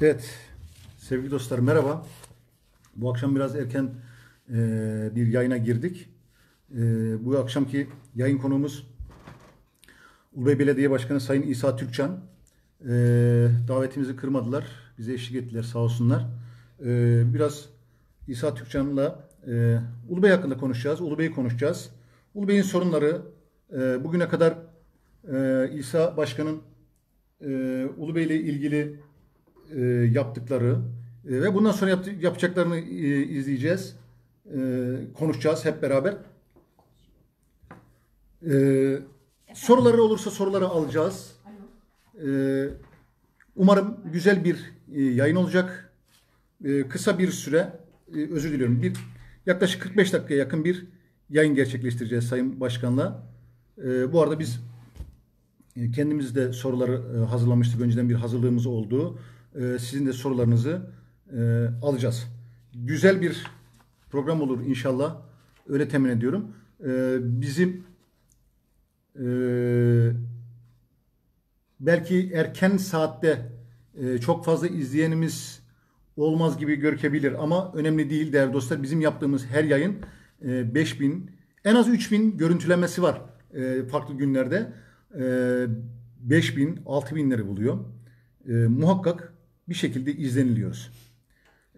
Evet, sevgili dostlar merhaba. Bu akşam biraz erken e, bir yayına girdik. E, bu akşamki yayın konuğumuz Ulubey Belediye Başkanı Sayın İsa Türkçan. E, davetimizi kırmadılar, bize eşlik ettiler sağ olsunlar. E, biraz İsa Türkçan'la e, Ulubey hakkında konuşacağız, Ulubey'i konuşacağız. Ulubey'in sorunları, e, bugüne kadar e, İsa Başkan'ın e, Ulubey ile ilgili e, yaptıkları e, ve bundan sonra yaptı- yapacaklarını e, izleyeceğiz. E, konuşacağız hep beraber. E, soruları olursa soruları alacağız. E, umarım güzel bir e, yayın olacak. E, kısa bir süre, e, özür diliyorum, bir yaklaşık 45 dakikaya yakın bir yayın gerçekleştireceğiz Sayın Başkan'la. E, bu arada biz e, Kendimiz de soruları e, hazırlamıştık. Önceden bir hazırlığımız oldu. E, Sizin de sorularınızı e, alacağız. Güzel bir program olur inşallah. Öyle temin ediyorum. E, Bizim e, belki erken saatte e, çok fazla izleyenimiz olmaz gibi görükebilir ama önemli değil değerli dostlar. Bizim yaptığımız her yayın e, 5000 en az 3000 görüntülemesi var farklı günlerde. E, 5000 6000'leri buluyor. E, muhakkak bir şekilde izleniliyoruz.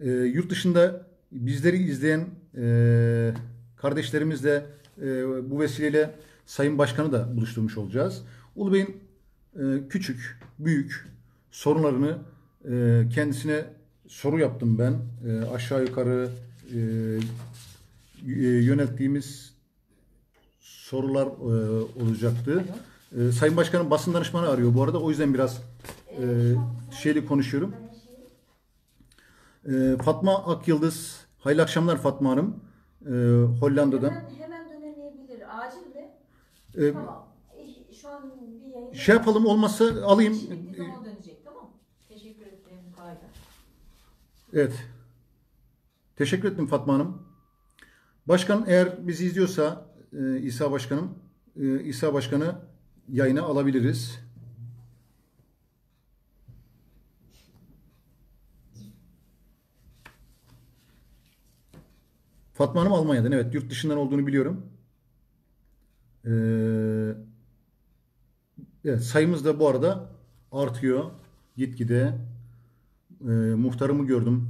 E, yurt dışında bizleri izleyen e, kardeşlerimizle e, bu vesileyle Sayın Başkan'ı da buluşturmuş olacağız. Ulubey'in e, küçük, büyük sorunlarını e, kendisine soru yaptım ben. E, aşağı yukarı e, e, yönelttiğimiz sorular e, olacaktı. E, Sayın Başkanım basın danışmanı arıyor bu arada. O yüzden biraz e, şeyli konuşuyorum. E, Fatma Akyıldız. Hayırlı akşamlar Fatma Hanım. E, Hollanda'dan. Hemen, hemen dönemeyebilir. Acil mi? E, Tamam. Şu an bir yayın. şey yapalım olmazsa alayım. Bittiği zaman dönecek tamam Teşekkür ederim. Bay. Evet. Teşekkür ettim Fatma Hanım. Başkan eğer bizi izliyorsa e, İsa Başkanım, e, İsa Başkan'ı yayına alabiliriz. Fatma Hanım Almanya'dan. Evet, yurt dışından olduğunu biliyorum. Ee, evet, sayımız da bu arada artıyor gitgide. Ee, muhtarımı gördüm.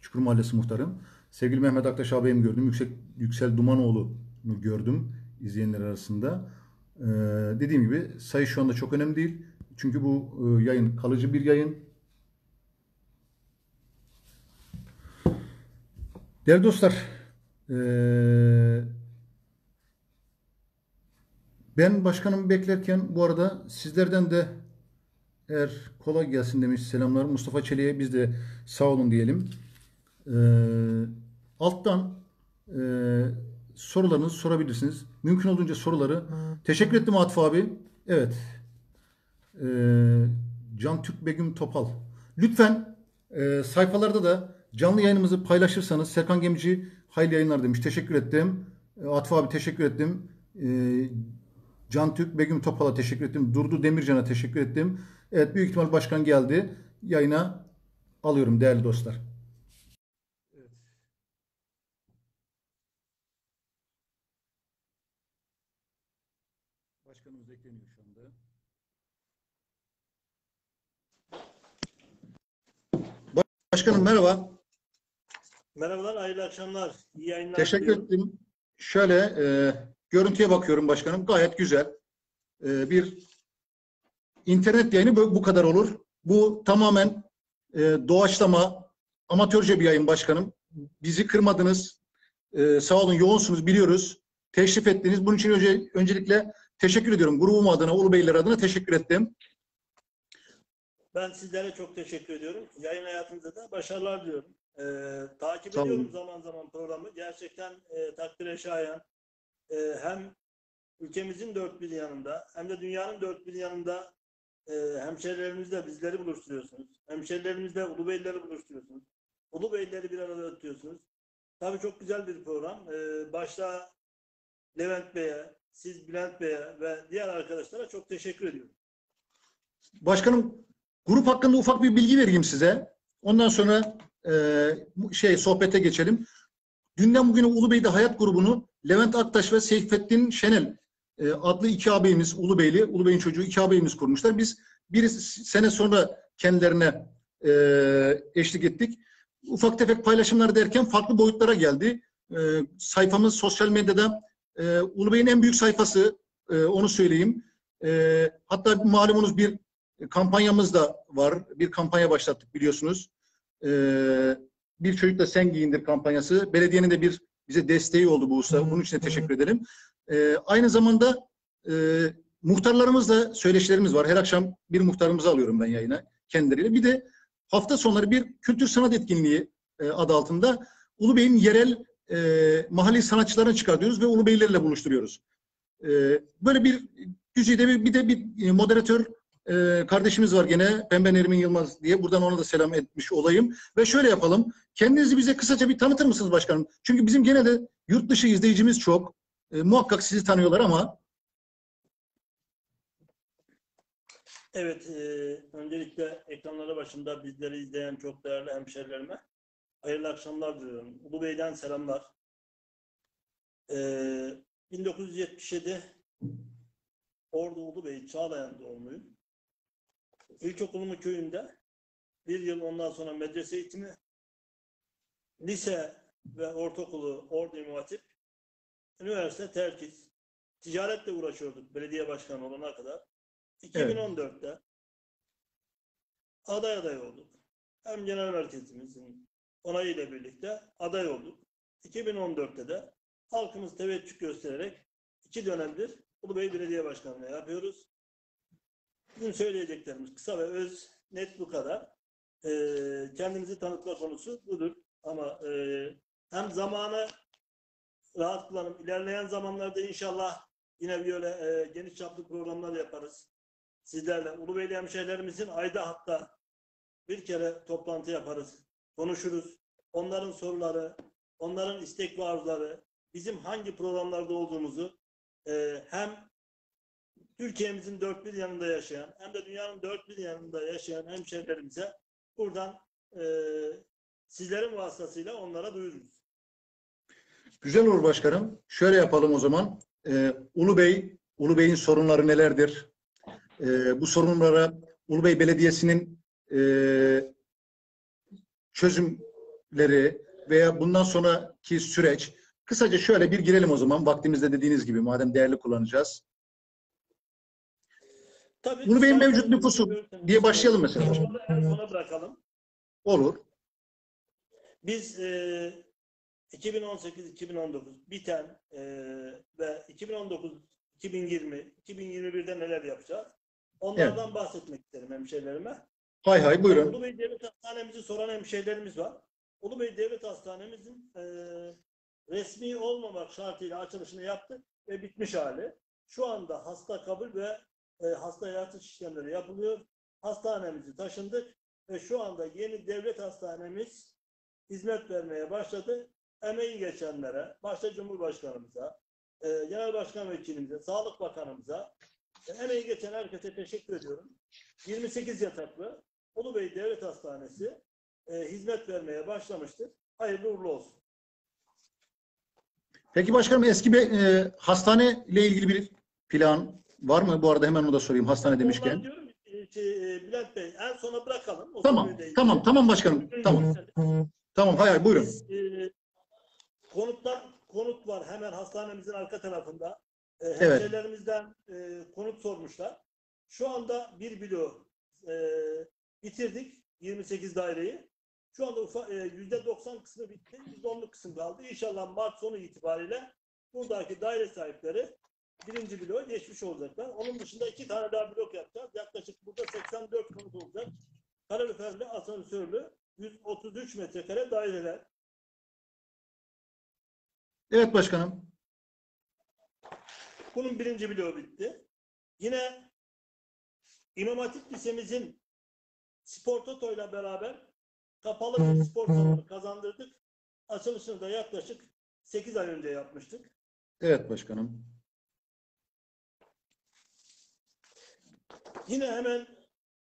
Çukur Mahallesi muhtarım. Sevgili Mehmet Aktaş ağabeyimi gördüm. Yüksek, Yüksel Dumanoğlu'nu gördüm izleyenler arasında. Ee, dediğim gibi sayı şu anda çok önemli değil. Çünkü bu e, yayın kalıcı bir yayın. Değerli dostlar, ee, ben başkanımı beklerken bu arada sizlerden de eğer kolay gelsin demiş selamlar Mustafa Çelik'e biz de sağ olun diyelim. Ee, alttan e, sorularınızı sorabilirsiniz. Mümkün olduğunca soruları. Teşekkür ettim Atıf abi. Evet. Can Türk Begüm Topal. Lütfen e, sayfalarda da canlı yayınımızı paylaşırsanız Serkan Gemici hayırlı yayınlar demiş. Teşekkür ettim. E, Atıf abi teşekkür ettim. E, Can Türk Begüm Topal'a teşekkür ettim. Durdu Demircan'a teşekkür ettim. Evet büyük ihtimal başkan geldi. Yayına alıyorum değerli dostlar. Başkanımız ekleniyor şu anda. Başkanım merhaba. Merhabalar, hayırlı akşamlar. İyi yayınlar Teşekkür diliyorum. ettim. Şöyle e, görüntüye bakıyorum başkanım. Gayet güzel. E, bir internet yayını bu, bu kadar olur. Bu tamamen e, doğaçlama, amatörce bir yayın başkanım. Bizi kırmadınız. E, sağ olun yoğunsunuz biliyoruz. Teşrif ettiniz. Bunun için önce, öncelikle teşekkür ediyorum. Grubum adına, Ulu Beyler adına teşekkür ettim. Ben sizlere çok teşekkür ediyorum. Yayın hayatınızda da başarılar diliyorum. Ee, takip olun. ediyorum zaman zaman programı. Gerçekten e, takdire şayan. E, hem ülkemizin dört bir yanında hem de dünyanın dört bir yanında e, hemşerilerimizle bizleri buluşturuyorsunuz. Hemşerilerimizle Ulubeylileri buluşturuyorsunuz. Ulubeylileri bir arada tutuyorsunuz. Tabii çok güzel bir program. E, başta Levent Bey'e, siz Bülent Bey'e ve diğer arkadaşlara çok teşekkür ediyorum. Başkanım Grup hakkında ufak bir bilgi vereyim size. Ondan sonra e, bu şey sohbete geçelim. Dünden bugüne Ulubey'de Hayat grubunu Levent Aktaş ve Seyfettin Şenel e, adlı iki ağabeyimiz Ulubeyli, Ulubey'in çocuğu iki ağabeyimiz kurmuşlar. Biz bir sene sonra kendilerine e, eşlik ettik. Ufak tefek paylaşımlar derken farklı boyutlara geldi. E, sayfamız sosyal medyada e, Ulubey'in en büyük sayfası onu söyleyeyim. Hatta malumunuz bir kampanyamız da var. Bir kampanya başlattık biliyorsunuz. E, bir çocuk da sen giyindir kampanyası. Belediyenin de bir bize desteği oldu bu hususta. Bunun için de teşekkür ederim. E, aynı zamanda e, muhtarlarımızla söyleşilerimiz var. Her akşam bir muhtarımızı alıyorum ben yayına kendileriyle. Bir de hafta sonları bir kültür sanat etkinliği e, adı altında Ulubey'in yerel e, mahalli sanatçılarını çıkartıyoruz ve Ulubeylilerle buluşturuyoruz. E, böyle bir güzide bir, bir de bir e, moderatör e, kardeşimiz var gene Pembe Nerimin Yılmaz diye. Buradan ona da selam etmiş olayım. Ve şöyle yapalım. Kendinizi bize kısaca bir tanıtır mısınız başkanım? Çünkü bizim gene de yurt dışı izleyicimiz çok. E, muhakkak sizi tanıyorlar ama Evet, e, öncelikle ekranları başında bizleri izleyen çok değerli hemşerilerime hayırlı akşamlar diliyorum. Ulubey'den selamlar. E, 1977 Ordu Ulubey Çağlayan doğumluyum. İlkokulumu köyümde bir yıl ondan sonra medrese eğitimi, lise ve ortaokulu Ordu İmam üniversite terkis, ticaretle uğraşıyorduk belediye başkanı olana kadar. 2014'te aday aday olduk. Hem genel merkezimizin onayıyla birlikte aday olduk. 2014'te de halkımız teveccüh göstererek iki dönemdir Ulubey Belediye Başkanlığı yapıyoruz. Bizim söyleyeceklerimiz kısa ve öz, net bu kadar. Ee, kendimizi tanıtma konusu budur. Ama e, hem zamanı rahat kullanıp ilerleyen zamanlarda inşallah yine böyle e, geniş çaplı programlar yaparız sizlerle Ulubeyli hemşehrilerimizin ayda hatta bir kere toplantı yaparız. Konuşuruz. Onların soruları, onların istek ve arzuları, bizim hangi programlarda olduğumuzu e, hem Türkiye'mizin dört bir yanında yaşayan hem de dünyanın dört bir yanında yaşayan hemşehrilerimize buradan e, sizlerin vasıtasıyla onlara duyururuz. güzel olur başkanım. Şöyle yapalım o zaman. E, Ulubey, Ulubey'in sorunları nelerdir? E, bu sorunlara Ulubey Belediyesi'nin e, çözümleri veya bundan sonraki süreç kısaca şöyle bir girelim o zaman vaktimizde dediğiniz gibi madem değerli kullanacağız. Tabii Bunu benim mevcut nüfusum diye başlayalım mesela. Onları en sona bırakalım. Olur. Biz e, 2018-2019 biten e, ve 2019-2020, 2021'de neler yapacağız? Onlardan bahsetmek isterim hemşehrilerime. Hay hay buyurun. Ulubey Devlet Hastanemizi soran hemşehrilerimiz var. Ulubey Devlet Hastanemizin e, resmi olmamak şartıyla açılışını yaptık ve bitmiş hali. Şu anda hasta kabul ve e, hasta yatış işlemleri yapılıyor. Hastanemizi taşındık ve şu anda yeni devlet hastanemiz hizmet vermeye başladı. Emeği geçenlere, başta Cumhurbaşkanımıza, e, Genel Başkan Vekilimize, Sağlık Bakanımıza, e, emeği geçen herkese teşekkür ediyorum. 28 yataklı Ulubey Devlet Hastanesi e, hizmet vermeye başlamıştır. Hayırlı uğurlu olsun. Peki başkanım eski bir e, hastane ile ilgili bir plan var mı? Bu arada hemen onu da sorayım hastane demişken. diyorum, e, şey, e, Bülent Bey en sona bırakalım. O Tamam, tamam, tamam başkanım. Tamam, tamam. Hay hay buyurun. Biz, e, konutlar, konut var hemen hastanemizin arka tarafında. E, hemşehrilerimizden e, konut sormuşlar. Şu anda bir bilo e, bitirdik. 28 daireyi. Şu anda ufa, e, %90 kısmı bitti. %10'luk kısım kaldı. İnşallah Mart sonu itibariyle buradaki daire sahipleri birinci bloğa geçmiş olacaklar. Onun dışında iki tane daha blok yapacağız. Yaklaşık burada 84 konut olacak. Kaloriferli, asansörlü 133 metrekare daireler. Evet başkanım. Bunun birinci bloğu bitti. Yine İmam Hatip Lisemizin spor toto ile beraber kapalı bir spor salonu kazandırdık. Açılışını da yaklaşık 8 ay önce yapmıştık. Evet başkanım. Yine hemen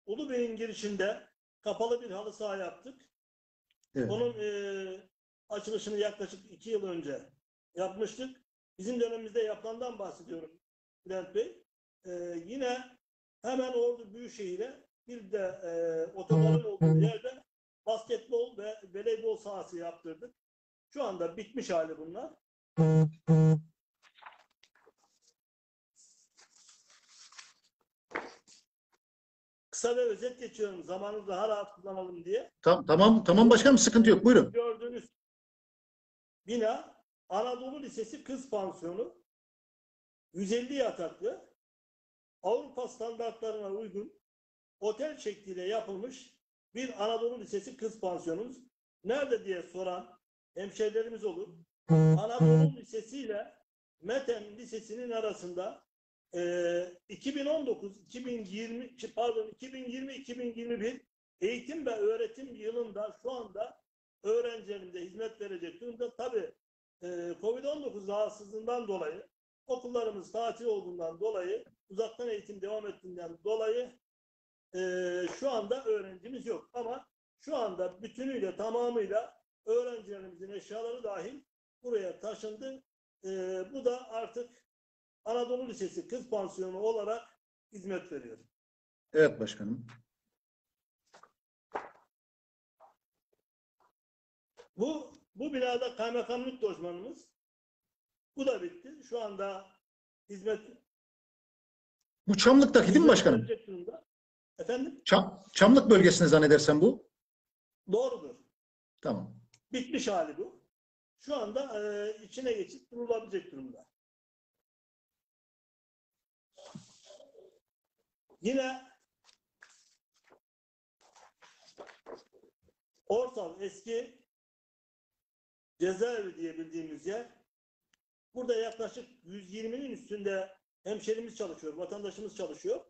Ulubey'in girişinde kapalı bir halı saha yaptık. Evet. Onun e, açılışını yaklaşık iki yıl önce yapmıştık. Bizim dönemimizde yapılandan bahsediyorum Bülent Bey. E, yine hemen Ordu Büyükşehir'e bir de e, otogarın olduğu yerde basketbol ve voleybol sahası yaptırdık. Şu anda bitmiş hali bunlar. Kısa ve özet geçiyorum. Zamanımızı daha rahat kullanalım diye. Tam, tamam tamam başkanım sıkıntı yok. Buyurun. Gördüğünüz bina Anadolu Lisesi Kız Pansiyonu 150 yataklı Avrupa standartlarına uygun otel şekliyle yapılmış bir Anadolu Lisesi Kız Pansiyonumuz. Nerede diye soran hemşehrilerimiz olur. Anadolu Lisesi ile Meten Lisesi'nin arasında eee 2019 2020 pardon 2020 2021 eğitim ve öğretim yılında şu anda öğrencilerimize hizmet verecek durumda. Tabii e, Covid-19 rahatsızlığından dolayı okullarımız tatil olduğundan dolayı uzaktan eğitim devam ettiğinden dolayı e, şu anda öğrencimiz yok. Ama şu anda bütünüyle tamamıyla öğrencilerimizin eşyaları dahil buraya taşındı. E, bu da artık Anadolu Lisesi Kız Pansiyonu olarak hizmet veriyor. Evet başkanım. Bu bu binada kaymakamlık lojmanımız. Bu da bitti. Şu anda hizmet Bu Çamlık'taki değil mi başkanım? durumda. Efendim? Çam, Çamlık bölgesinde zannedersem bu. Doğrudur. Tamam. Bitmiş hali bu. Şu anda e, içine geçip durulabilecek durumda. Yine Orsal eski cezaevi diye bildiğimiz yer. Burada yaklaşık 120'nin üstünde hemşerimiz çalışıyor, vatandaşımız çalışıyor.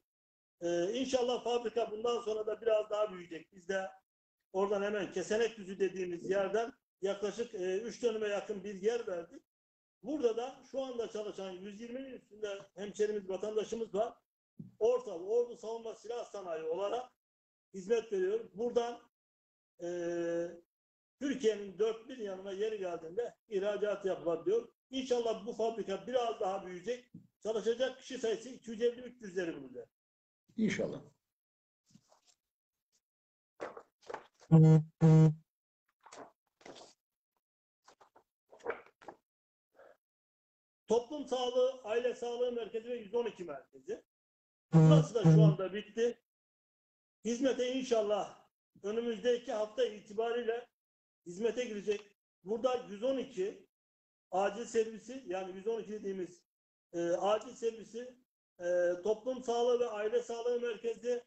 Ee, inşallah fabrika bundan sonra da biraz daha büyüyecek. Biz de oradan hemen Kesenek Düzü dediğimiz yerden yaklaşık 3 dönüme yakın bir yer verdik. Burada da şu anda çalışan 120'nin üstünde hemşerimiz, vatandaşımız var. Ortal, Ordu Savunma Silah Sanayi olarak hizmet veriyor. Buradan eee Türkiye'nin dört bir yanına yeri geldiğinde ihracat yapılabiliyor. İnşallah bu fabrika biraz daha büyüyecek. Çalışacak kişi sayısı 250-300'leri bulacak. İnşallah. Toplum Sağlığı, Aile Sağlığı Merkezi ve 112 Merkezi. Burası da şu anda bitti. Hizmete inşallah önümüzdeki hafta itibariyle hizmete girecek. Burada 112 acil servisi yani 112 dediğimiz e, acil servisi e, toplum sağlığı ve aile sağlığı merkezi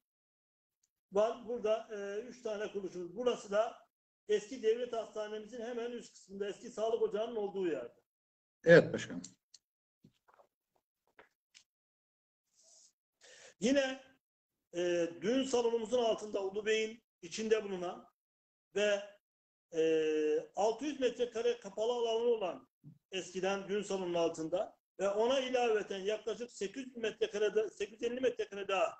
var. Burada 3 tane kuruluşumuz. Burası da eski devlet hastanemizin hemen üst kısmında eski sağlık ocağının olduğu yerde. Evet başkanım. Yine e, düğün salonumuzun altında Ulu Bey'in içinde bulunan ve e, 600 metrekare kapalı alanı olan eskiden düğün salonunun altında ve ona ilaveten yaklaşık 800 metrekare 850 metrekare daha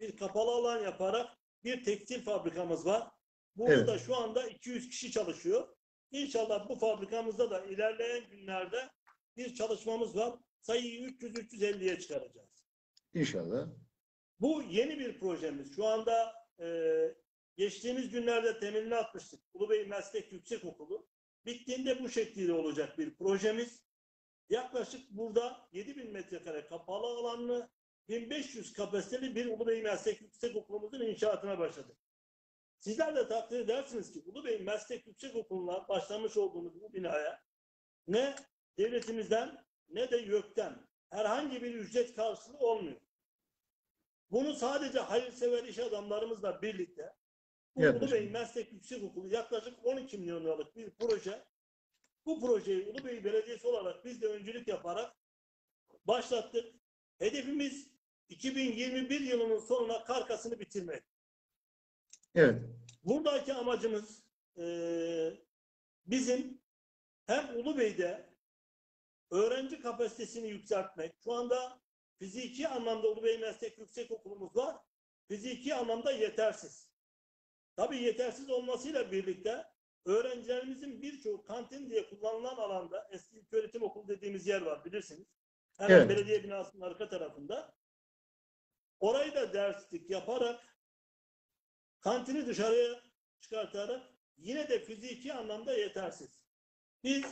bir kapalı alan yaparak bir tekstil fabrikamız var. Burada Evet. da şu anda 200 kişi çalışıyor. İnşallah bu fabrikamızda da ilerleyen günlerde bir çalışmamız var. Sayıyı 300-350'ye çıkaracağız. İnşallah. Bu yeni bir projemiz. Şu anda e, geçtiğimiz günlerde temelini atmıştık. Ulubey Meslek Yüksekokulu. Bittiğinde bu şekliyle olacak bir projemiz. Yaklaşık burada 7000 metrekare kapalı alanlı 1500 kapasiteli bir Ulubey Meslek Yüksekokulumuzun inşaatına başladık. Sizler de takdir edersiniz ki Ulubey Meslek Yüksekokulu'na başlamış olduğumuz bu binaya ne devletimizden ne de YÖK'ten herhangi bir ücret karşılığı olmuyor. Bunu sadece hayırsever iş adamlarımızla birlikte Ulubey başkanım. Meslek Yüksekokulu yaklaşık 12 milyon liralık bir proje. Bu projeyi Ulubey Belediyesi olarak biz de öncülük yaparak başlattık. Hedefimiz 2021 yılının sonuna karkasını bitirmek. Evet. Buradaki amacımız eee, bizim hem Ulubey'de öğrenci kapasitesini yükseltmek. Şu anda fiziki anlamda Ulubey Meslek Yüksekokulumuz var. fiziki anlamda yetersiz. Tabii yetersiz olmasıyla birlikte öğrencilerimizin birçoğu kantin diye kullanılan alanda eski öğretim okulu dediğimiz yer var bilirsiniz. Hemen Evet. belediye binasının arka tarafında. Orayı da derslik yaparak kantini dışarıya çıkartarak yine de fiziki anlamda yetersiz. Biz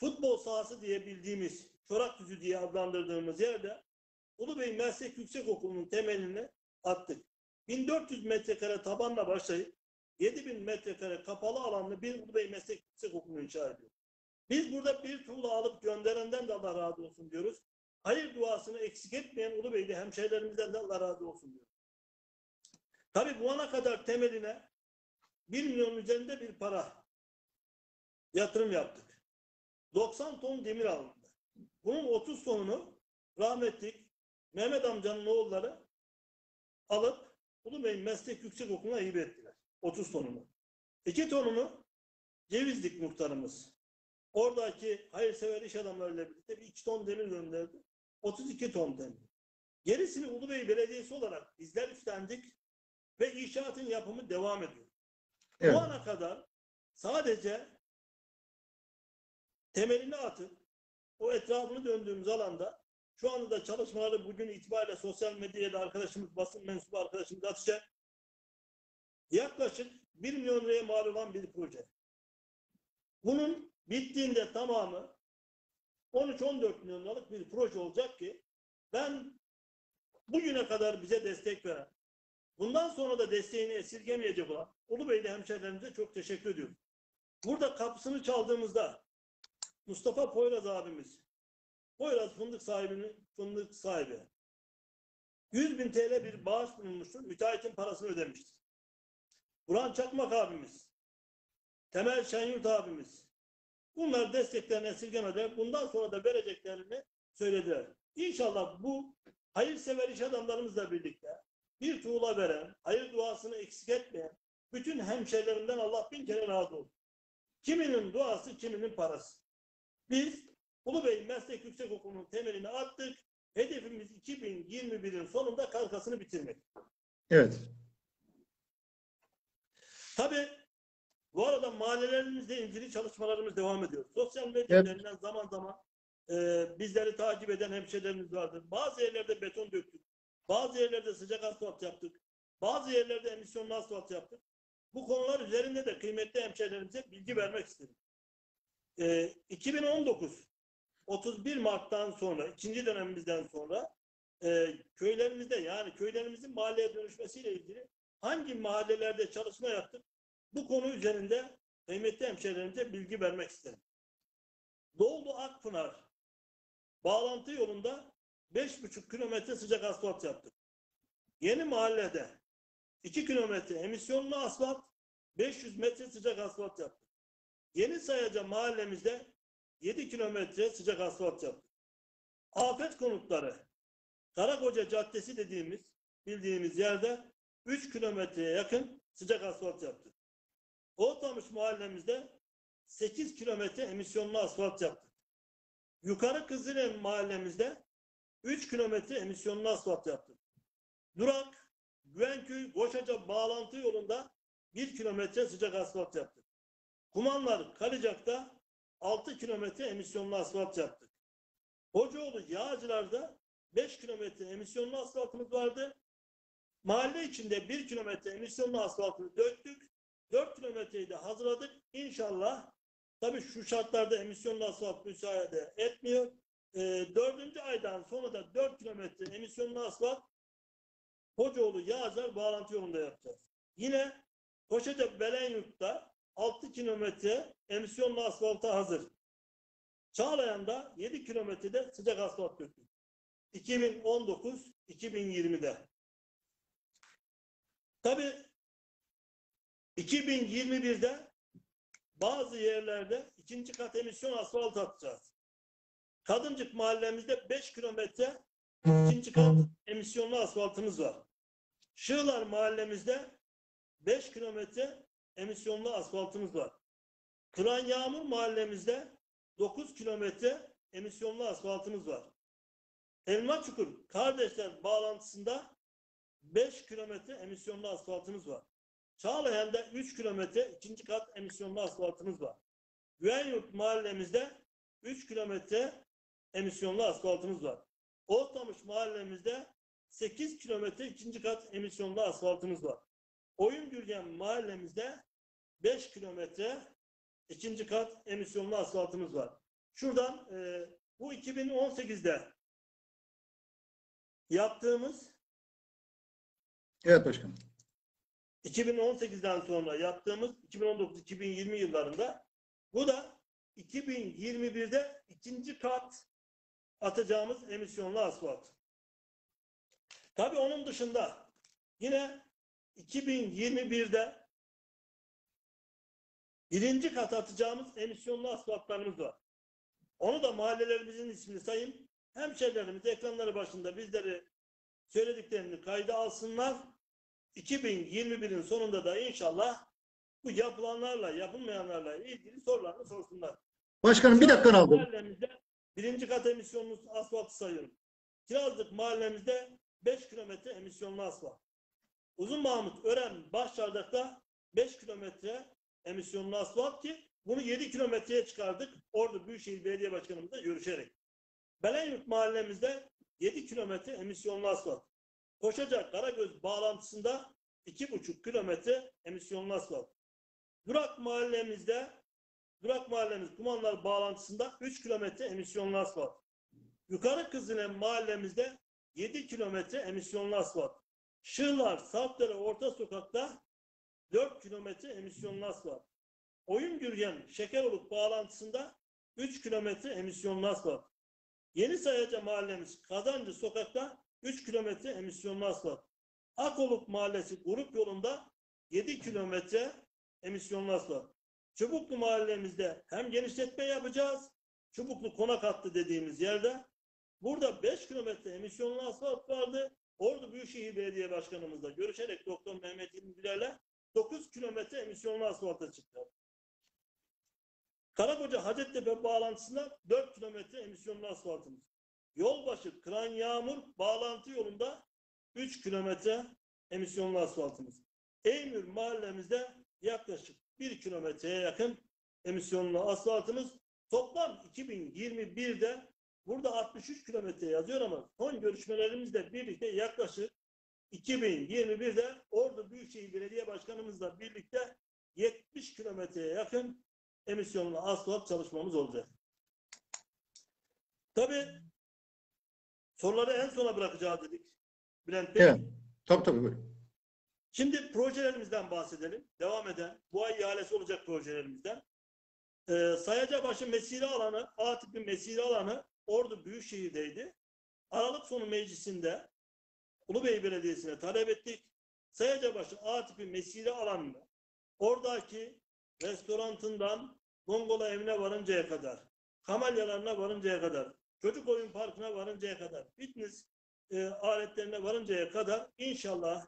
futbol sahası diye bildiğimiz çorak yüzü diye adlandırdığımız yerde Ulubey Meslek Yüksekokulu'nun temelini attık. 1400 metrekare tabanla başlayıp 7000 metrekare kapalı alanlı bir Ulubey Meslek Yüksekokulu inşa ediyoruz. Biz burada bir tuğla alıp gönderenden de Allah razı olsun diyoruz. Hayır duasını eksik etmeyen Ulubeyli hemşehrilerimizden de Allah razı olsun diyoruz. Tabii bu ana kadar temeline 1 milyon üzerinde bir para yatırım yaptık. 90 ton demir alındı. Bunun 30 tonunu rahmetlik Mehmet amcanın oğulları alıp Ulubey Meslek Yüksekokulu'na hibe ettiler. 30 tonunu. 2 tonunu Cevizlik muhtarımız oradaki hayırsever iş adamlarıyla birlikte bir 2 ton demir gönderdi. 32 ton demir. Gerisini Ulubey Belediyesi olarak bizler üstlendik ve inşaatın yapımı devam ediyor. Evet. Bu ana kadar sadece temelini atıp o etrafını döndüğümüz alanda şu anda da çalışmaları bugün itibariyle sosyal medyaya da arkadaşımız, basın mensubu arkadaşımız atacak. Yaklaşık 1 milyon liraya mal olan bir proje. Bunun bittiğinde tamamı 13-14 milyon liralık bir proje olacak ki ben bugüne kadar bize destek veren, bundan sonra da desteğini esirgemeyecek olan Ulubeyli hemşehrilerimize çok teşekkür ediyorum. Burada kapısını çaldığımızda Mustafa Poyraz abimiz, Poyraz fındık sahibinin fındık sahibi. 100 bin TL bir bağış bulunmuştur. Müteahhitin parasını ödemiştir. Burhan Çakmak abimiz, Temel Şenyurt abimiz. Bunlar desteklerini esirgemeden bundan sonra da vereceklerini söylediler. İnşallah bu hayırsever iş adamlarımızla birlikte bir tuğla veren, hayır duasını eksik etmeyen bütün hemşehrilerimden Allah bin kere razı olsun. Kiminin duası, kiminin parası. Biz Ulubey Meslek Yüksekokulu'nun temelini attık. Hedefimiz 2021'in sonunda kalkasını bitirmek. Evet. Tabii bu arada mahallelerimizle ilgili çalışmalarımız devam ediyor. Sosyal medya üzerinden zaman zaman e, bizleri takip eden hemşehrilerimiz vardır. Bazı yerlerde beton döktük. Bazı yerlerde sıcak asfalt yaptık. Bazı yerlerde emisyonlu asfalt yaptık. Bu konular üzerinde de kıymetli hemşehrilerimize bilgi vermek istedim. E, 2019 31 Mart'tan sonra, ikinci dönemimizden sonra e, köylerimizde yani köylerimizin mahalleye dönüşmesiyle ilgili hangi mahallelerde çalışma yaptık? Bu konu üzerinde kıymetli hemşehrilerimize bilgi vermek isterim. Doğulu Akpınar bağlantı yolunda 5,5 kilometre sıcak asfalt yaptık. Yeni mahallede 2 kilometre emisyonlu asfalt, 500 metre sıcak asfalt yaptık. Yeni Sayaca mahallemizde 7 kilometre sıcak asfalt yaptık. Afet konutları, Karakoca Caddesi dediğimiz, bildiğimiz yerde 3 kilometreye yakın sıcak asfalt yaptık. Oltamış mahallemizde 8 kilometre emisyonlu asfalt yaptık. Yukarı Kızılem mahallemizde 3 kilometre emisyonlu asfalt yaptık. Durak, Güvenköy, Goşaca bağlantı yolunda 1 kilometre sıcak asfalt yaptık. Kumanlar, Kalıcak'ta 6 kilometre emisyonlu asfalt yaptık. Hocaoğlu Yağcılar'da 5 kilometre emisyonlu asfaltımız vardı. Mahalle içinde 1 kilometre emisyonlu asfaltını döktük. 4 kilometreyi de hazırladık. İnşallah tabii şu şartlarda emisyonlu asfalt müsaade etmiyor. Ee, dördüncü aydan sonra da 4 kilometre emisyonlu asfalt Hocaoğlu Yağcılar bağlantı yolunda yapacağız. Yine Koşaca Belenyurt'ta 6 kilometre emisyonlu asfalta hazır. Çağlayan'da 7 kilometrede sıcak asfalt döktük. 2019-2020'de. Tabii 2021'de bazı yerlerde ikinci kat emisyon asfalt atacağız. Kadıncık mahallemizde 5 kilometre ikinci kat emisyonlu asfaltımız var. Şığlar mahallemizde 5 kilometre emisyonlu asfaltımız var. Kıran Yağmur mahallemizde 9 kilometre emisyonlu asfaltımız var. Elma Çukur kardeşler bağlantısında 5 kilometre emisyonlu asfaltımız var. Çağlayan'da 3 kilometre ikinci kat emisyonlu asfaltımız var. Güvenyurt mahallemizde 3 kilometre emisyonlu asfaltımız var. Oltamış mahallemizde 8 kilometre ikinci kat emisyonlu asfaltımız var. Oyun mahallemizde 5 kilometre ikinci kat emisyonlu asfaltımız var. Şuradan e, bu 2018'de yaptığımız Evet başkanım. 2018'den sonra yaptığımız 2019-2020 yıllarında bu da 2021'de ikinci kat atacağımız emisyonlu asfalt. Tabii onun dışında yine 2021'de birinci kat atacağımız emisyonlu asfaltlarımız var. Onu da mahallelerimizin ismini sayayım. Hemşehrilerimiz ekranları başında bizleri söylediklerini kayda alsınlar. 2021'in sonunda da inşallah bu yapılanlarla yapılmayanlarla ilgili sorularını sorsunlar. Başkanım bir dakika aldım. Mahallemizde birinci kat emisyonlu asfalt sayıyorum. Kirazlık mahallemizde 5 kilometre emisyonlu asfalt. Uzun Mahmut Ören Başçardak'ta 5 kilometre emisyonlu asfalt ki bunu 7 kilometreye çıkardık. Ordu Büyükşehir Belediye Başkanımızla görüşerek. Belenyurt mahallemizde 7 kilometre emisyonlu asfalt. Koşacak Karagöz bağlantısında 2,5 kilometre emisyonlu asfalt. Durak mahallemizde Durak mahallemiz Kumanlar bağlantısında 3 kilometre emisyonlu asfalt. Yukarı Kızılem mahallemizde 7 kilometre emisyonlu asfalt. Şırlar, Sarpdere, Orta Sokak'ta 4 kilometre emisyonlu asfalt. Oyun Gürgen, Şekeroluk bağlantısında 3 kilometre emisyonlu asfalt. Yeni Sayaca mahallemiz Kazancı Sokak'ta 3 kilometre emisyonlu asfalt. Akoluk Mahallesi grup yolunda 7 kilometre emisyonlu asfalt. Çubuklu mahallemizde hem genişletme yapacağız, Çubuklu konak hattı dediğimiz yerde. Burada 5 kilometre emisyonlu asfalt vardı. Ordu Büyükşehir Belediye Başkanımızla görüşerek Doktor Mehmet İlmiler'le 9 kilometre emisyonlu asfalta çıktı. Karakoca Hacettepe bağlantısında 4 kilometre emisyonlu asfaltımız. Yolbaşı Kıran Yağmur bağlantı yolunda 3 kilometre emisyonlu asfaltımız. Eymür mahallemizde yaklaşık 1 kilometreye yakın emisyonlu asfaltımız. Toplam 2021'de burada 63 kilometre yazıyor ama son görüşmelerimizle birlikte yaklaşık 2021'de Ordu Büyükşehir Belediye Başkanımızla birlikte 70 kilometreye yakın emisyonlu asfalt çalışmamız olacak. Tabii soruları en sona bırakacağız dedik. Bülent Bey. Evet. Tabii tabii buyurun. Şimdi projelerimizden bahsedelim. Devam eden, bu ay ihalesi olacak projelerimizden. Ee, Sayacabaşı mesire alanı, A tipi mesire alanı Ordu Büyükşehir'deydi. Aralık sonu meclisinde Ulubey Belediyesi'ne talep ettik. Sayacabaşı A tipi mesire alanını oradaki restorantından Gongola evine varıncaya kadar, kamelyalarına varıncaya kadar, çocuk oyun parkına varıncaya kadar, fitness e, aletlerine varıncaya kadar inşallah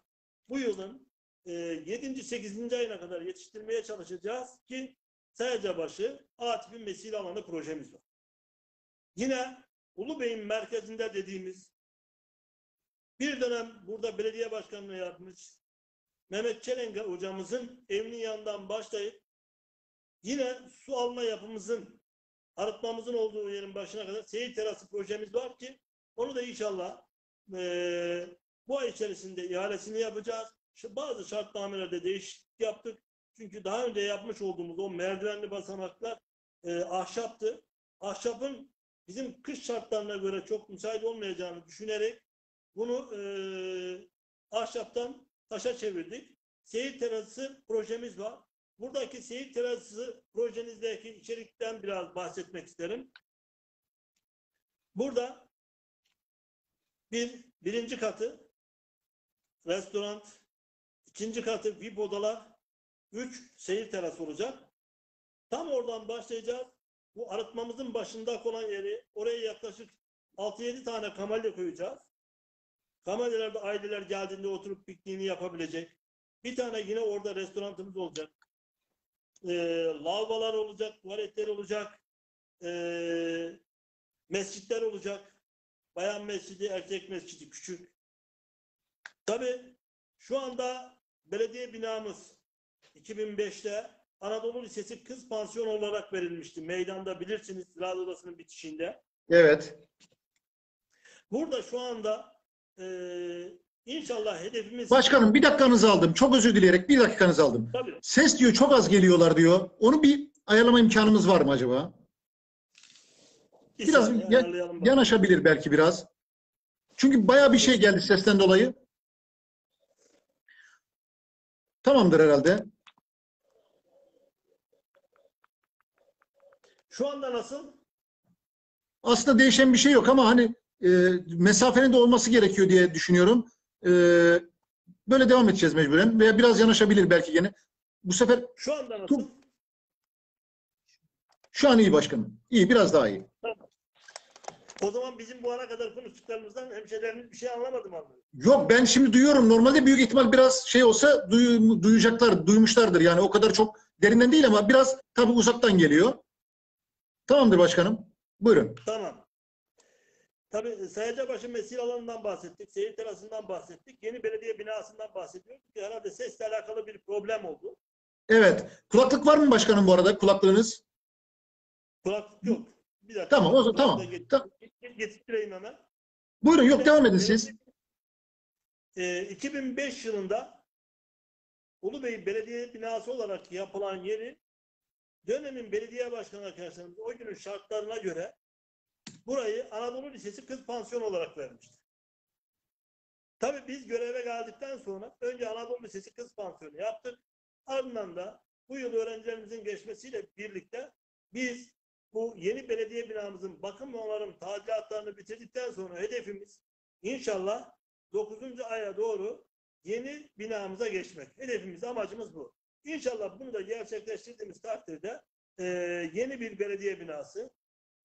bu yılın e, 7. 8. ayına kadar yetiştirmeye çalışacağız ki Sayacabaşı A tipi mesire alanı projemiz var. Yine Ulubey'in merkezinde dediğimiz bir dönem burada belediye başkanlığı yapmış Mehmet Çelenge hocamızın evinin yanından başlayıp yine su alma yapımızın arıtmamızın olduğu yerin başına kadar seyir terası projemiz var ki onu da inşallah eee, bu ay içerisinde ihalesini yapacağız. Şu bazı şartnamelerde değişiklik yaptık. Çünkü daha önce yapmış olduğumuz o merdivenli basamaklar e, ahşaptı. Ahşapın bizim kış şartlarına göre çok müsait olmayacağını düşünerek bunu e, ahşaptan taşa çevirdik. Seyir terası projemiz var. Buradaki seyir terası projenizdeki içerikten biraz bahsetmek isterim. Burada bir birinci katı restoran, ikinci katı VIP odalar, üç seyir terası olacak. Tam oradan başlayacağız. Bu arıtmamızın başında olan yeri oraya yaklaşık 6-7 tane kamelya koyacağız. Kamelyalarda aileler geldiğinde oturup pikniğini yapabilecek. Bir tane yine orada restoranımız olacak. Ee, lavabolar olacak, tuvaletler olacak. Ee, mescitler olacak. Bayan mescidi, erkek mescidi küçük. Tabii şu anda belediye binamız 2005'te Anadolu Lisesi Kız Pansiyonu olarak verilmişti. Meydanda bilirsiniz Ziraat Odası'nın bitişinde. Evet. Burada şu anda eee inşallah hedefimiz Başkanım bir dakikanızı aldım. Çok özür dileyerek bir dakikanızı aldım. tabii Ses diyor çok az geliyorlar diyor. Onu bir ayarlama imkanımız var mı acaba? bir Biraz saniye ya- ayarlayalım bakalım. Yanaşabilir belki biraz. Çünkü bayağı bir şey geldi sesten dolayı. Tamamdır herhalde. Şu anda nasıl? Aslında değişen bir şey yok ama hani e, mesafenin de olması gerekiyor diye düşünüyorum. E, böyle devam edeceğiz mecburen veya biraz yanaşabilir belki gene. Bu sefer Şu anda nasıl? Şu an iyi başkanım. İyi biraz daha iyi. O zaman bizim bu ana kadar konuştuklarımızdan hemşehrilerimiz bir şey anlamadı mı? Yok ben şimdi duyuyorum. Normalde büyük ihtimal biraz şey olsa duyu- duyacaklar, duymuşlardır. Yani o kadar çok derinden değil ama biraz tabii uzaktan geliyor. Tamamdır başkanım. Buyurun. Tamam. Tabii Sayacabaşı mesire alanından bahsettik. Seyir terasından bahsettik. Yeni belediye binasından bahsediyoruz ki herhalde sesle alakalı bir problem oldu. Evet. Kulaklık var mı başkanım bu arada? Kulaklığınız? Kulaklık yok. Bir dakika. Tamam, o zaman- tamam. Get- Ta- get- Getireyim hemen. Buyurun yok devam edin siz. Ee, 2005 yılında Ulubey Belediye binası olarak yapılan yeri dönemin belediye başkanı arkadaşlarımız o günün şartlarına göre burayı Anadolu Lisesi Kız Pansiyonu olarak vermişti. Tabii biz göreve geldikten sonra önce Anadolu Lisesi Kız Pansiyonu yaptık. Ardından da bu yıl öğrencilerimizin geçmesiyle birlikte biz bu yeni belediye binamızın bakım ve onarım tadilatlarını bitirdikten sonra hedefimiz inşallah 9. aya doğru yeni binamıza geçmek. Hedefimiz, amacımız bu. İnşallah bunu da gerçekleştirdiğimiz takdirde e, yeni bir belediye binası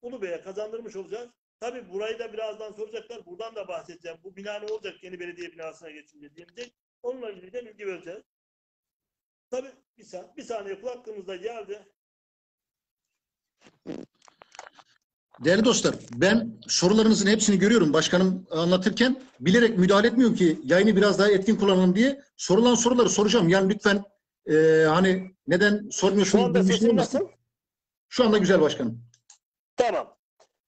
Ulubey'e kazandırmış olacağız. Tabii burayı da birazdan soracaklar. Buradan da bahsedeceğim. Bu bina ne olacak yeni belediye binasına geçince diyecek. Onunla ilgili de bilgi vereceğiz. Tabii bir, sa- bir saniye kulaklığımızda geldi. Değerli dostlar, ben sorularınızın hepsini görüyorum başkanım anlatırken. Bilerek müdahale etmiyorum ki yayını biraz daha etkin kullanalım diye. Sorulan soruları soracağım. Yani lütfen e, hani neden Şu sormuyorsunuz? anda şey sesim olmasın. nasıl? Şu anda güzel başkanım. Tamam.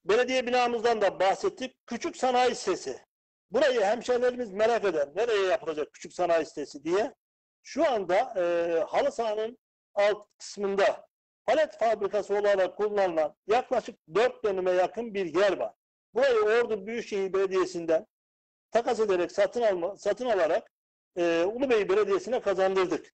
Belediye binamızdan da bahsettik. Küçük sanayi sitesi. Burayı hemşehrilerimiz merak eder. Nereye yapılacak küçük sanayi sitesi diye. Şu anda e, halı sahanın alt kısmında palet fabrikası olarak kullanılan yaklaşık 4 dönüme yakın bir yer var. Burayı Ordu Büyükşehir Belediyesi'nden takas ederek satın alma, satın alarak e, Ulubey Belediyesi'ne kazandırdık.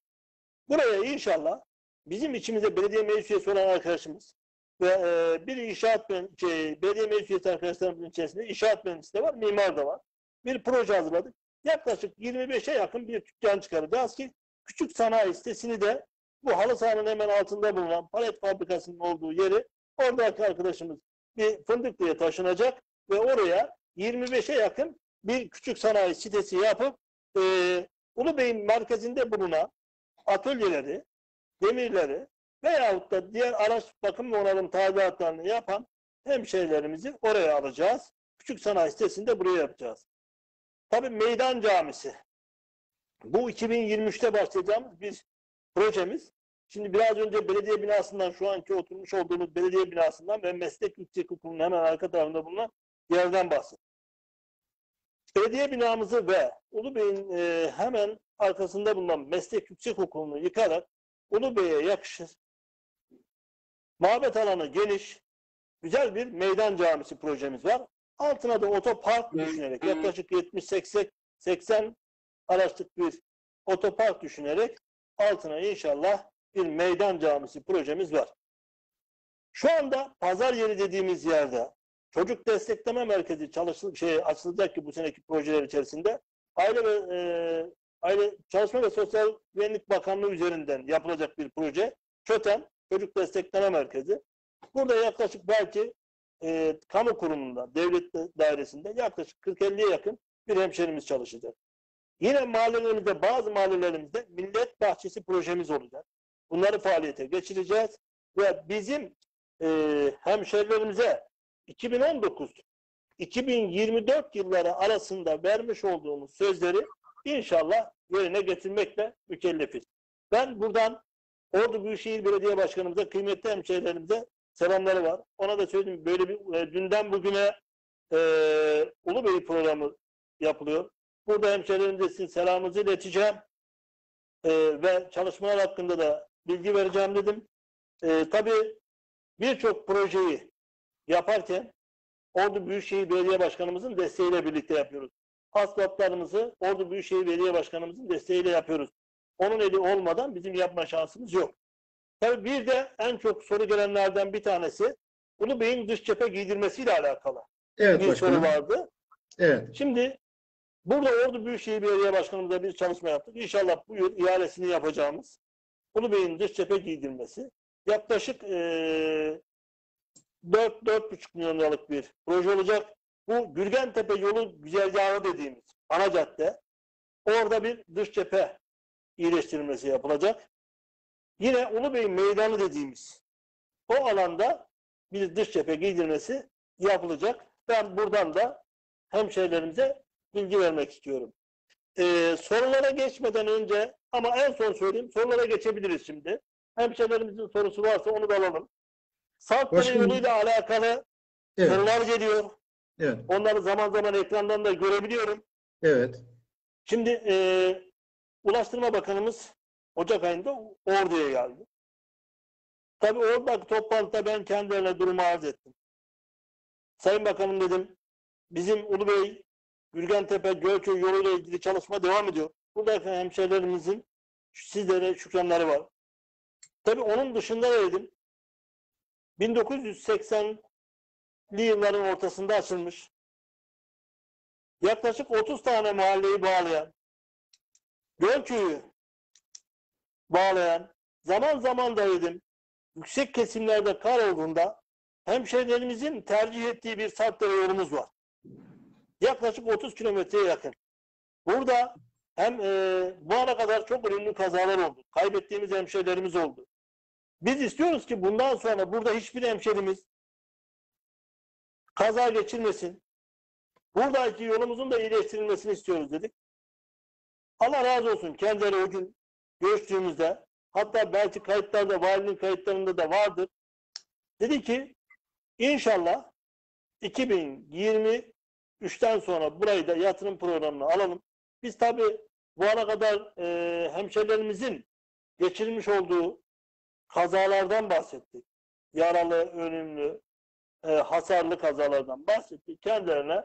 Buraya inşallah bizim içimizde belediye meclis üyesi olan arkadaşımız ve e, bir inşaat şey, belediye meclis üyesi arkadaşlarımızın içerisinde inşaat mühendisi de var, mimar da var. Bir proje hazırladık. Yaklaşık 25'e yakın bir dükkan çıkaracağız ki küçük sanayi sitesini de bu halı sahanın hemen altında bulunan palet fabrikasının olduğu yeri oradaki arkadaşımız bir Fındıklı'ya taşınacak ve oraya 25'e yakın bir küçük sanayi sitesi yapıp e, Ulubey'in merkezinde bulunan atölyeleri, demirleri veyahut da diğer araç bakım ve onarım tadilatlarını yapan hemşehrilerimizi oraya alacağız. Küçük sanayi sitesinde buraya yapacağız. Tabii meydan camisi. Bu 2023'te başlayacağımız bir projemiz. Şimdi biraz önce belediye binasından şu anki oturmuş olduğumuz belediye binasından ve meslek yüksek okulunun hemen arka tarafında bulunan yerden bahsettim. Belediye binamızı ve Ulubey'in e, hemen arkasında bulunan meslek yüksek okulunu yıkarak Ulubey'e yakışır. Mabet alanı geniş, güzel bir meydan camisi projemiz var. Altına da otopark düşünerek yaklaşık 70-80 80 araçlık bir otopark düşünerek altına inşallah bir meydan camisi projemiz var. Şu anda pazar yeri dediğimiz yerde çocuk destekleme merkezi çalışıl şey açılacak ki bu seneki projeler içerisinde aile ve e, aile çalışma ve sosyal güvenlik bakanlığı üzerinden yapılacak bir proje. ÇÖTEM çocuk destekleme merkezi. Burada yaklaşık belki e, kamu kurumunda, devlet dairesinde yaklaşık 40-50'ye yakın bir hemşerimiz çalışacak. Yine mahallelerimizde, bazı mahallelerimizde millet bahçesi projemiz olacak. Bunları faaliyete geçireceğiz ve bizim e, hemşerilerimize 2019 2024 yılları arasında vermiş olduğumuz sözleri inşallah yerine getirmekle mükellefiz. Ben buradan Ordu Büyükşehir Belediye Başkanımıza, kıymetli hemşehrilerimize selamları var. Ona da söyleyeyim böyle bir e, dünden bugüne e, Ulubey programı yapılıyor. Burada hemşehrilerimize sizin selamınızı ileteceğim. E, ve çalışmalar hakkında da bilgi vereceğim dedim. E, tabii birçok projeyi yaparken Ordu Büyükşehir Belediye Başkanımızın desteğiyle birlikte yapıyoruz. Asfaltlarımızı Ordu Büyükşehir Belediye Başkanımızın desteğiyle yapıyoruz. Onun eli olmadan bizim yapma şansımız yok. Tabii bir de en çok soru gelenlerden bir tanesi bunu beyin dış cephe giydirmesiyle alakalı Evet bir soru başkanım. vardı. Evet. Şimdi burada Ordu Büyükşehir Belediye Başkanımızla bir çalışma yaptık. İnşallah bu yıl ihalesini yapacağımız Ulu Bey'in dış cephe giydirmesi yaklaşık eee 4-4,5 milyon liralık bir proje olacak. Bu Gürgentepe yolu güzergahı dediğimiz ana cadde. Orada bir dış cephe iyileştirilmesi yapılacak. Yine Ulubey Meydanı dediğimiz o alanda bir dış cephe giydirmesi yapılacak. Ben buradan da hemşehrilerimize bilgi vermek istiyorum. Ee, sorulara geçmeden önce ama en son söyleyeyim sorulara geçebiliriz şimdi. Hemşehrilerimizin sorusu varsa onu da alalım. Salt Başkanım. yoluyla alakalı Evet. sorular geliyor. Evet. Onları zaman zaman ekrandan da görebiliyorum. Evet. Şimdi e, Ulaştırma Bakanımız Ocak ayında Ordu'ya geldi. Tabii oradaki toplantıda ben kendilerine durumu arz ettim. Sayın Bakanım dedim, bizim Ulubey, Gürgentepe, Gölköy yoluyla ilgili çalışma devam ediyor. Buradaki hemşehrilerimizin sizlere şükranları var. Tabii onun dışında da dedim, 1980'li yılların ortasında açılmış, yaklaşık 30 tane mahalleyi bağlayan, Gölköy'ü bağlayan, zaman zaman da dedim, yüksek kesimlerde kar olduğunda hemşehrilerimizin tercih ettiği bir Sarpdere yolumuz var. Yaklaşık 30 kilometreye yakın. Burada hem e, bu ana kadar çok önemli kazalar oldu. Kaybettiğimiz hemşehrilerimiz oldu. Biz istiyoruz ki bundan sonra burada hiçbir hemşehrimiz kaza geçirmesin. Buradaki yolumuzun da iyileştirilmesini istiyoruz dedik. Allah razı olsun kendileri o gün görüştüğümüzde hatta belki kayıtlarda valinin kayıtlarında da vardır. Dedi ki inşallah 2023'ten sonra burayı da yatırım programına alalım. Biz tabii bu ana kadar e, hemşerilerimizin geçirmiş olduğu kazalardan bahsettik. Yaralı, ölümlü, e, hasarlı kazalardan bahsettik. Kendilerine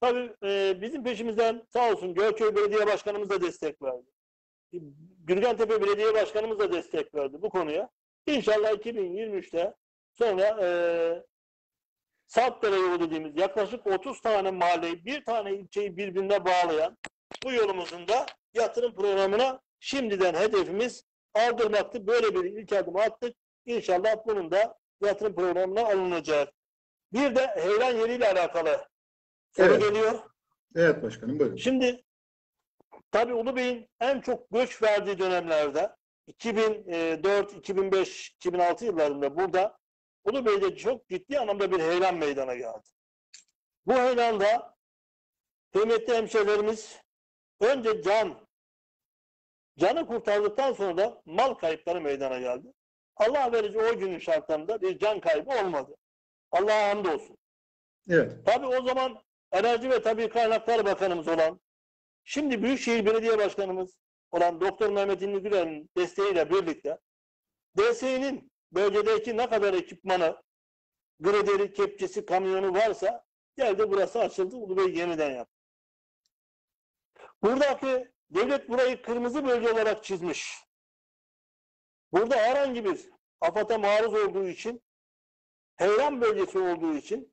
tabii e, bizim peşimizden sağ olsun Gölköy Belediye Başkanımız da destek verdi. Gürgentepe Belediye Başkanımız da destek verdi bu konuya. İnşallah 2023'te sonra e, Sarpdere yolu dediğimiz yaklaşık 30 tane mahalleyi, bir tane ilçeyi birbirine bağlayan bu yolumuzun da yatırım programına şimdiden hedefimiz aldırmaktı. Böyle bir ilk adım attık. İnşallah bunun da yatırım programına alınacak. Bir de Heyran yeriyle alakalı soru Evet. geliyor. Evet başkanım buyurun. Şimdi tabii Ulubey'in en çok göç verdiği dönemlerde 2004, 2005, 2006 yıllarında burada Ulubey'de çok ciddi anlamda bir heyelan meydana geldi. Bu heyelanda kıymetli hemşehrilerimiz önce can, canı kurtardıktan sonra da mal kayıpları meydana geldi. Allah verici o günün şartlarında bir can kaybı olmadı. Allah'a hamdolsun. Evet. Tabii o zaman Enerji ve Tabii Kaynaklar Bakanımız olan, şimdi Büyükşehir Belediye Başkanımız olan Doktor Mehmet İnli Güler'in desteğiyle birlikte DSİ'nin bölgedeki ne kadar ekipmanı, grederi, kepçesi, kamyonu varsa geldi burası açıldı. Ulubey yeniden yaptı. Buradaki devlet burayı kırmızı bölge olarak çizmiş. Burada herhangi bir afata maruz olduğu için, heyran bölgesi olduğu için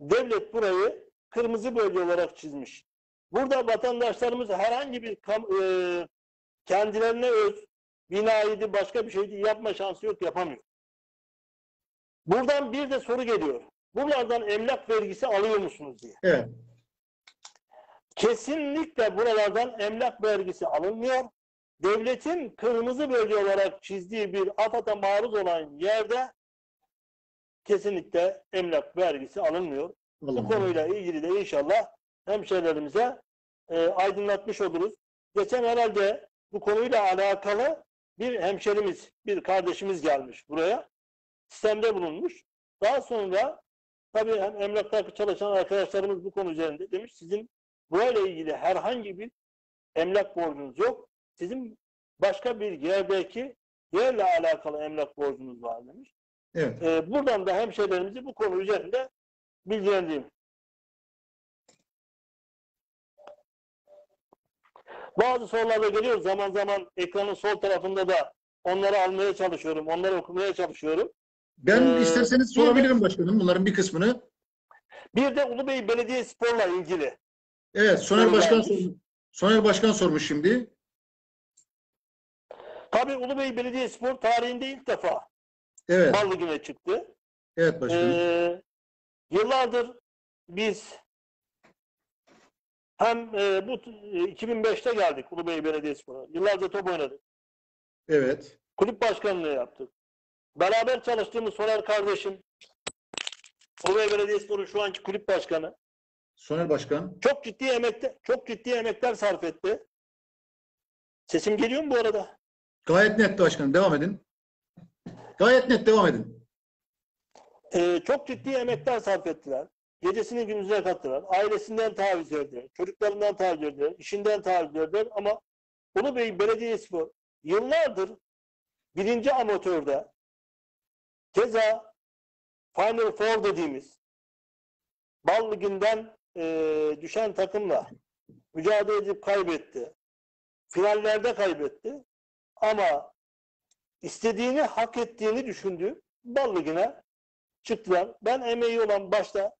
devlet burayı kırmızı bölge olarak çizmiş. Burada vatandaşlarımız herhangi bir e, kendilerine öz binaydı başka bir şeydi yapma şansı yok yapamıyor. Buradan bir de soru geliyor. Buralardan emlak vergisi alıyor musunuz diye. Evet. Kesinlikle buralardan emlak vergisi alınmıyor. Devletin kırmızı bölge olarak çizdiği bir afata maruz olan yerde kesinlikle emlak vergisi alınmıyor. Bu Allah'ım. konuyla ilgili de inşallah hemşehrilerimize e, aydınlatmış oluruz. Geçen herhalde bu konuyla alakalı bir hemşerimiz, bir kardeşimiz gelmiş buraya. Sistemde bulunmuş. Daha sonra tabii hem emlakta çalışan arkadaşlarımız bu konu üzerinde demiş sizin burayla ilgili herhangi bir emlak borcunuz yok. Sizin başka bir yerdeki yerle alakalı emlak borcunuz var demiş. Evet. Ee, buradan da hemşehrilerimizi bu konu üzerinde bilgilendireyim. Bazı sorular da geliyor. Zaman zaman ekranın sol tarafında da onları almaya çalışıyorum. Onları okumaya çalışıyorum. Ben Ee, isterseniz sorabilirim başkanım bunların bir kısmını. Bir de Ulubey Belediye Spor'la ilgili. Evet, Soner Soru Başkan sormuş. Soner Başkan sormuş şimdi. Tabii Ulubey Belediye Spor tarihinde ilk defa Evet, Bal Ligi'ne çıktı. evet başkanım. Ee, yıllardır biz hem e, bu e, 2005'te geldik Ulubey Belediyespor'a. Yıllarca top oynadık. Evet. Kulüp başkanlığı yaptık. Beraber çalıştığımız Soner kardeşim Ulubey Belediyespor'un şu anki kulüp başkanı. Soner Başkan. Çok ciddi emekler, çok ciddi emekler sarf etti. Sesim geliyor mu bu arada? Gayet net başkanım. Devam edin. Gayet net devam edin. Ee, çok ciddi emekler sarf ettiler. Gecesini gündüzüne kattılar. Ailesinden taviz verdiler. Çocuklarından taviz verdiler. işinden taviz verdiler. Ama Ulubey Belediyespor yıllardır birinci amatörde keza Final Four dediğimiz Bal Ligi'nden eee, düşen takımla mücadele edip kaybetti. Finallerde kaybetti. Ama istediğini hak ettiğini düşündü. Bal Ligi'ne çıktılar. Ben emeği olan başta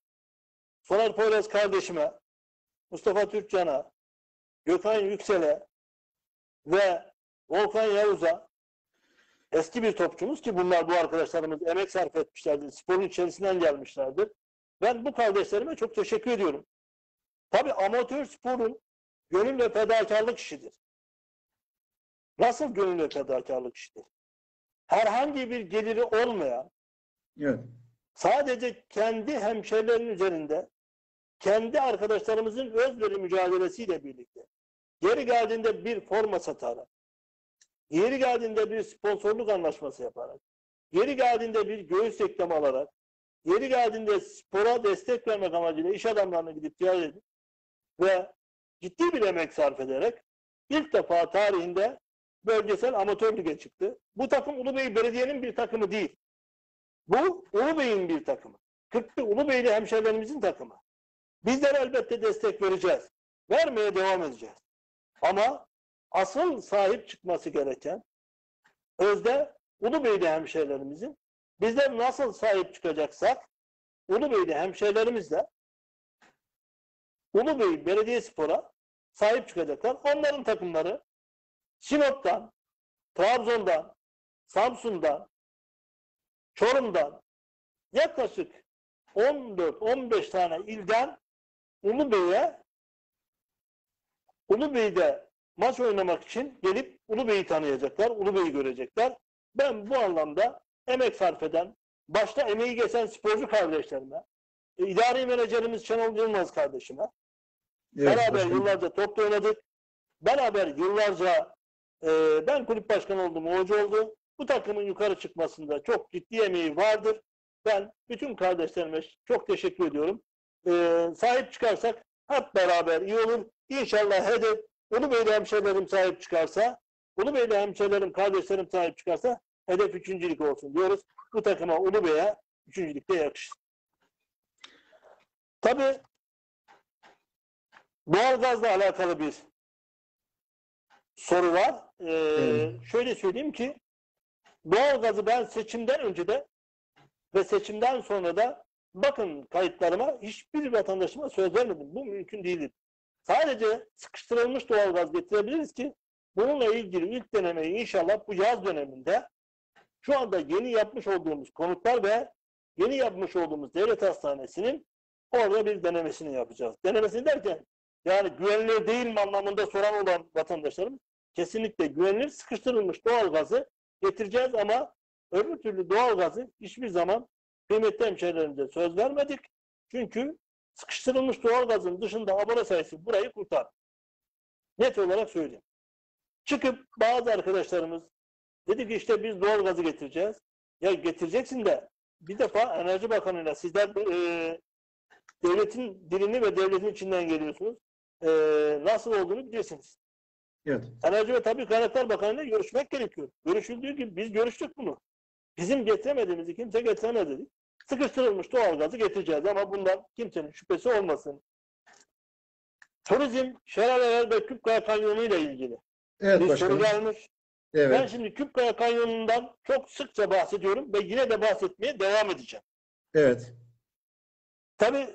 Soner Poyraz kardeşime, Mustafa Türkcan'a, Gökhan Yüksel'e ve Volkan Yavuz'a eski bir topçumuz ki bunlar bu arkadaşlarımız emek sarf etmişlerdir. Sporun içerisinden gelmişlerdir. Ben bu kardeşlerime çok teşekkür ediyorum. Tabii amatör sporun gönül ve fedakarlık işidir. Nasıl gönül ve fedakarlık işidir? Herhangi bir geliri olmayan, Evet. sadece kendi hemşerilerin üzerinde kendi arkadaşlarımızın özveri mücadelesiyle birlikte geri geldiğinde bir forma satarak geri geldiğinde bir sponsorluk anlaşması yaparak geri geldiğinde bir göğüs reklamı alarak geri geldiğinde spora destek vermek amacıyla iş adamlarına gidip ziyaret edip ve ciddi bir emek sarf ederek ilk defa tarihinde bölgesel amatör lige çıktı. Bu takım Ulubey Belediye'nin bir takımı değil. Bu Ulubey'in bir takımı. 40'lı Ulubeyli hemşehrilerimizin takımı. Bizler elbette destek vereceğiz. Vermeye devam edeceğiz. Ama asıl sahip çıkması gereken özde Ulubeyli hemşehrilerimizin bizler nasıl sahip çıkacaksak Ulubeyli hemşehrilerimizle Ulubey Belediyespor'a sahip çıkacaklar. Onların takımları Sinop'tan, Trabzon'dan, Samsun'dan, Çorum'dan yaklaşık 14-15 tane ilden Ulubey'e Ulubey'de maç oynamak için gelip Ulubey'i tanıyacaklar, Ulubey'i görecekler. Ben bu anlamda emek sarf eden, başta emeği geçen sporcu kardeşlerime, e, idari menajerimiz Şenol Yılmaz kardeşime, Evet beraber başkanım. yıllarca top oynadık. Beraber yıllarca e, ben kulüp başkanı oldum, hoca oldu. Bu takımın yukarı çıkmasında çok ciddi emeği vardır. Ben bütün kardeşlerime çok teşekkür ediyorum. E, sahip çıkarsak hep beraber iyi olur. İnşallah hedef Ulubeyli hemşehrilerim sahip çıkarsa, Ulubeyli hemşehrilerim, kardeşlerim sahip çıkarsa hedef üçüncülük olsun diyoruz. Bu takıma Ulubey'e üçüncülükte yakışır. Tabii doğalgazla alakalı bir soru var. Ee, Evet. Şöyle söyleyeyim ki doğalgazı ben seçimden önce de ve seçimden sonra da bakın kayıtlarıma hiçbir vatandaşıma söz vermedim. Bu mümkün değildir. Sadece sıkıştırılmış doğalgaz getirebiliriz ki bununla ilgili ilk denemeyi inşallah bu yaz döneminde şu anda yeni yapmış olduğumuz konutlar ve yeni yapmış olduğumuz devlet hastanesinin orada bir denemesini yapacağız. Denemesini derken yani güvenilir değil mi anlamında soran olan vatandaşlarım kesinlikle güvenilir sıkıştırılmış doğalgazı getireceğiz ama öbür türlü doğalgazı hiçbir zaman kıymetli hemşehrilerimize söz vermedik. Çünkü sıkıştırılmış doğalgazın dışında abone sayısı burayı kurtar. Net olarak söyleyeyim. Çıkıp bazı arkadaşlarımız dedi ki işte biz doğal gazı getireceğiz. Ya getireceksin de bir defa Enerji Bakanı'yla sizler e, devletin dilini ve devletin içinden geliyorsunuz. E, nasıl olduğunu bilirsiniz. Evet. Enerji ve Tabii Kaynaklar Bakanı'yla görüşmek gerekiyor. Görüşüldüğü gibi biz görüştük bunu. Bizim getiremediğimizi kimse getiremez dedik. Sıkıştırılmış doğalgazı getireceğiz ama bundan kimsenin şüphesi olmasın. Turizm, şelaleler ve Küpkaya Kanyonu ile ilgili Evet bir soru başkanım. Gelmiş. Ben Evet. şimdi Küpkaya Kanyonu'ndan çok sıkça bahsediyorum ve yine de bahsetmeye devam edeceğim. Evet. Tabii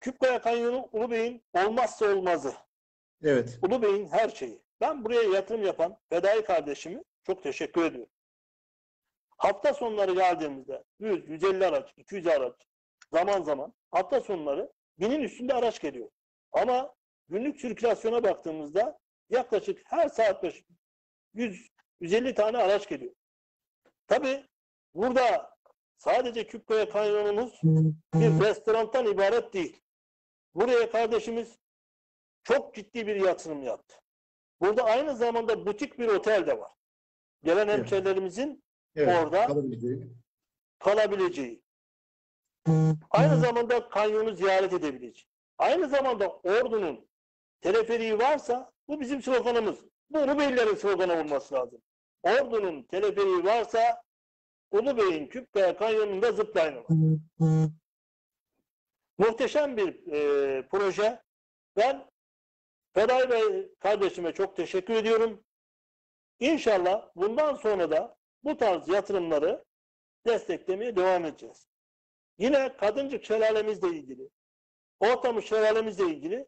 Küpkaya Kanyonu Ulubey'in olmazsa olmazı. Evet. Ulubey'in her şeyi. Ben buraya yatırım yapan fedai kardeşimi çok teşekkür ediyorum. Hafta sonları geldiğimizde 100, 150 araç, 200 araç zaman zaman hafta sonları binin üstünde araç geliyor. Ama günlük sirkülasyona baktığımızda yaklaşık her saat başı 100, 150 tane araç geliyor. Tabii burada sadece Küpkaya Kanyonumuz bir restorantan ibaret değil. Buraya kardeşimiz çok ciddi bir yatırım yaptı. Burada aynı zamanda butik bir otel de var. Gelen Evet. hemşehrilerimizin Evet. Orada- Kalabileceği. kalabileceği. Aynı zamanda kanyonu ziyaret edebileceği. Aynı zamanda Ordu'nun teleferiği varsa bu bizim sloganımız. Bu Ulubeylilerin sloganı olması lazım. Ordu'nun teleferiği varsa Ulubey'in Küpkaya Kanyonu'nda zipline var. Muhteşem bir e, proje. Ben Feday Bey kardeşime çok teşekkür ediyorum. İnşallah bundan sonra da bu tarz yatırımları desteklemeye devam edeceğiz. Yine Kadıncık şelalemizle ilgili, Ortamış şelalemizle ilgili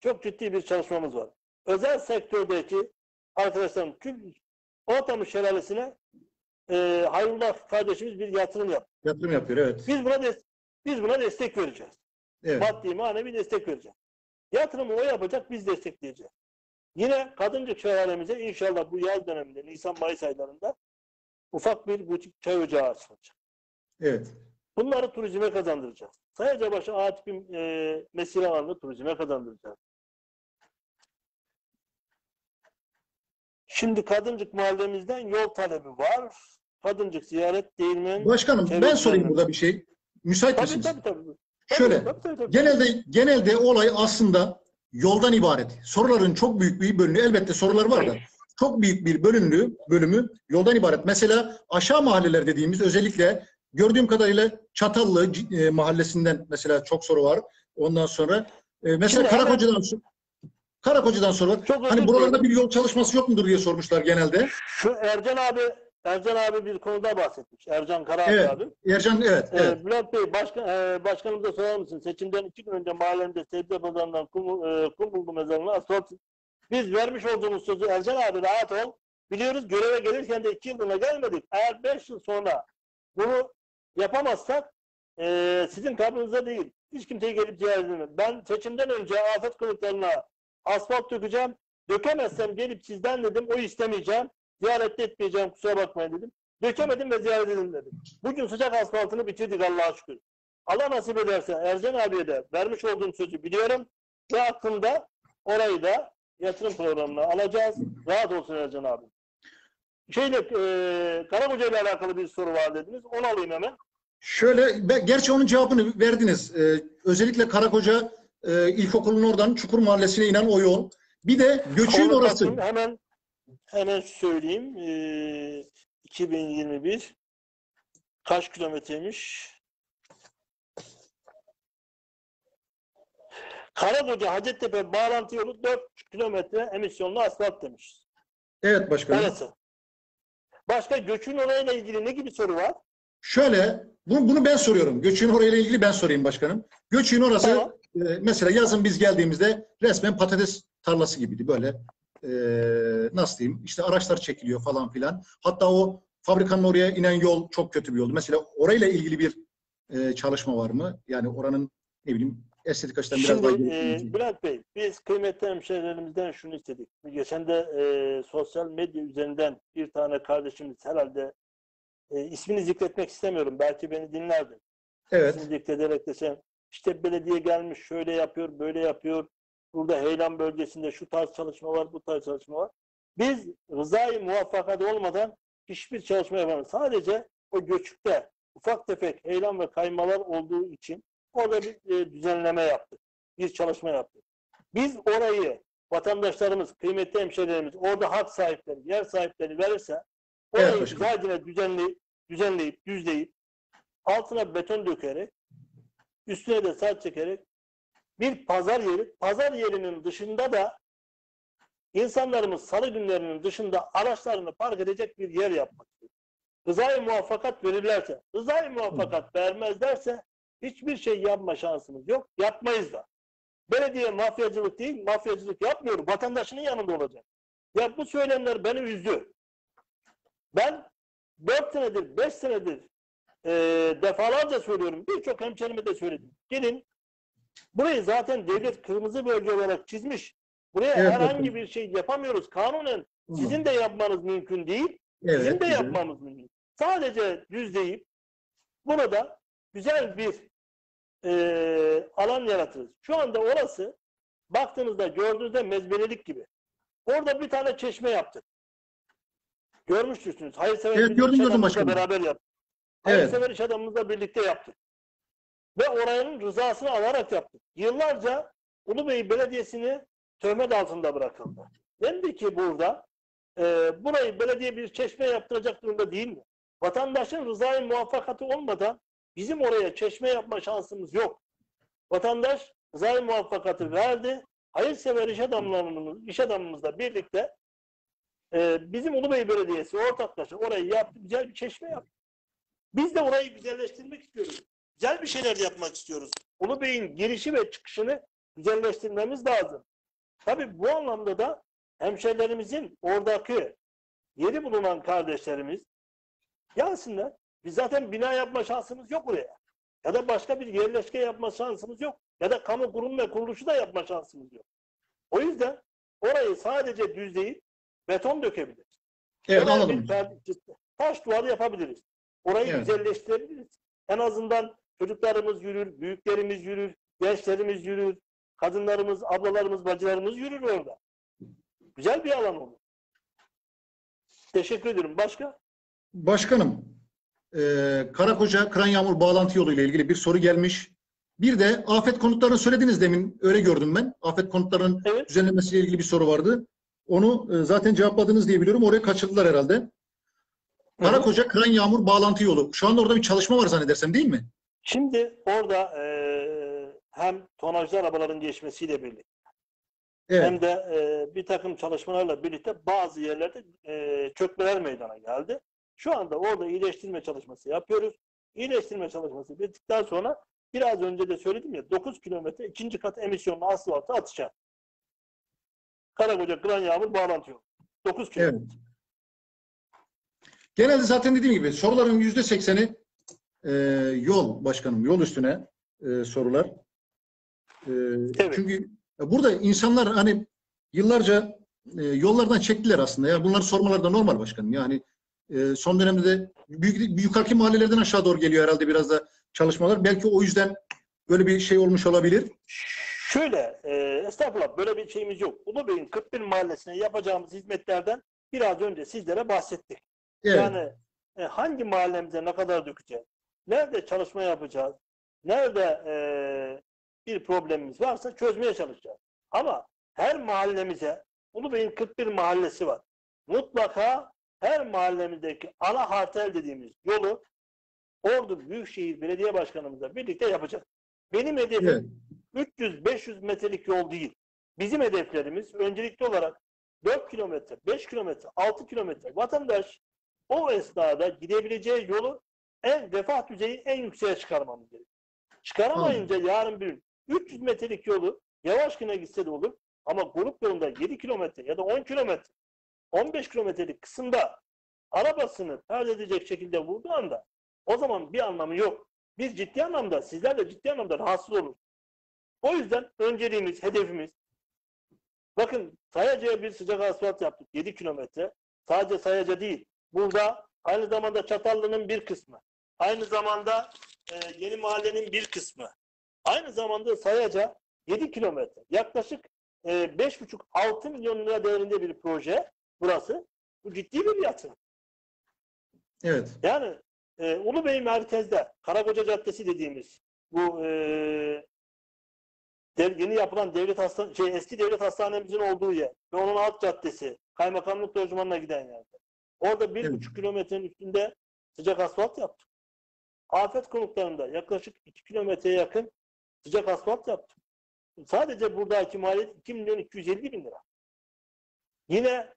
çok ciddi bir çalışmamız var. Özel sektördeki arkadaşlarım tüm Ortamış şelalesine e, Hayrullah kardeşimiz bir yatırım yaptı. Yatırım yapıyor. Evet. Biz buna des- biz buna destek vereceğiz. Evet. Maddi manevi destek vereceğiz. Yatırımı o yapacak, biz destekleyeceğiz. Yine Kadıncık şelalemize inşallah bu yaz döneminde, Nisan-Mayıs aylarında ufak bir butik çay ocağı açılacak. Evet. Bunları turizme kazandıracağız. Sayacabaşı A tipi e, mesire alanını turizme kazandıracağız. Şimdi Kadıncık mahallemizden yol talebi var. Kadıncık ziyaret değirmen. Başkanım ben Çevre sorayım burada bir şey. Müsait Tabii misiniz? tabii tabii. Şöyle, Tabii, tabii, tabii. Genelde genelde olay aslında yoldan ibaret. Soruların çok büyük bir bölümü elbette sorular var da çok büyük bir bölümlü bölümü yoldan ibaret. Mesela aşağı mahalleler dediğimiz özellikle gördüğüm kadarıyla Çatallı e, mahallesinden mesela çok soru var. Ondan sonra e, mesela Karakoca'dan Karakoca'dan var. Çok Hani buralarda bir yol çalışması yok mudur diye sormuşlar genelde. Şu Ercan abi Ercan abi bir konuda bahsetmiş. Ercan Karaağaç Evet. abi. Ercan evet, Ee, evet. Bülent Bey, başkan, e, başkanımıza sorar mısın? Seçimden iki gün önce mahallemde sebze pazarından kum, e, Kumburgu mezarına asfalt. Biz vermiş olduğumuz sözü Ercan abi rahat ol. Biliyoruz göreve gelirken de iki yılına gelmedik. Eğer beş yıl sonra bunu yapamazsak e, sizin kabınıza değil. Hiç kimseyi gelip ziyaret edemez. Ben seçimden önce afet konutlarına asfalt dökeceğim. Dökemezsem gelip sizden dedim o istemeyeceğim. Ziyaret etmeyeceğim kusura bakmayın dedim. Dökemedim ve ziyaret edin dedim. Bugün sıcak asfaltını bitirdik Allah'a şükür. Allah nasip ederse Ercan abiye de vermiş olduğum sözü biliyorum ve aklımda orayı da yatırım programına alacağız. Rahat olsun Ercan abi. Şeyle, e, Karakoca ile alakalı bir soru var dediniz. Onu alayım hemen. Şöyle, gerçi onun cevabını verdiniz. Ee, özellikle Karakoca e, İlkokulu'nun oradan Çukur Mahallesi'ne inen o yol. Bir de Göçük'ün Onu orası. Hemen hemen söyleyeyim. E, 2021 kaç kilometreymiş? Karakoca Hacettepe bağlantı yolu 4 kilometre emisyonlu asfalt demiş. Evet başkanım. Orası. Başka göçün orayla ilgili ne gibi soru var? Şöyle, bunu, bunu ben soruyorum. Göçük'ün orayla ilgili ben sorayım başkanım. Göçük'ün orası Tamam. E, mesela yazın biz geldiğimizde resmen patates tarlası gibiydi böyle. e, nasıl diyeyim? İşte araçlar çekiliyor falan filan. Hatta o fabrikanın oraya inen yol çok kötü bir yoldu. Mesela orayla ilgili bir e, çalışma var mı? Yani oranın ne bileyim estetik açıdan biraz daha Şimdi geliştirilmesi. e, Bülent Bey, biz kıymetli hemşehrilerimizden şunu istedik. Geçen de e, sosyal medya üzerinden bir tane kardeşimiz herhalde e, ismini zikretmek istemiyorum. Belki beni dinlerdi. Evet. İsmini zikrederek desem işte belediye gelmiş şöyle yapıyor, böyle yapıyor. burada Heyelan bölgesinde şu tarz çalışma var, bu tarz çalışma var. Biz rızayı muvaffakat olmadan hiçbir çalışma yapamayız. Sadece o göçükte ufak tefek heyelan ve kaymalar olduğu için orada bir e, düzenleme yaptık. Bir çalışma yaptık. Biz orayı vatandaşlarımız, kıymetli hemşehrilerimiz, orada hak sahipleri, yer sahipleri verirse orayı Evet güzelce düzenleyip, düzenleyip, düzleyip altına beton dökerek üstüne de saç çekerek bir pazar yeri, pazar yerinin dışında da insanlarımız salı günlerinin dışında araçlarını park edecek bir yer yapmak istiyor. Rızayı muvaffakat verirlerse, rızayı muvaffakat vermezlerse hiçbir şey yapma şansımız yok. Yapmayız da. Belediye mafyacılık değil, mafyacılık yapmıyor. Vatandaşının yanında olacak. Ya bu söylemler beni üzdü. Ben 4 senedir, 5 senedir eee, defalarca söylüyorum. Birçok hemşerime de söyledim. Gelin burayı zaten devlet kırmızı bölge olarak çizmiş. Buraya Evet, herhangi bakın. bir şey yapamıyoruz. Kanunen sizin de yapmanız mümkün değil. Evet, Bizim de yapmamız mümkün. Sadece düzleyip burada güzel bir eee, alan yaratırız. Şu anda orası baktığınızda gördüğünüzde mezbelelik gibi. Orada bir tane çeşme yaptık. Görmüştürsünüz. Hayırsever Evet, gördüm, gördüm başkanım. beraber yaptık. Evet. Hayırsever iş adamımızla birlikte yaptık. Ve oranın rızasını alarak yaptık. Yıllarca Ulubey Belediyesi'ni töhmet altında bırakıldı. Dendi ki burada e, burayı belediye bir çeşme yaptıracak durumda değil mi? Vatandaşın rızayı muvaffakatı olmadan bizim oraya çeşme yapma şansımız yok. Vatandaş rızayı muvaffakatı verdi. Hayırsever iş adamlarımız, iş adamımızla birlikte e, bizim Ulubey Belediyesi ortaklaşa orayı yaptı. Güzel bir çeşme yaptı. Biz de orayı güzelleştirmek istiyoruz. Güzel bir şeyler yapmak istiyoruz. Ulubey'in girişi ve çıkışını güzelleştirmemiz lazım. Tabii bu anlamda da hemşerilerimizin oradaki yeri bulunan kardeşlerimiz gelsinler. Biz zaten bina yapma şansımız yok buraya. Ya da başka bir yerleşke yapma şansımız yok. Ya da kamu kurum ve kuruluşu da yapma şansımız yok. O yüzden orayı sadece düzleyip beton dökebiliriz. Evet Genel anladım. bir taş duvarı yapabiliriz. Orayı Evet. güzelleştirebiliriz. En azından çocuklarımız yürür, büyüklerimiz yürür, gençlerimiz yürür, kadınlarımız, ablalarımız, bacılarımız yürür orada. Güzel bir alan olur. Teşekkür ederim. Başka? Başkanım, e, Karakoca Kran Yağmur bağlantı yolu ile ilgili bir soru gelmiş. Bir de afet konutlarını söylediniz demin, öyle gördüm ben. Afet konutlarının Evet. düzenlenmesiyle ilgili bir soru vardı. Onu e, zaten cevapladınız diye biliyorum. Oraya kaçırdılar herhalde. Karakoca Kran Yağmur bağlantı yolu. Şu anda orada bir çalışma var zannedersem değil mi? Şimdi orada eee, hem tonajlı arabaların geçmesiyle birlikte Evet. hem de eee, bir takım çalışmalarla birlikte bazı yerlerde eee, çökmeler meydana geldi. Şu anda orada iyileştirme çalışması yapıyoruz. İyileştirme çalışması bittikten sonra biraz önce de söyledim ya 9 kilometre ikinci kat emisyonlu asfaltı atacağım. Karakoca Kıran Yağmur bağlantı yolu. 9 kilometre. Evet. Genelde zaten dediğim gibi soruların yüzde sekseni e, yol başkanım, yol üstüne e, sorular. E, Çünkü burada insanlar hani yıllarca e, yollardan çektiler aslında. Ya bunları sormalar da normal başkanım. Yani e, son dönemde de büyük, yukarıki mahallelerden aşağı doğru geliyor herhalde biraz da çalışmalar. Belki o yüzden böyle bir şey olmuş olabilir. Şöyle, e, estağfurullah böyle bir şeyimiz yok. Ulubey'in 41 mahallesine yapacağımız hizmetlerden biraz önce sizlere bahsettik. Evet. Yani e, hangi mahallemize ne kadar dökeceğiz? Nerede çalışma yapacağız? Nerede e, bir problemimiz varsa çözmeye çalışacağız. Ama her mahallemize, Ulubey'in 41 mahallesi var. Mutlaka her mahallemizdeki ana hartel dediğimiz yolu Ordu Büyükşehir Belediye Başkanımızla birlikte yapacağız. Benim hedefim Evet. 300-500 metrelik yol değil. Bizim hedeflerimiz öncelikli olarak 4 kilometre, 5 kilometre, 6 kilometre vatandaş o esnada gidebileceği yolu en refah düzeyi en yükseğe çıkarmamız gerekiyor. Çıkaramayınca yarın bir gün 300 metrelik yolu yavaş güne gitse de olur ama grup yolunda 7 kilometre ya da 10 kilometre 15 kilometrelik kısımda arabasını perde edecek şekilde vurduğu anda o zaman bir anlamı yok. Biz ciddi anlamda, sizler de ciddi anlamda rahatsız oluruz. O yüzden önceliğimiz, hedefimiz bakın Sayaca'ya bir sıcak asfalt yaptık 7 kilometre. Sadece Sayaca değil. Burada aynı zamanda Çatallı'nın bir kısmı. Aynı zamanda e, Yeni Mahalle'nin bir kısmı. Aynı zamanda Sayaca 7 kilometre. Yaklaşık e, 5,5-6 milyon lira değerinde bir proje burası. Bu ciddi bir yatırım. Evet. Yani e, Ulubey merkezde Karakoca Caddesi dediğimiz bu e, dev- yeni yapılan devlet hastane şey eski devlet hastanemizin olduğu yer ve onun alt caddesi kaymakamlık lojmanına giden yerde. Orada bir buçuk kilometrenin üstünde sıcak asfalt yaptık. Afet konutlarında yaklaşık 2 kilometreye yakın sıcak asfalt yaptık. Sadece buradaki maliyet 2 milyon 250 bin lira. Yine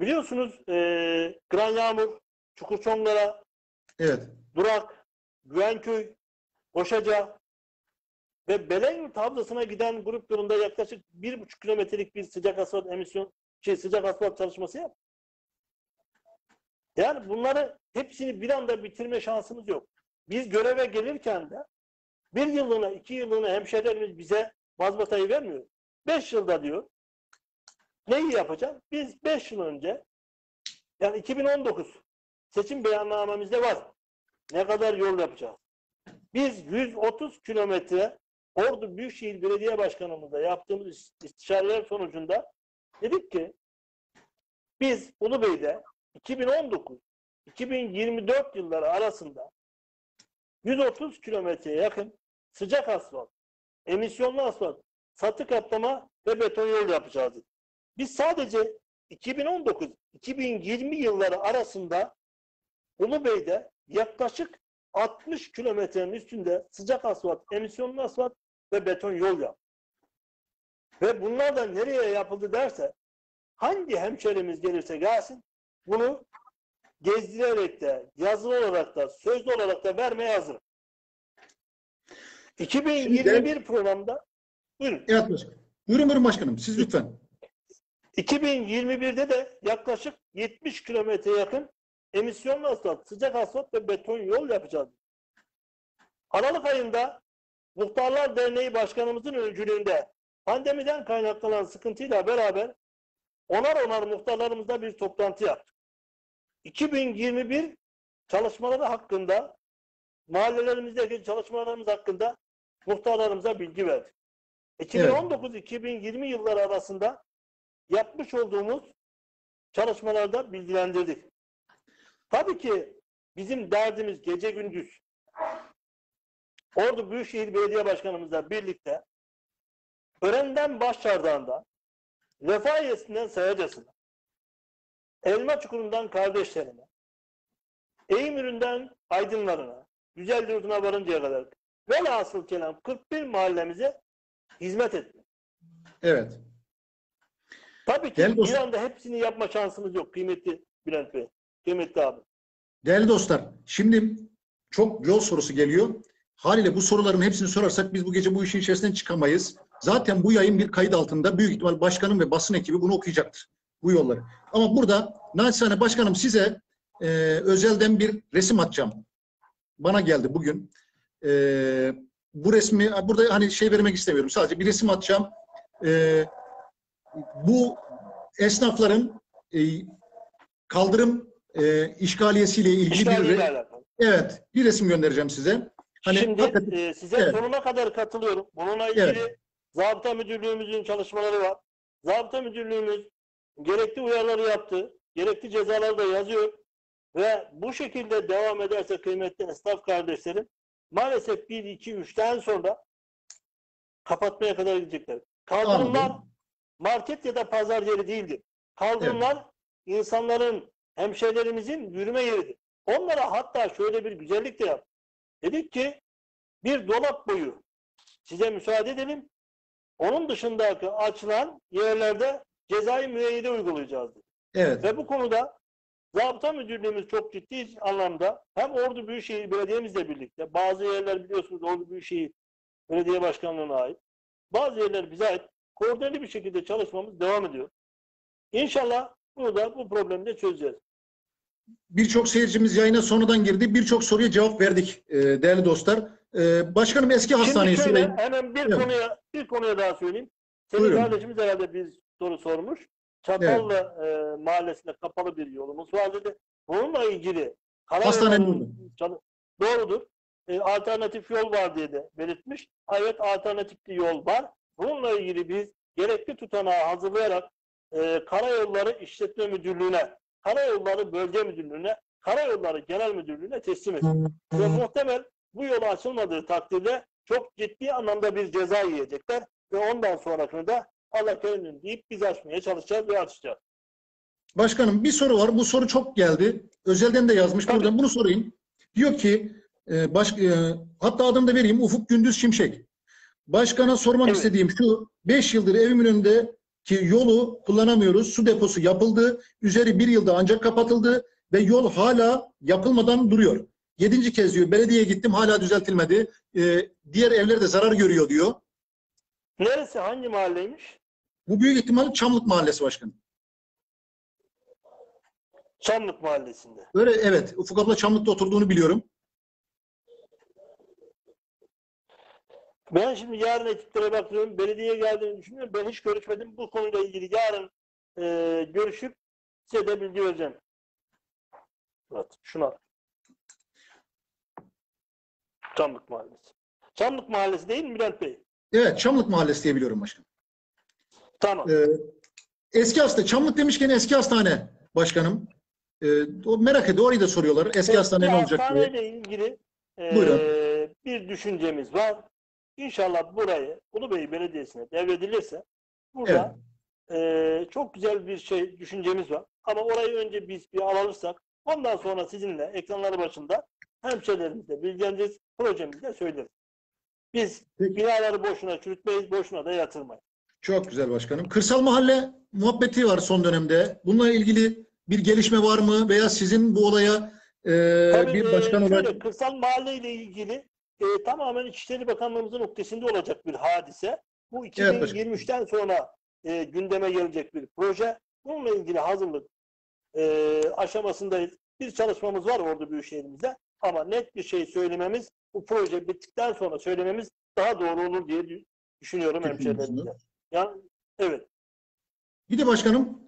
biliyorsunuz e, Gran Yağmur, Çukurçonglara, Evet. Durak, Güvenköy, Koşaca ve Belenyurt havzasına giden grup yolunda yaklaşık bir buçuk kilometrelik bir sıcak asfalt emisyon, şey sıcak asfalt çalışması yap. Yani bunları hepsini bir anda bitirme şansımız yok. Biz göreve gelirken de bir yıllığına, iki yıllığına hemşehrilerimiz bize mazbatayı vermiyor. Beş yılda diyor. Neyi yapacağım? Biz beş yıl önce yani 2019 seçim beyannamemizde var. Ne kadar yol yapacağız? Biz 130 kilometre Ordu Büyükşehir Belediye Başkanımızla yaptığımız ist- istişareler sonucunda dedik ki biz Ulubey'de 2019-2024 yılları arasında 130 kilometreye yakın sıcak asfalt, emisyonlu asfalt, satı kaplama ve beton yol yapacağız. Biz sadece 2019-2020 yılları arasında Ulubey'de yaklaşık 60 kilometrenin üstünde sıcak asfalt, emisyonlu asfalt ve beton yol yap. Ve bunlar da nereye yapıldı derse hangi hemşerimiz gelirse gelsin bunu gezdirerek de yazılı olarak da sözlü olarak da vermeye hazırım. 2021 programda buyurun. Evet başkanım. Buyurun buyurun başkanım. Siz lütfen. 2021'de de yaklaşık 70 kilometre yakın emisyonlu asfalt, sıcak asfalt ve beton yol yapacağız. Aralık ayında Muhtarlar Derneği Başkanımızın öncülüğünde pandemiden kaynaklanan sıkıntıyla beraber onar onar muhtarlarımızla bir toplantı yaptık. 2021 çalışmaları hakkında mahallelerimizdeki çalışmalarımız hakkında muhtarlarımıza bilgi verdik. 2019-2020 yılları arasında yapmış olduğumuz çalışmalarda bilgilendirdik. Tabii ki bizim derdimiz gece gündüz Ordu Büyükşehir Belediye Başkanımızla birlikte Ören'den Başçardağ'ından Refahiyesi'nden Sayacası'na Elma Çukuru'ndan kardeşlerine Eğimürü'nden Aydınlarına Güzel Yurdu'na varıncaya kadar velhasıl kelam 41 mahallemize hizmet etti. Evet. Tabii ki Gel bir dostum. anda hepsini yapma şansımız yok kıymetli Bülent Bey. Kıymetli abi. Değerli dostlar, şimdi çok yol sorusu geliyor. Haliyle bu soruların hepsini sorarsak biz bu gece bu işin içerisinden çıkamayız. Zaten bu yayın bir kayıt altında. Büyük ihtimal başkanım ve basın ekibi bunu okuyacaktır. Bu yolları. Ama burada naçizane başkanım size e, özelden bir resim atacağım. Bana geldi bugün. E, bu resmi, burada hani şey vermek istemiyorum. Sadece bir resim atacağım. E, bu esnafların e, kaldırım e, işgaliyesiyle ilgili bir İşgaliyle alakalı. evet bir resim göndereceğim size. Hani Şimdi hakikaten- e, size Evet. sonuna kadar katılıyorum. Bununla ilgili Evet. Zabıta Müdürlüğümüzün çalışmaları var. Zabıta Müdürlüğümüz gerekli uyarıları yaptı. Gerekli cezaları da yazıyor. Ve bu şekilde devam ederse kıymetli esnaf kardeşlerim maalesef 1, 2, 3'ten sonra kapatmaya kadar gidecekler. Kaldırımlar Anladım. market ya da pazar yeri değildir. Kaldırımlar insanların, hemşehrilerimizin yürüme yeridir. Onlara hatta şöyle bir güzellik de yap. Dedik ki bir dolap boyu size müsaade edelim. Onun dışındaki açılan yerlerde cezai müeyyide uygulayacağız. dedik. evet. Ve bu konuda Zabıta Müdürlüğümüz çok ciddi anlamda hem Ordu Büyükşehir Belediye'mizle birlikte bazı yerler biliyorsunuz Ordu Büyükşehir Belediye Başkanlığı'na ait. Bazı yerler bize ait. Koordineli bir şekilde çalışmamız devam ediyor. İnşallah bunu da bu problemi de çözeceğiz. Birçok seyircimiz yayına sonradan girdi. Birçok soruya cevap verdik e, değerli dostlar. E, başkanım eski hastaneyi Şimdi şöyle hemen bir Evet. konuya bir konuya daha söyleyeyim. Senin Buyurun. kardeşimiz herhalde bir soru sormuş. Çatallı e, mahallesinde kapalı bir yolumuz var dedi. Bununla ilgili Hastanenin doğrudur. E, alternatif yol var diye de belirtmiş. Evet alternatif bir yol var. Bununla ilgili biz gerekli tutanağı hazırlayarak e, Karayolları İşletme Müdürlüğü'ne, Karayolları Bölge Müdürlüğü'ne, Karayolları Genel Müdürlüğü'ne teslim edin. Ve muhtemel bu yol açılmadığı takdirde çok ciddi anlamda bir ceza yiyecekler ve ondan sonrakını da Allah kerimdir deyip biz açmaya çalışacağız ve açacağız. Başkanım bir soru var. Bu soru çok geldi. Özelden de yazmış. Tabii. Buradan bunu sorayım. Diyor ki e, baş, e, hatta adını da vereyim. Ufuk Gündüz Şimşek. Başkana sormak Evet. istediğim şu. 5 yıldır evimin önündeki yolu kullanamıyoruz. Su deposu yapıldı. Üzeri bir yılda ancak kapatıldı ve yol hala yapılmadan duruyor. Yedinci kez diyor. Belediyeye gittim hala düzeltilmedi. E, diğer evler de zarar görüyor diyor. Neresi? Hangi mahalleymiş? Bu büyük ihtimalle Çamlık Mahallesi başkanım. Çamlık Mahallesi'nde. Öyle evet. Ufuk abla Çamlık'ta oturduğunu biliyorum. Ben şimdi yarın ekiplere bakıyorum. Belediyeye geldiğini düşünüyorum. Ben hiç görüşmedim. Bu konuyla ilgili yarın e, görüşüp size de bilgi vereceğim. Evet, şuna. Çamlık Mahallesi. Çamlık Mahallesi değil mi Bülent Bey? Evet, Çamlık Mahallesi diye biliyorum başkanım. Tamam. Ee, eski hastane, Çamlık demişken eski hastane başkanım. Ee, o merak ediyor, orayı da soruyorlar. Eski hastane ne olacak diye. hastaneyle ilgili e, Buyurun. bir düşüncemiz var. İnşallah burayı Ulubey Belediyesi'ne devredilirse burada e, çok güzel bir şey düşüncemiz var. Ama orayı önce biz bir alırsak ondan sonra sizinle ekranları başında hemşehrilerimizle bilgileneceğiz. Projemizde söyleriz. Biz Peki. binaları boşuna çürütmeyiz, boşuna da yatırmayız. Çok güzel başkanım. Kırsal mahalle muhabbeti var son dönemde. Bununla ilgili bir gelişme var mı? Veya sizin bu olaya e, Tabii, bir e, başkan şöyle, olarak... kırsal mahalle ile ilgili e, tamamen İçişleri Bakanlığımızın noktasında olacak bir hadise. Bu Evet başkanım. 2023'ten sonra e, gündeme gelecek bir proje. Bununla ilgili hazırlık e, aşamasındayız. Bir çalışmamız var orada Büyükşehir'imizde. Ama net bir şey söylememiz, bu proje bittikten sonra söylememiz daha doğru olur diye dü- düşünüyorum Düşünüyorsunuz. hemşehrilerimizle. Yani, evet. Bir de başkanım,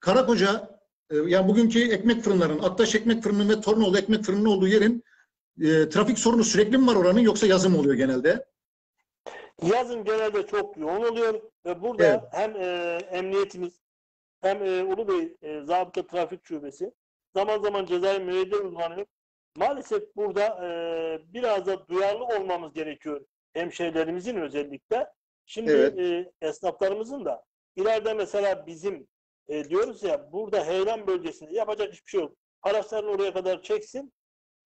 Karakoca, e, yani bugünkü ekmek fırınlarının, Aktaş ekmek fırının ve Tornoğlu ekmek fırının olduğu yerin e, trafik sorunu sürekli mi var oranın yoksa yazın mı oluyor genelde? Yazın genelde çok yoğun oluyor ve burada Evet. hem e, emniyetimiz hem e, Ulubey e, Zabıta Trafik Şubesi zaman zaman cezai müeyyide uygulanıyor. Maalesef burada e, biraz da duyarlı olmamız gerekiyor hemşehrilerimizin özellikle. Şimdi Evet. e, esnaflarımızın da ileride mesela bizim e, diyoruz ya burada heyelan bölgesinde yapacak hiçbir şey yok. Araçlarını oraya kadar çeksin,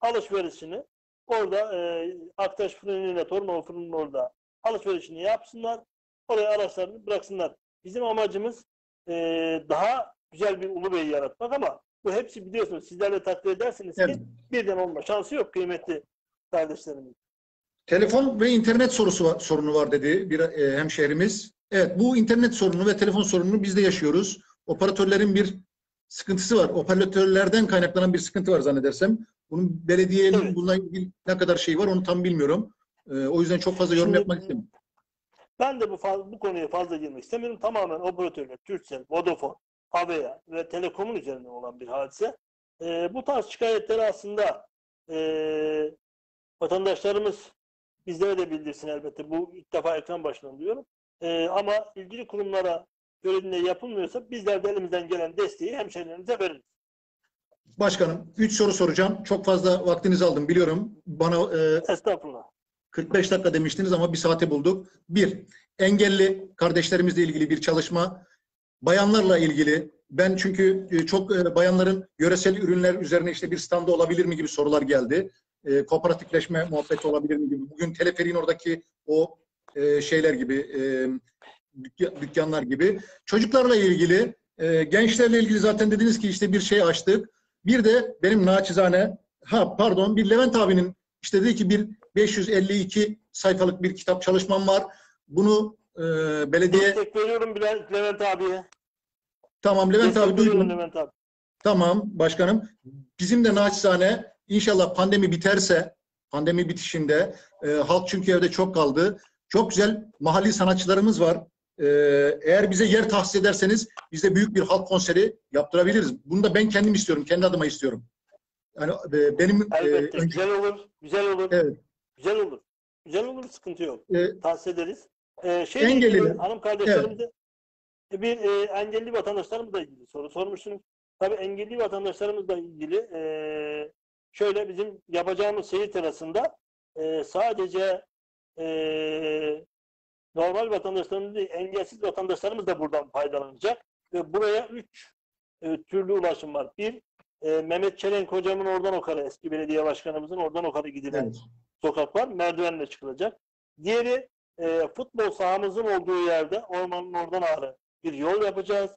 alışverişini orada e, Aktaş fırınıyla Tornova fırının orada alışverişini yapsınlar. Oraya araçlarını bıraksınlar. Bizim amacımız e, daha güzel bir Ulubey yaratmak ama bu hepsi biliyorsunuz sizler de takdir edersiniz ki Evet. birden olma şansı yok kıymetli kardeşlerimiz. Telefon ve internet sorusu var, sorunu var dedi bir e, hemşehrimiz. Evet bu internet sorunu ve telefon sorununu biz de yaşıyoruz. Operatörlerin bir sıkıntısı var. Operatörlerden kaynaklanan bir sıkıntı var zannedersem. Bunun belediyenin Evet. bununla ilgili ne kadar şey var onu tam bilmiyorum. E, o yüzden çok fazla yorum Şimdi- yapmak istemiyorum. Ben de bu, bu konuya fazla girmek istemiyorum. Tamamen operatörler, Turkcell, Vodafone, Avea ve Telekom'un üzerine olan bir hadise. Ee, bu tarz şikayetleri aslında ee, vatandaşlarımız bizlere de bildirsin elbette. Bu ilk defa ekran başından duyuyorum. Ee, ama ilgili kurumlara görevinde yapılmıyorsa bizler de elimizden gelen desteği hemşehrilerimize veririz. Başkanım 3 soru soracağım. Çok fazla vaktinizi aldım biliyorum. Bana e, Estağfurullah. 45 dakika demiştiniz ama bir saate bulduk. Bir, engelli kardeşlerimizle ilgili bir çalışma. Bayanlarla ilgili. Ben çünkü e, çok e, bayanların yöresel ürünler üzerine işte bir standa olabilir mi gibi sorular geldi. E, kooperatifleşme muhabbeti olabilir mi gibi. Bugün teleferiğin oradaki o şeyler gibi, dükka- dükkanlar gibi. Çocuklarla ilgili, gençlerle ilgili zaten dediniz ki işte bir şey açtık. Bir de benim naçizane, ha pardon bir Levent abinin işte dedi ki bir 552 sayfalık bir kitap çalışmam var. Bunu e, belediye Destek veriyorum Bülent, Levent abiye. tamam Levent Destek abi duydum. Levent abi. Tamam başkanım. Bizim de naçizane inşallah pandemi biterse pandemi bitişinde e, halk çünkü evde çok kaldı. Çok güzel mahalli sanatçılarımız var. E, eğer bize yer tahsis ederseniz biz de büyük bir halk konseri yaptırabiliriz. Bunu da ben kendim istiyorum. Kendi adıma istiyorum. Yani e, benim e, Elbette. önce- Güzel olur. Güzel olur. evet, Güzel olur. Güzel olur. Sıkıntı yok. e, Tavsiye ederiz. Ee, şey Engelliler. Hanım kardeşlerimize E, Bir e, engelli vatandaşlarımızla ilgili soru sormuşsunuz. Tabii engelli vatandaşlarımızla ilgili e, şöyle bizim yapacağımız seyir terasında e, sadece e, normal vatandaşlarımız değil, engelsiz vatandaşlarımız da buradan faydalanacak. Ve buraya üç e, türlü ulaşım var. Bir, e, Mehmet Çelenk hocamın oradan o kadar eski belediye başkanımızın oradan o kadar gidilen Evet. sokak var. Merdivenle çıkılacak. Diğeri e, futbol sahamızın olduğu yerde ormanın oradan ağrı bir yol yapacağız.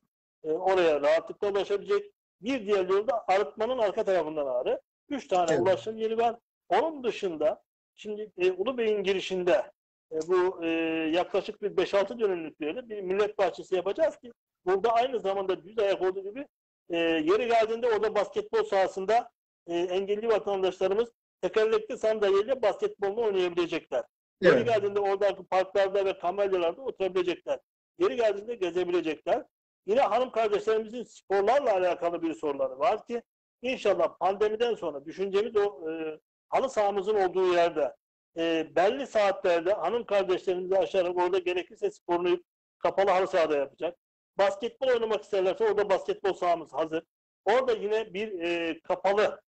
E, oraya rahatlıkla ulaşabilecek. Bir diğer yolda arıtmanın arka tarafından ağrı. Üç tane Evet. ulaşım yeri var. Onun dışında şimdi e, Ulubey'in girişinde e, bu e, yaklaşık bir 5-6 dönümlük bir yerde bir millet bahçesi yapacağız ki burada aynı zamanda düz ayak olduğu gibi e, yeri geldiğinde orada basketbol sahasında e, engelli vatandaşlarımız tekerlekli sandalyeyle basketbolunu oynayabilecekler. Yeri Evet. geldiğinde oradaki parklarda ve kamelyalarda oturabilecekler. Yeri geldiğinde gezebilecekler. Yine hanım kardeşlerimizin sporlarla alakalı bir soruları var ki inşallah pandemiden sonra düşüncemiz o e, halı sahamızın olduğu yerde e, belli saatlerde hanım kardeşlerimizi aşarak orada gerekirse sporunu kapalı halı sahada yapacak. Basketbol oynamak isterlerse orada basketbol sahamız hazır. Orada yine bir e, kapalı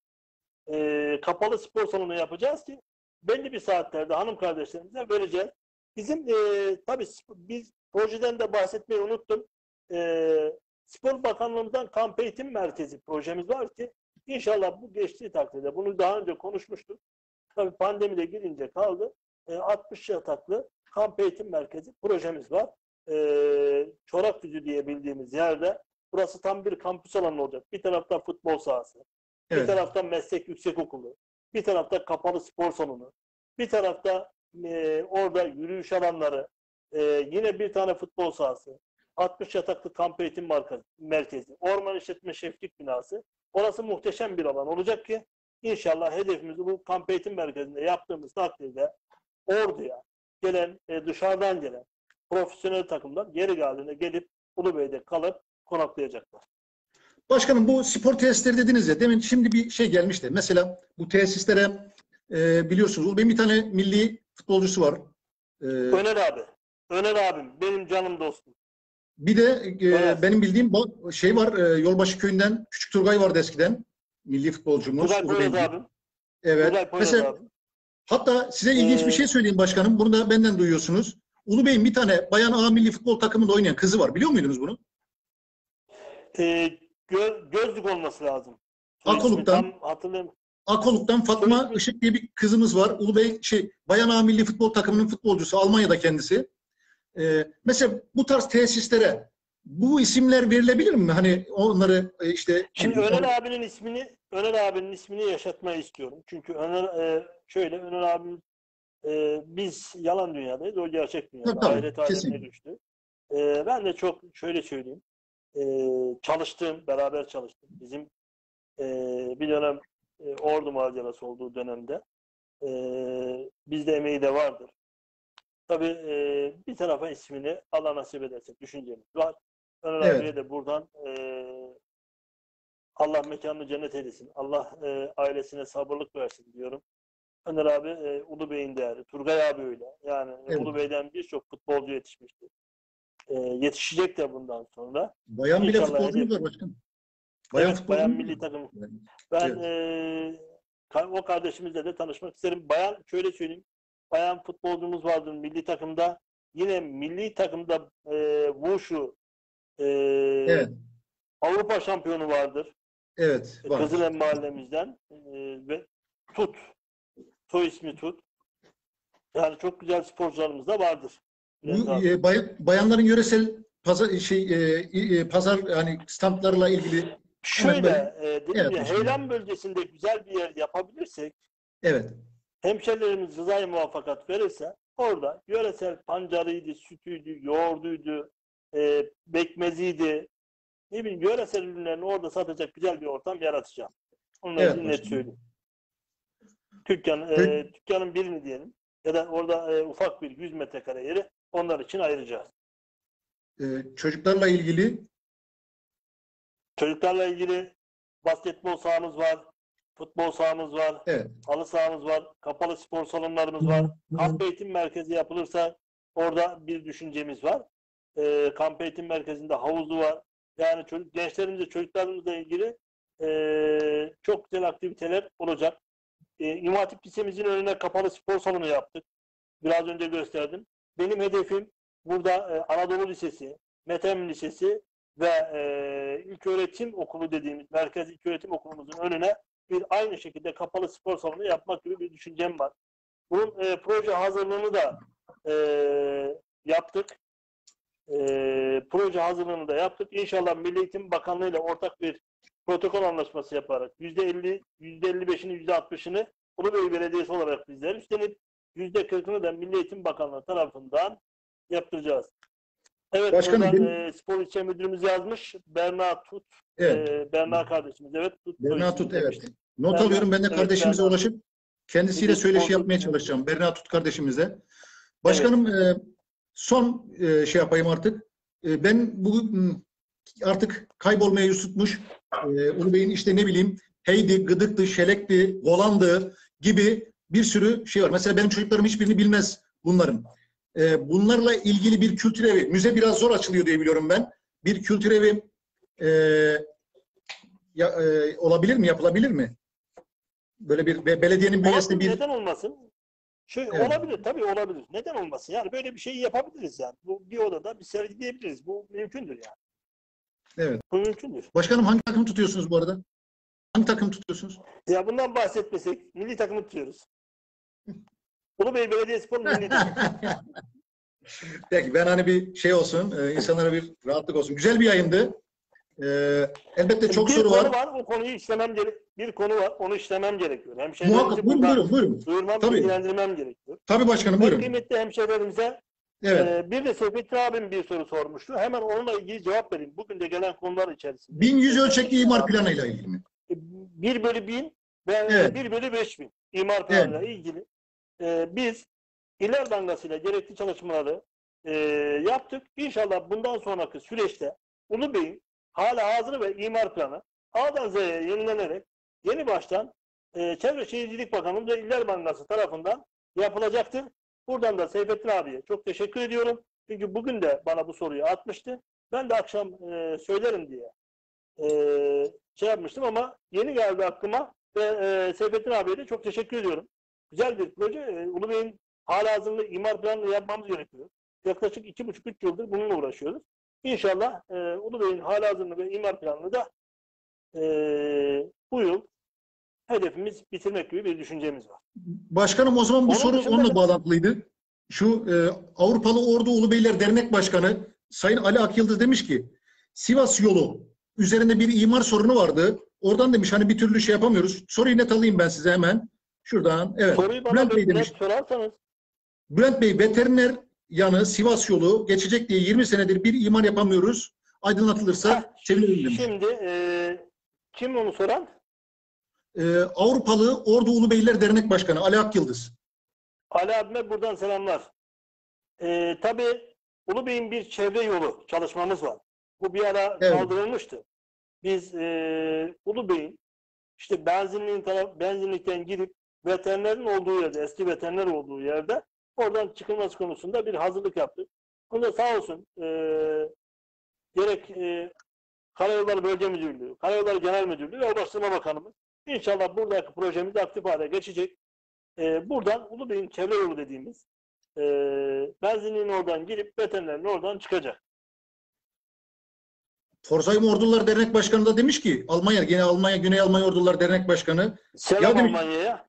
e, kapalı spor salonu yapacağız ki belli bir saatlerde hanım kardeşlerimize vereceğiz. Bizim e, tabii biz projeden de bahsetmeyi unuttum. E, Spor Bakanlığımızdan kamp eğitim merkezi projemiz var ki inşallah bu geçtiği takdirde bunu daha önce konuşmuştuk. Tabii pandemide girince kaldı. E, 60 yataklı kamp eğitim merkezi projemiz var. E, Çorakdüzü diye bildiğimiz yerde burası tam bir kampüs alanı olacak. Bir tarafta futbol sahası, bir Evet. tarafta meslek yüksekokulu, bir tarafta kapalı spor salonu, bir tarafta e, orada yürüyüş alanları, e, yine bir tane futbol sahası, 60 yataklı kamp eğitim merkezi, orman işletme şeflik binası. Orası muhteşem bir alan olacak ki inşallah hedefimizi bu kamp eğitim merkezinde yaptığımız takdirde orduya gelen, e, dışarıdan gelen profesyonel takımlar geri geldiğinde gelip Ulubey'de kalıp konaklayacaklar. Başkanım bu spor tesisleri dediniz ya demin şimdi bir şey gelmişti. Mesela bu tesislere e, biliyorsunuz benim bir tane milli futbolcusu var. E, Öner abi. Öner abim. Benim canım dostum. bir de e, Evet. benim bildiğim şey var e, Yolbaşı köyünden Küçük Turgay vardı eskiden. Milli futbolcumuz. Tugay Poyraz abim. Evet. Poyraz Mesela abim. hatta size ilginç Ee, bir şey söyleyeyim başkanım. Bunu da benden duyuyorsunuz. Ulubey'in bir tane bayan A milli futbol takımında oynayan kızı var. Biliyor muydunuz bunu? Ee, gö- gözlük olması lazım. Akoluk'tan. Hatırlayayım. Akoluk'tan Fatma Çocuk- Işık diye bir kızımız var. Ulubey şey Bayan A milli futbol takımının futbolcusu. Almanya'da kendisi. Ee, mesela bu tarz tesislere bu isimler verilebilir mi? Hani onları e, işte Şimdi Öner abinin ismini Öner abinin ismini yaşatmayı istiyorum. Çünkü Öner e, şöyle Öner abim e, biz yalan dünyadayız. O gerçek dünyada. Tabii, Hayret alemine düştü. E, ben de çok şöyle söyleyeyim. E, çalıştığım, beraber çalıştım. Bizim e, bir dönem e, ordu macerası olduğu dönemde e, bizde emeği de vardır. Tabii e, bir tarafa ismini Allah nasip ederse düşüncemiz var. Öner Evet. abiye de buradan e, Allah mekanını cennet eylesin. Allah e, ailesine sabırlık versin diyorum. Öner abi e, Ulubey'in değeri. Turgay abi öyle. Yani e, Evet. Ulubey'den birçok futbolcu yetişmiştir. E, yetişecek de bundan sonra. bayan bile futbolcumuz var başkanım. Bayan evet, bayan milli takım. Ben Evet. e, o kardeşimizle de tanışmak isterim. Bayan şöyle söyleyeyim. Bayan futbolcumuz vardır milli takımda. Yine milli takımda e, Wushu e, Evet. Avrupa şampiyonu vardır. Evet. Var. Kızılem mahallemizden e, ve Tut. Soy ismi Tut. Yani çok güzel sporcularımız da vardır. Bu e, bay- bayanların yöresel pazar şey e, e, pazar hani standlarla ilgili Şöyle, e, dedim Evet, ya, hocam. Heyelan bölgesinde güzel bir yer yapabilirsek, evet. hemşerilerimiz rızayı muvaffakat verirse, orada yöresel pancarıydı, sütüydü, yoğurduydu, e, bekmeziydi, ne bileyim yöresel ürünlerini orada satacak güzel bir ortam yaratacağım. Onu Evet, net söyleyeyim. Dükkan, e, dükkanın birini diyelim ya da orada e, ufak bir 100 metrekare yeri onlar için ayıracağız. E, çocuklarla ilgili Çocuklarla ilgili basketbol sahamız var, futbol sahamız var, evet. halı sahamız var, kapalı spor salonlarımız var. Kamp eğitim merkezi yapılırsa orada bir düşüncemiz var. E, kamp eğitim merkezinde havuzu var. Yani çocuk, gençlerimizle, çocuklarımızla ilgili e, çok güzel aktiviteler olacak. E, İmam Hatip Lisemizin önüne kapalı spor salonu yaptık. Biraz önce gösterdim. Benim hedefim burada e, Anadolu Lisesi, Metem Lisesi ve e, İlköğretim Okulu dediğimiz Merkez İlköğretim Okulumuzun önüne bir aynı şekilde kapalı spor salonu yapmak gibi bir düşüncem var. Bunun e, proje hazırlığını da e, yaptık. E, proje hazırlığını da yaptık. İnşallah Milli Eğitim Bakanlığı ile ortak bir protokol anlaşması yaparak %50, %55'ini, %60'ını Ulubey Belediyesi olarak bizler üstlenip %40'ını da Milli Eğitim Bakanlığı tarafından yaptıracağız. Evet, Başkanım, buradan, benim- e, spor ilçe müdürümüz yazmış. Berna Tut, Evet. e, Berna kardeşimiz. Evet, Tut. Berna Tut evet. demiştim. Not Berna, alıyorum. Ben de evet, kardeşimize Berna. ulaşıp kendisiyle söyleşi spor- yapmaya çalışacağım. Berna Tut kardeşimize. Başkanım e, son e, şey yapayım artık. E, ben bu artık kaybolmaya yüz tutmuş e, Ulu Bey'in işte ne bileyim Heydi, Gıdık'tı, Şelek'ti, Golan'dı gibi bir sürü şey var. Mesela benim çocuklarım hiçbirini bilmez bunların. E, bunlarla ilgili bir kültür evi, müze biraz zor açılıyor diye biliyorum ben. Bir kültür evi e, ya, e, olabilir mi, yapılabilir mi? Böyle bir be- belediyenin bünyesinde bir Neden olmasın? Şu, Evet. Olabilir tabii olabilir. Neden olmasın? Yani böyle bir şeyi yapabiliriz yani. Bu bir odada bir sergileyebiliriz. Bu mümkündür yani. Evet. Bu mümkündür. Başkanım hangi takım tutuyorsunuz bu arada? Hangi takım tutuyorsunuz? Ya bundan bahsetmesek milli takımı tutuyoruz. Ulubey Belediyespor milli. Peki ben hani bir şey olsun, e, insanlara bir rahatlık olsun. Güzel bir yayındı. E, elbette çok bir soru konu var. var. O konuyu işlemem gerek. Bir konu var. Onu işlemem gerekiyor. Hemşehrilerimizi Muhakkak buyurun buyurun buyurun. duyurmam, Tabii. bilgilendirmem gerekiyor. Tabii başkanım buyurun. kıymetli hemşehrilerimize Evet. e, bir de Seyfettin abim bir soru sormuştu. Hemen onunla ilgili cevap vereyim. Bugün de gelen konular içerisinde. 1100 ölçekli imar planıyla ilgili mi? 1 bölü 1000 ve Evet. 1 bölü 5000 imar planıyla ilgili e, biz iler dangasıyla gerekli çalışmaları e, yaptık. İnşallah bundan sonraki süreçte Ulubey'in hala hazır ve imar planı A'dan Z'ye yenilenerek yeni baştan e, Çevre Şehircilik Bakanlığı ve İller Bankası tarafından yapılacaktır. Buradan da Seyfettin abiye çok teşekkür ediyorum. Çünkü bugün de bana bu soruyu atmıştı. Ben de akşam e, söylerim diye e, şey yapmıştım ama yeni geldi aklıma ve e, Seyfettin abiye de çok teşekkür ediyorum. Güzel bir proje. E, Ulubey'in hala hazırlığı imar planını yapmamız gerekiyor. Yaklaşık iki buçuk üç yıldır bununla uğraşıyoruz. İnşallah e, Ulubey'in hala hazırlığı ve imar planını da e, bu yıl hedefimiz bitirmek gibi bir düşüncemiz var. Başkanım o zaman bu Onun soru dışında onunla bağlantılıydı. Şu e, Avrupalı Ordu Ulubeyler Dernek Başkanı Sayın Ali Akyıldız demiş ki Sivas yolu üzerinde bir imar sorunu vardı. Oradan demiş hani bir türlü şey yapamıyoruz. Soruyu net alayım ben size hemen. Şuradan. Evet. Soruyu bana Bülent Bey demiş. sorarsanız Bülent Bey veteriner yanı Sivas yolu geçecek diye 20 senedir bir imar yapamıyoruz. Aydınlatılırsa sevinirim demiş. şimdi e, kim onu soran? Ee, Avrupalı Ordu Ulubeyler Dernek Başkanı Ali Akyıldız. Ali abime buradan selamlar. Ee, tabii Ulubey'in bir çevre yolu çalışmamız var. Bu bir ara Evet. kaldırılmıştı. Biz e, Ulubey'in işte benzinliğin benzinlikten girip veterinerin olduğu yerde, eski veteriner olduğu yerde oradan çıkılması konusunda bir hazırlık yaptık. Bunda sağ olsun e, gerek e, Karayolları Bölge Müdürlüğü, Karayolları Genel Müdürlüğü ve Ulaştırma Bakanımız inşallah buradaki projemiz aktif hale geçecek. E, buradan Ulubey'in çevre yolu dediğimiz e, benzinliğin oradan girip veterinerin oradan çıkacak. Torzayım Ordular Dernek Başkanı da demiş ki Almanya, gene Almanya, Güney Almanya Ordular Dernek Başkanı Selam Ya demiş- Almanya'ya.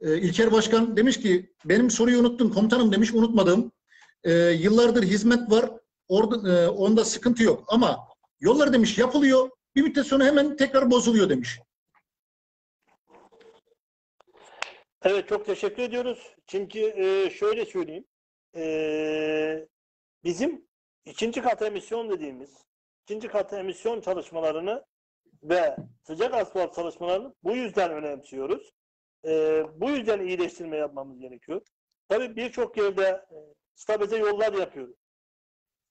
E, İlker Başkan demiş ki benim soruyu unuttun komutanım demiş unutmadım. E, yıllardır hizmet var orada, e, onda sıkıntı yok ama yollar demiş yapılıyor bir müddet sonra hemen tekrar bozuluyor demiş. Evet çok teşekkür ediyoruz. Çünkü e, şöyle söyleyeyim. E, bizim ikinci kat emisyon dediğimiz ikinci kat emisyon çalışmalarını ve sıcak asfalt çalışmalarını bu yüzden önemsiyoruz. E, bu yüzden iyileştirme yapmamız gerekiyor. Tabii birçok yerde e, stabilize yollar yapıyoruz.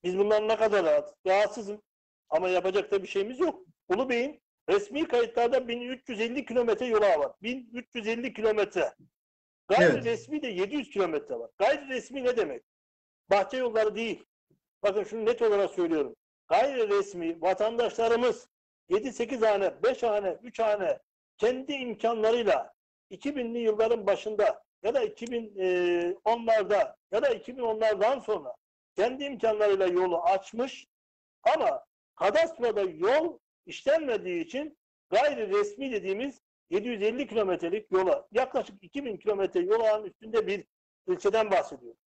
Biz bundan ne kadar rahat, rahatsızım ama yapacak da bir şeyimiz yok. Ulubey'in resmi kayıtlarda 1350 kilometre yolu var. 1350 kilometre. Gayri Evet. resmi de 700 kilometre var. Gayri resmi ne demek? Bahçe yolları değil. bakın şunu net olarak söylüyorum. Gayri resmi vatandaşlarımız 7-8 hane, 5 hane, 3 hane kendi imkanlarıyla 2000'li yılların başında ya da 2010'larda ya da 2010'lardan sonra kendi imkanlarıyla yolu açmış ama kadastroda yol işlenmediği için gayri resmi dediğimiz 750 kilometrelik yola yaklaşık 2000 kilometre yol ağının üstünde bir ilçeden bahsediyorum.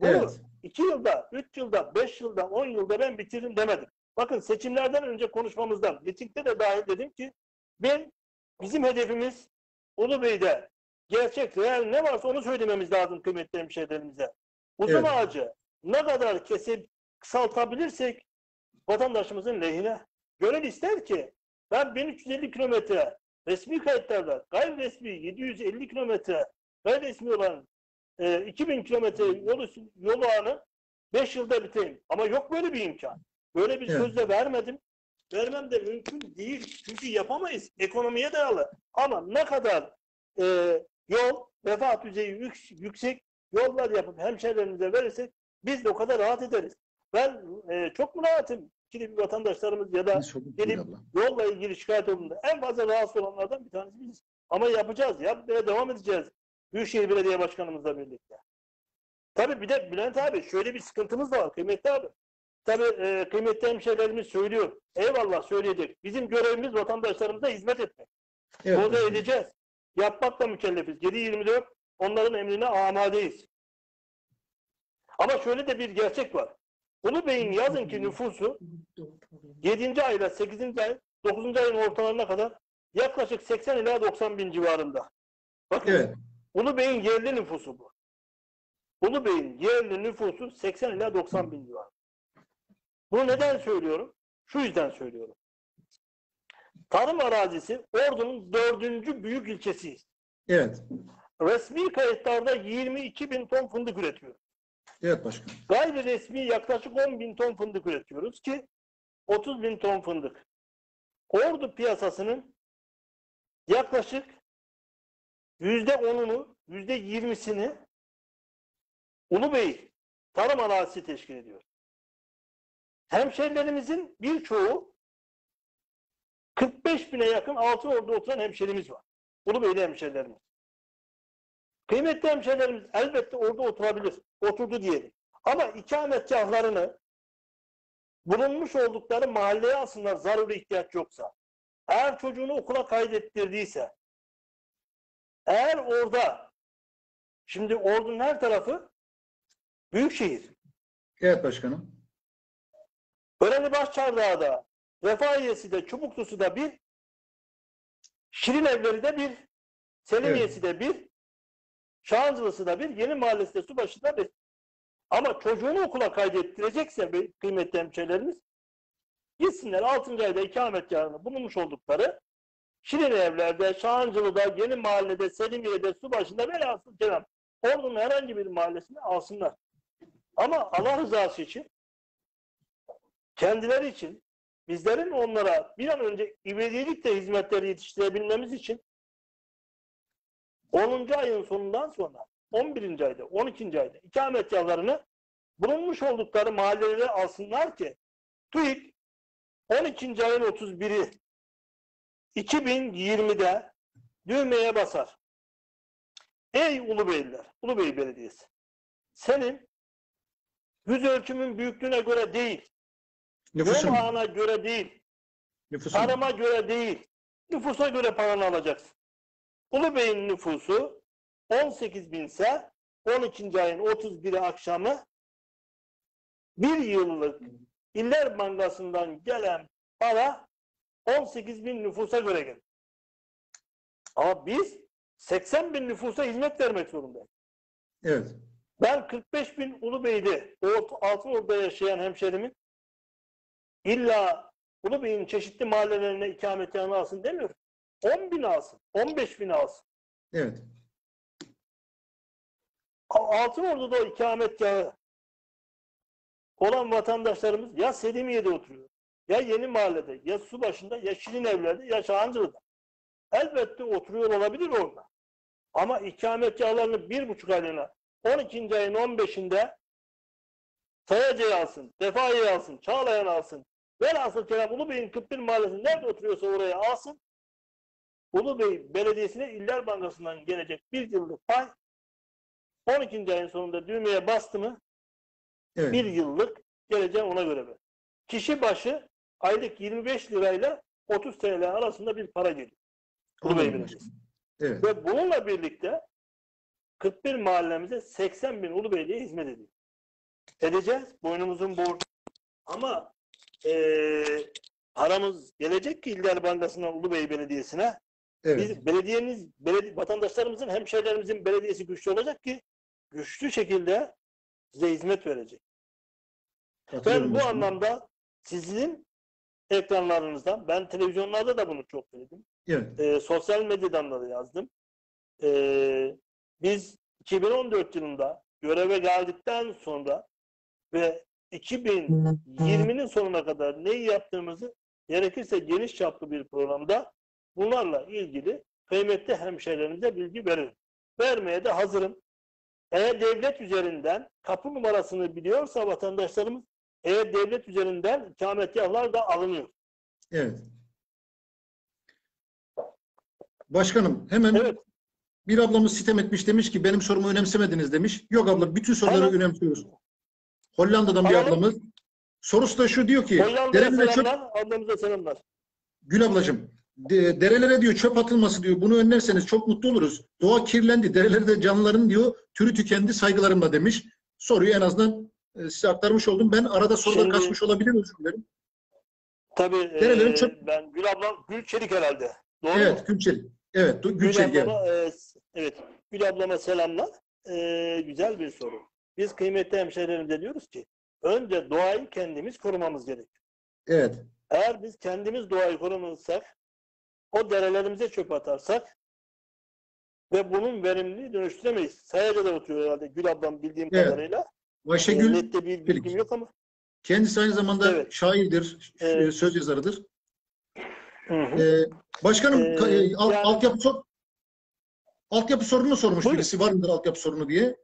Bunu Evet. 2 yılda, 3 yılda, 5 yılda, 10 yılda ben bitiririm demedim. Bakın seçimlerden önce konuşmamızda, mitingde de dahil dedim ki ben bizim hedefimiz Ulubey'de gerçek, real ne varsa onu söylememiz lazım kıymetli hemşehrilerimize. Uzun Evet. ağacı ne kadar kesip kısaltabilirsek vatandaşımızın lehine. Gönül ister ki ben 1350 kilometre resmi kayıtlarda gayri resmi 750 kilometre gayri resmi olan e, 2000 kilometre yol, yol ağını 5 yılda bitireyim. Ama yok böyle bir imkan. Böyle bir Evet. söz de vermedim. Vermem de mümkün değil. Çünkü yapamayız. Ekonomiye dayalı. Ama ne kadar e, yol, refah düzeyi yük- yüksek yollar yapıp hemşehrilerimize verirsek biz de o kadar rahat ederiz. Ben e, çok mu rahatım? Şimdi bir vatandaşlarımız ya da gelip yolla ilgili şikayet olduğunda en fazla rahatsız olanlardan bir tanesi biziz. Ama yapacağız. Yapmaya devam edeceğiz. Büyükşehir Belediye Başkanımızla birlikte. Tabii bir de Bülent abi şöyle bir sıkıntımız da var kıymetli abi. Tabii e, kıymetli hemşehrilerimiz söylüyor. Eyvallah söyleyecek. Bizim görevimiz vatandaşlarımıza hizmet etmek. Evet. Bunu da edeceğiz. Yapmakla mükellefiz. 7-24 onların emrine amadeyiz. Ama şöyle de bir gerçek var. Ulu Bey'in yazın ki nüfusu 7. ayla 8. ay 9. ayın ortalarına kadar yaklaşık 80 ila 90 bin civarında. Bakın Evet. Ulu Bey'in yerli nüfusu bu. Ulu Bey'in yerli nüfusu 80 ila 90 bin civarında. Bunu neden söylüyorum? Şu yüzden söylüyorum. Tarım arazisi Ordu'nun dördüncü büyük ilçesiyiz. Evet. Resmi kayıtlarda 22 bin ton fındık üretiyoruz. Evet başkanım. Gayri resmi yaklaşık 10 bin ton fındık üretiyoruz ki 30 bin ton fındık. Ordu piyasasının yaklaşık yüzde onunu, yüzde yirmisini Ulubey tarım arazisi teşkil ediyor. Hemşerilerimizin birçoğu 45 bine yakın altın orada oturan hemşerimiz var. Ulubeyli hemşerilerimiz. Kıymetli hemşerilerimiz elbette orada oturabilir. Oturdu diyelim. Ama ikametgahlarını bulunmuş oldukları mahalleye alsınlar zaruri ihtiyaç yoksa. Eğer çocuğunu okula kaydettirdiyse eğer orada şimdi ordunun her tarafı büyük şehir. Evet başkanım. Örenli Başçardağ'da, Refahiyesi de, Çubuklusu da bir, Şirin Evleri de bir, Selimiyesi de bir, Şahancılısı da bir, Yeni Mahallesi de Subaşı da bir. Ama çocuğunu okula kaydettirecekse kıymetli hemşehrilerimiz, gitsinler 6. ayda ikametgahını bulunmuş oldukları Şirin Evler'de, Şahancılı'da, Yeni Mahalle'de, Selimiye'de, Subaşı'nda velhasıl kelam Ordu'nun herhangi bir mahallesine alsınlar. Ama Allah rızası için kendileri için bizlerin onlara bir an önce ivedilikle hizmetleri yetiştirebilmemiz için 10. ayın sonundan sonra 11. ayda, 12. ayda ikametgahlarını bulunmuş oldukları mahallelere alsınlar ki TÜİK 12. ayın 31'i 2020'de düğmeye basar. Ey Ulubeyliler, Ulubey Belediyesi senin yüz ölçümün büyüklüğüne göre değil, Nüfusum. yol göre değil, Nüfusum. Tarıma göre değil, nüfusa göre paranı alacaksın. Ulubey'in nüfusu 18 binse 12. ayın 31'i akşamı bir yıllık İller Bankası'ndan gelen para 18 bin nüfusa göre gelir. Ama biz 80 bin nüfusa hizmet vermek zorundayız. Evet. Ben 45 bin Ulubeyli, o Altınordu'da yaşayan hemşerimin illa Ulubey'in çeşitli mahallelerine ikametgahını alsın demiyorum. 10 bin alsın, 15 bin alsın. Evet. Altınordu'da o ikametgahı olan vatandaşlarımız ya Selimiye'de oturuyor, ya Yeni Mahalle'de, ya Subaşı'nda, ya Şirin Evler'de, ya Şahancılı'da. Elbette oturuyor olabilir orada. Ama ikametgahlarını bir buçuk aylığına 12. ayın 15'inde Sayacı'yı alsın, Defa'yı alsın, Çağlayan alsın. Velhasıl Kelam Ulubey'in 41 mahallesi nerede oturuyorsa oraya alsın. Ulubey Belediyesi'ne İller Bankası'ndan gelecek bir yıllık pay 12. ayın sonunda düğmeye bastı mı Evet. bir yıllık geleceğim ona göre ver. Kişi başı aylık 25 lirayla 30 TL arasında bir para geliyor. Ulubey Belediyesi. Evet. Ve bununla birlikte 41 mahallemize 80 bin Ulubeyli'ye hizmet ediyor. Edeceğiz. Boynumuzun borcu. Ama eee paramız gelecek ki İller Bankası'na Ulubey Belediyesi'ne. Evet. Biz belediyemiz, beledi vatandaşlarımızın, hemşehrilerimizin belediyesi güçlü olacak ki güçlü şekilde size hizmet verecek. Ben bu anlamda sizin ekranlarınızdan, ben televizyonlarda da bunu çok söyledim. Evet. e, sosyal medyadan da yazdım. E, biz 2014 yılında göreve geldikten sonra ve 2020'nin sonuna kadar neyi yaptığımızı gerekirse geniş çaplı bir programda bunlarla ilgili kıymetli hemşehrilerimize bilgi veririm. Vermeye de hazırım. Eğer devlet üzerinden kapı numarasını biliyorsa vatandaşlarımız eğer devlet üzerinden ikametgahlar da alınıyor. Evet. Başkanım hemen Evet. bir ablamız sitem etmiş demiş ki benim sorumu önemsemediniz demiş. Yok abla bütün soruları önemsiyoruz. Hollanda'dan bir Tamam. ablamız. Sorusu da şu diyor ki Hollanda'ya derelere çöp, ablamıza selamlar. Gül ablacığım de- derelere diyor çöp atılması diyor. Bunu önlerseniz çok mutlu oluruz. Doğa kirlendi. Derelerde canlıların diyor türü tükendi saygılarımla demiş. Soruyu en azından e, size aktarmış oldum. Ben arada soruda Şimdi- kaçmış olabilir özür dilerim. Tabii Derelerin e, çöp- ben Gül ablam, Gül Çelik herhalde. Doğru mu? Evet Gülçelik. Evet Gül Gülçelik. evet. ablama, e, s- evet. Gül ablama selamlar. E, güzel bir soru. Biz kıymetli hemşehrilerimize diyoruz ki önce doğayı kendimiz korumamız gerekiyor. Evet. Eğer biz kendimiz doğayı korumazsak o derelerimize çöp atarsak ve bunun verimliliği dönüştüremeyiz. Sayaca'da oturuyor herhalde Gül ablam bildiğim Evet. kadarıyla. Ayşegül E, nette bir bilgim yok ama. kendisi aynı zamanda Evet. şairdir, Evet. söz yazarıdır. Hı hı. Ee, başkanım Ee, e, al- yani- altyapı sor altyapı sorununu sormuş Buyurun. birisi. Var mıdır altyapı sorunu diye.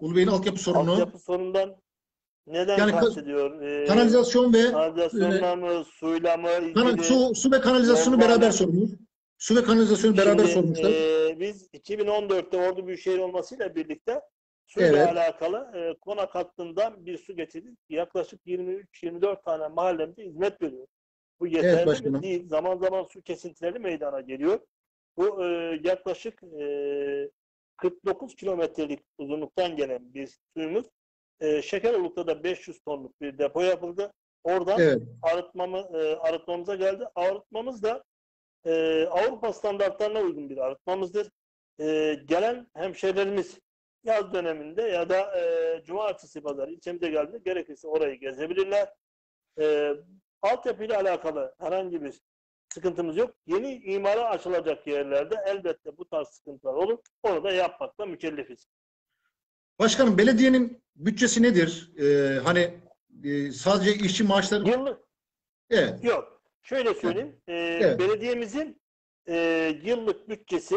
Ulu Bey'in altyapı sorunu. Altyapı sorundan neden Yani kastediyor? Ee, Kanalizasyon ve kanalizasyonla mı, suyla mı ilgili? su, su ve kanalizasyonu beraber sormuş. Su ve kanalizasyonu beraber Şimdi, sormuşlar. e, biz 2014'te Ordu Büyükşehir olmasıyla birlikte suyla Evet. alakalı e, konak hattından bir su getirdik. Yaklaşık 23-24 tane mahallemize hizmet veriyor. Bu yeterli başkanım. mi? Değil. Zaman zaman su kesintileri meydana geliyor. Bu e, yaklaşık e, 49 kilometrelik uzunluktan gelen bir suyumuz. E, Şekeroluk'ta da 500 tonluk bir depo yapıldı. Oradan Evet. arıtmamı, e, arıtmamıza geldi. Arıtmamız da e, Avrupa standartlarına uygun bir arıtmamızdır. E, gelen hemşehrilerimiz yaz döneminde ya da e, cumartesi pazar ilçemize geldiğinde gerekirse orayı gezebilirler. E, altyapıyla alakalı herhangi bir sıkıntımız yok. Yeni imara açılacak yerlerde elbette bu tarz sıkıntılar olur. Orada yapmakla mükellefiz. Başkanım belediyenin bütçesi nedir? Ee, hani e, sadece işçi maaşları Yıllık Evet. Yok. Şöyle söyleyeyim. Ee, Evet. Belediyemizin e, yıllık bütçesi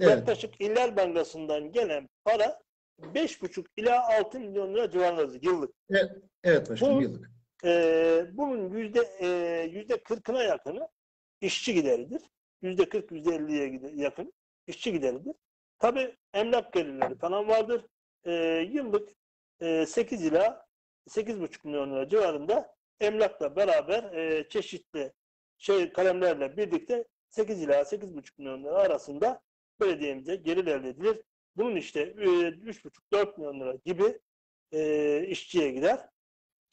Evet. yaklaşık İller Bankası'ndan gelen para 5,5 ila 6 milyon lira civarında yıllık. Evet başkanım Bu- yıllık. Ee, bunun yüzde e, yüzde 40'ına yakını işçi gideridir. Yüzde 40 yüzde 50'ye gide- yakın işçi gideridir. Tabi emlak gelirleri falan vardır. Ee, yıllık e, 8 ila 8,5 milyon lira civarında emlakla beraber e, çeşitli şey kalemlerle birlikte 8 ila 8,5 milyon lira arasında belediyemize gelir elde edilir. Bunun işte e, 3,5-4 milyon lira gibi e, işçiye gider.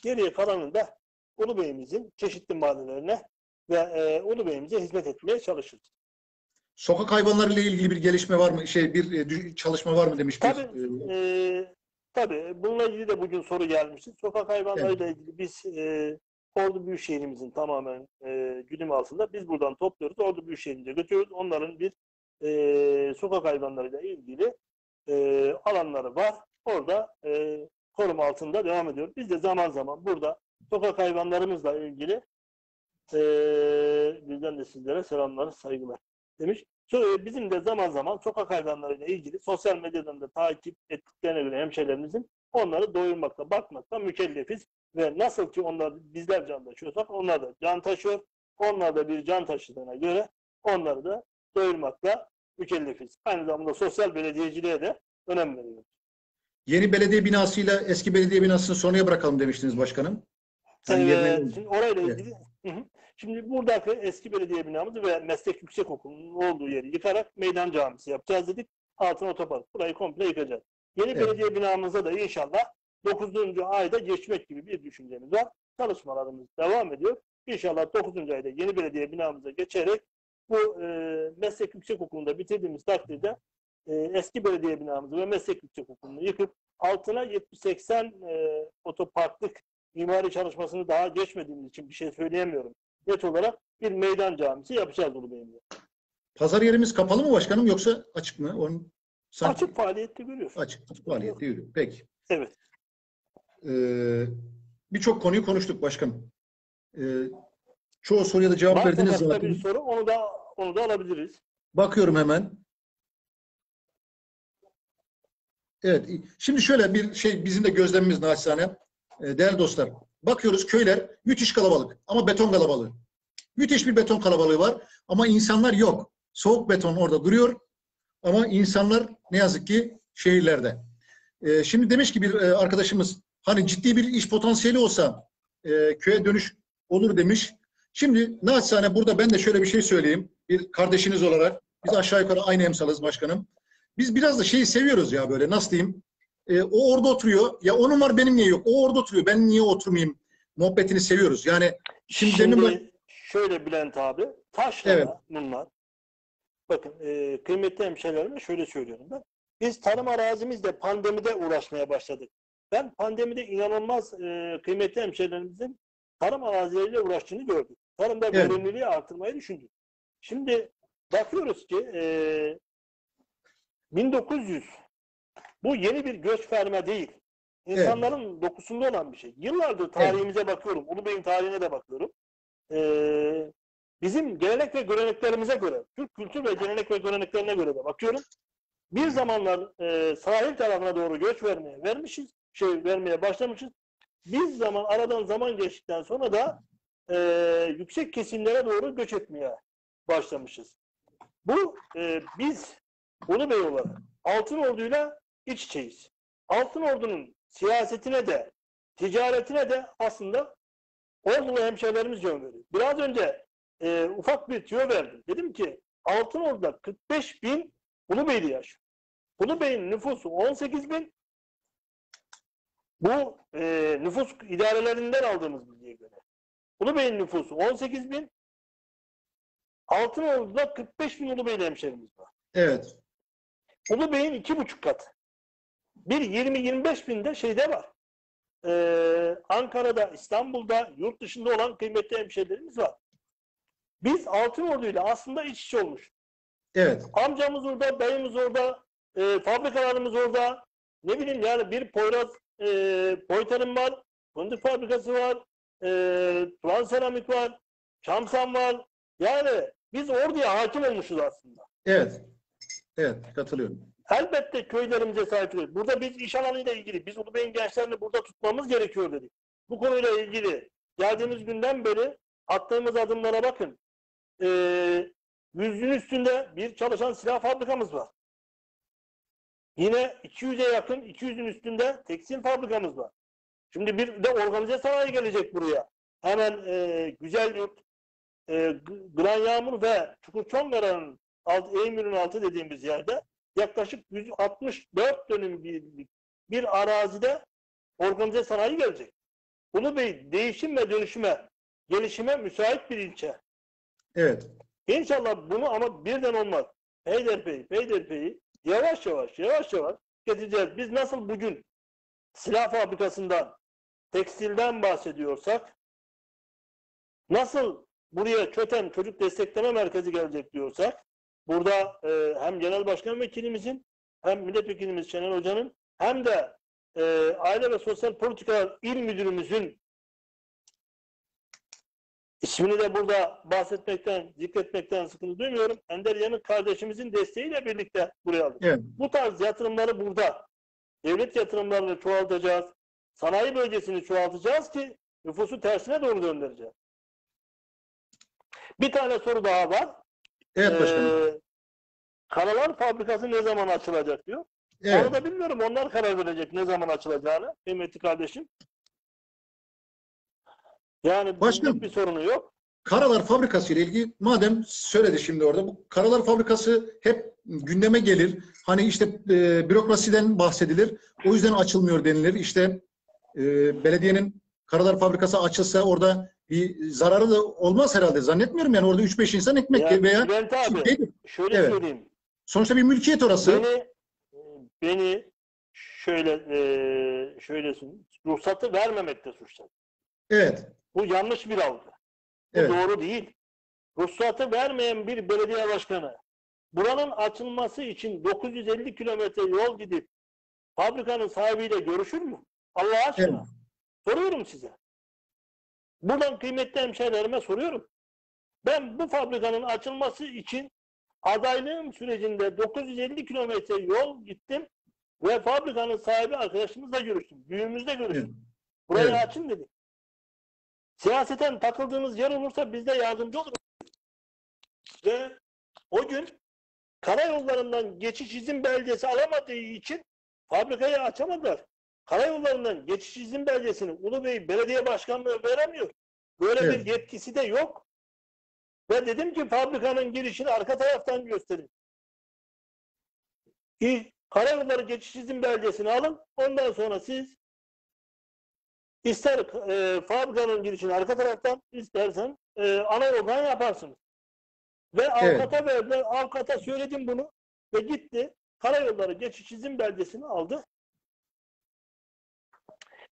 Geriye kalanını da Ulu Bey'imizin çeşitli mahallelerine ve e, Ulu Bey'imize hizmet etmeye çalışırız. Sokak hayvanlarıyla ilgili bir gelişme var mı? Şey bir e, çalışma var mı demiş bir. Tabii, e, e, tabii bununla ilgili de bugün soru gelmişti. Sokak hayvanlarıyla ilgili biz e, Ordu Büyükşehirimizin tamamen e, güdüm altında biz buradan topluyoruz. Ordu Büyükşehir'imize götürüyoruz. Onların bir e, sokak hayvanlarıyla ilgili e, alanları var. Orada e, koruma altında devam ediyor. Biz de zaman zaman burada sokak hayvanlarımızla ilgili e, bizden de sizlere selamlar, saygılar demiş. So- Bizim de zaman zaman sokak hayvanlarıyla ilgili sosyal medyadan da takip ettiklerine göre hemşehrilerimizin onları doyurmakla, bakmakla mükellefiz. Ve nasıl ki onlar bizler can taşıyorsak onlar da can taşıyor. Onlar da bir can taşıdığına göre onları da doyurmakla mükellefiz. Aynı zamanda sosyal belediyeciliğe de önem veriyoruz. Yeni belediye binasıyla eski belediye binasını sonraya bırakalım demiştiniz başkanım. Hani Evet, yerine- şimdi orayla Evet. İlgili Hı hı. Şimdi buradaki eski belediye binamızı ve meslek yüksekokulu'nun olduğu yeri yıkarak meydan camisi yapacağız dedik. Altın otopark. Burayı komple yıkacağız. Yeni Evet. belediye binamıza da inşallah 9. ayda geçmek gibi bir düşüncemiz var. Çalışmalarımız devam ediyor. İnşallah 9. ayda yeni belediye binamıza geçerek bu e, meslek yüksekokulu'nda bitirdiğimiz takdirde e, eski belediye binamızı ve meslek yüksekokulu'nu yıkıp altına 70-80 e, otoparklık mimari çalışmasını daha geçmediğimiz için bir şey söyleyemiyorum. Net olarak bir meydan camisi yapacağız bunu benimle. Pazar yerimiz kapalı mı başkanım yoksa açık mı? Onun sanki Açık faaliyette görüyorsun. açık faaliyette yürüyor. Peki. Evet. Ee, Birçok konuyu konuştuk başkanım. Ee, çoğu soruya da cevap Varsa verdiniz zaten. bir soru onu da onu da alabiliriz. Bakıyorum hemen. Evet. Şimdi şöyle bir şey bizim de gözlemimiz naçizane. Ee, Değerli dostlar. Bakıyoruz köyler müthiş kalabalık ama beton kalabalığı. Müthiş bir beton kalabalığı var ama insanlar yok. Soğuk beton orada duruyor ama insanlar ne yazık ki şehirlerde. Ee, şimdi demiş ki bir e, arkadaşımız hani ciddi bir iş potansiyeli olsa e, köye dönüş olur demiş. Şimdi naçizane burada ben de şöyle bir şey söyleyeyim. Bir kardeşiniz olarak biz aşağı yukarı aynı emsalız başkanım. Biz biraz da şeyi seviyoruz ya böyle nasıl diyeyim. E, o orada oturuyor. Ya onun var benim niye yok? O orada oturuyor. Ben niye oturmayayım? Muhabbetini seviyoruz. Yani şimdi, demin Şimdi şöyle Bülent abi, taşla Evet. bunlar. Bakın e, kıymetli hemşehrilerime şöyle söylüyorum ben. Biz tarım arazimizle pandemide uğraşmaya başladık. Ben pandemide inanılmaz e, kıymetli hemşehrilerimizin tarım arazileriyle uğraştığını gördüm. Tarımda Evet. verimliliği artırmayı düşündük. Şimdi bakıyoruz ki e, 1900 bu yeni bir göç verme değil. İnsanların dokusunda olan bir şey. Yıllardır tarihimize bakıyorum. Ulubey'in tarihine de bakıyorum. Ee, bizim gelenek ve göreneklerimize göre, Türk kültür ve gelenek ve göreneklerine göre de bakıyorum. Bir zamanlar e, sahil tarafına doğru göç vermeye vermişiz, şey vermeye başlamışız. Biz zaman aradan zaman geçtikten sonra da e, yüksek kesimlere doğru göç etmeye başlamışız. Bu e, biz Ulubey olarak Altın Ordu'yla iç içeyiz. Altın Ordu'nun siyasetine de ticaretine de aslında Ordulu hemşehrilerimiz yön veriyor. Biraz önce e, ufak bir tüyo verdim. Dedim ki Altın Ordu'da 45 bin Ulubeyli yaşıyor. Ulubey'in nüfusu 18 bin. Bu e, nüfus idarelerinden aldığımız bilgiye göre. Ulubey'in nüfusu 18 bin. Altın Ordu'da 45 bin Ulubeyli hemşehrimiz var. evet. Ulubey'in iki buçuk katı. Bir 20-25 binde şeyde var. Ee, Ankara'da, İstanbul'da, yurt dışında olan kıymetli hemşehrilerimiz var. Biz Altınordu ile aslında iç içe olmuş. Evet. Amcamız orada, dayımız orada, e, fabrikalarımız orada. Ne bileyim yani bir Poyraz e, Poytarım var, fındık fabrikası var, e, Turan Seramik var, Çamsan var. Yani biz orduya hakim olmuşuz aslında. Evet. Evet. Katılıyorum. Elbette köylerimize sahip çıkıyoruz. Burada biz iş alanıyla ilgili, biz Ulubey'in gençlerini burada tutmamız gerekiyor dedik. Bu konuyla ilgili geldiğimiz günden beri attığımız adımlara bakın. Ee, yüzün üstünde bir çalışan silah fabrikamız var. Yine 200'e yakın, 200'ün üstünde tekstil fabrikamız var. Şimdi bir de organize sanayi gelecek buraya. Hemen e, güzel yurt, e, Gran Yağmur ve Çukurçongara'nın alt, Eymür'ün altı dediğimiz yerde yaklaşık 164 dönüm bir, bir arazide organize sanayi gelecek. Ulubey değişim ve dönüşüme, gelişime müsait bir ilçe. Evet. İnşallah bunu ama birden olmaz. Peyderpey, Peyderpey'i yavaş yavaş, yavaş yavaş getireceğiz. Biz nasıl bugün silah fabrikasından, tekstilden bahsediyorsak, nasıl buraya Köten Çocuk Destekleme Merkezi gelecek diyorsak, burada e, hem Genel Başkan Vekilimizin, hem Milletvekilimiz Şener Hoca'nın, hem de e, Aile ve Sosyal Politikalar İl Müdürümüzün ismini de burada bahsetmekten, zikretmekten sıkıntı duymuyorum. Ender Yanık kardeşimizin desteğiyle birlikte buraya aldık. Evet. Bu tarz yatırımları burada devlet yatırımlarını çoğaltacağız. Sanayi bölgesini çoğaltacağız ki nüfusu tersine doğru döndüreceğiz. Bir tane soru daha var. Evet başkanım. Ee, Karalar fabrikası ne zaman açılacak diyor. Evet. Onu da bilmiyorum. Onlar karar verecek ne zaman açılacağını. Kıymetli kardeşim. Yani Başkanım. bir sorunu yok. Karalar Fabrikası ile ilgili madem söyledi şimdi orada bu Karalar Fabrikası hep gündeme gelir. Hani işte e, bürokrasiden bahsedilir. O yüzden açılmıyor denilir. İşte e, belediyenin Karalar Fabrikası açılsa orada bir zararı da olmaz herhalde. Zannetmiyorum yani orada 3-5 insan ekmek Yani veya Bülent abi Şeydir. şöyle Evet. söyleyeyim. sonuçta bir mülkiyet orası. Beni beni şöyle e, şöyle. Ruhsatı vermemekte suçladı. Evet. Bu yanlış bir algı. Bu Evet. doğru değil. Ruhsatı vermeyen bir belediye başkanı buranın açılması için 950 kilometre yol gidip fabrikanın sahibiyle görüşür mü? Allah aşkına. Soruyorum size. Buradan kıymetli hemşehrilerime soruyorum. Ben bu fabrikanın açılması için adaylığım sürecinde 950 kilometre yol gittim ve fabrikanın sahibi arkadaşımızla görüştüm. Büyüğümüzle görüştüm. Evet. Burayı Evet. açın dedi. Siyaseten takıldığınız yer olursa biz de yardımcı oluruz. Ve o gün karayollarından geçiş izin belgesi alamadığı için fabrikayı açamadılar. Karayollarından geçiş izin belgesini Ulubey Belediye Başkanlığı veremiyor. Böyle Evet. bir yetkisi de yok. Ve dedim ki fabrikanın girişini arka taraftan gösterin. İyi, Karayolları geçiş izin belgesini alın. Ondan sonra siz İster e, fabrikanın girişini arka taraftan, istersen e, ana yoldan yaparsınız. Ve avukata verdiler. Avukata söyledim bunu ve gitti. Karayolları geçiş izin belgesini aldı.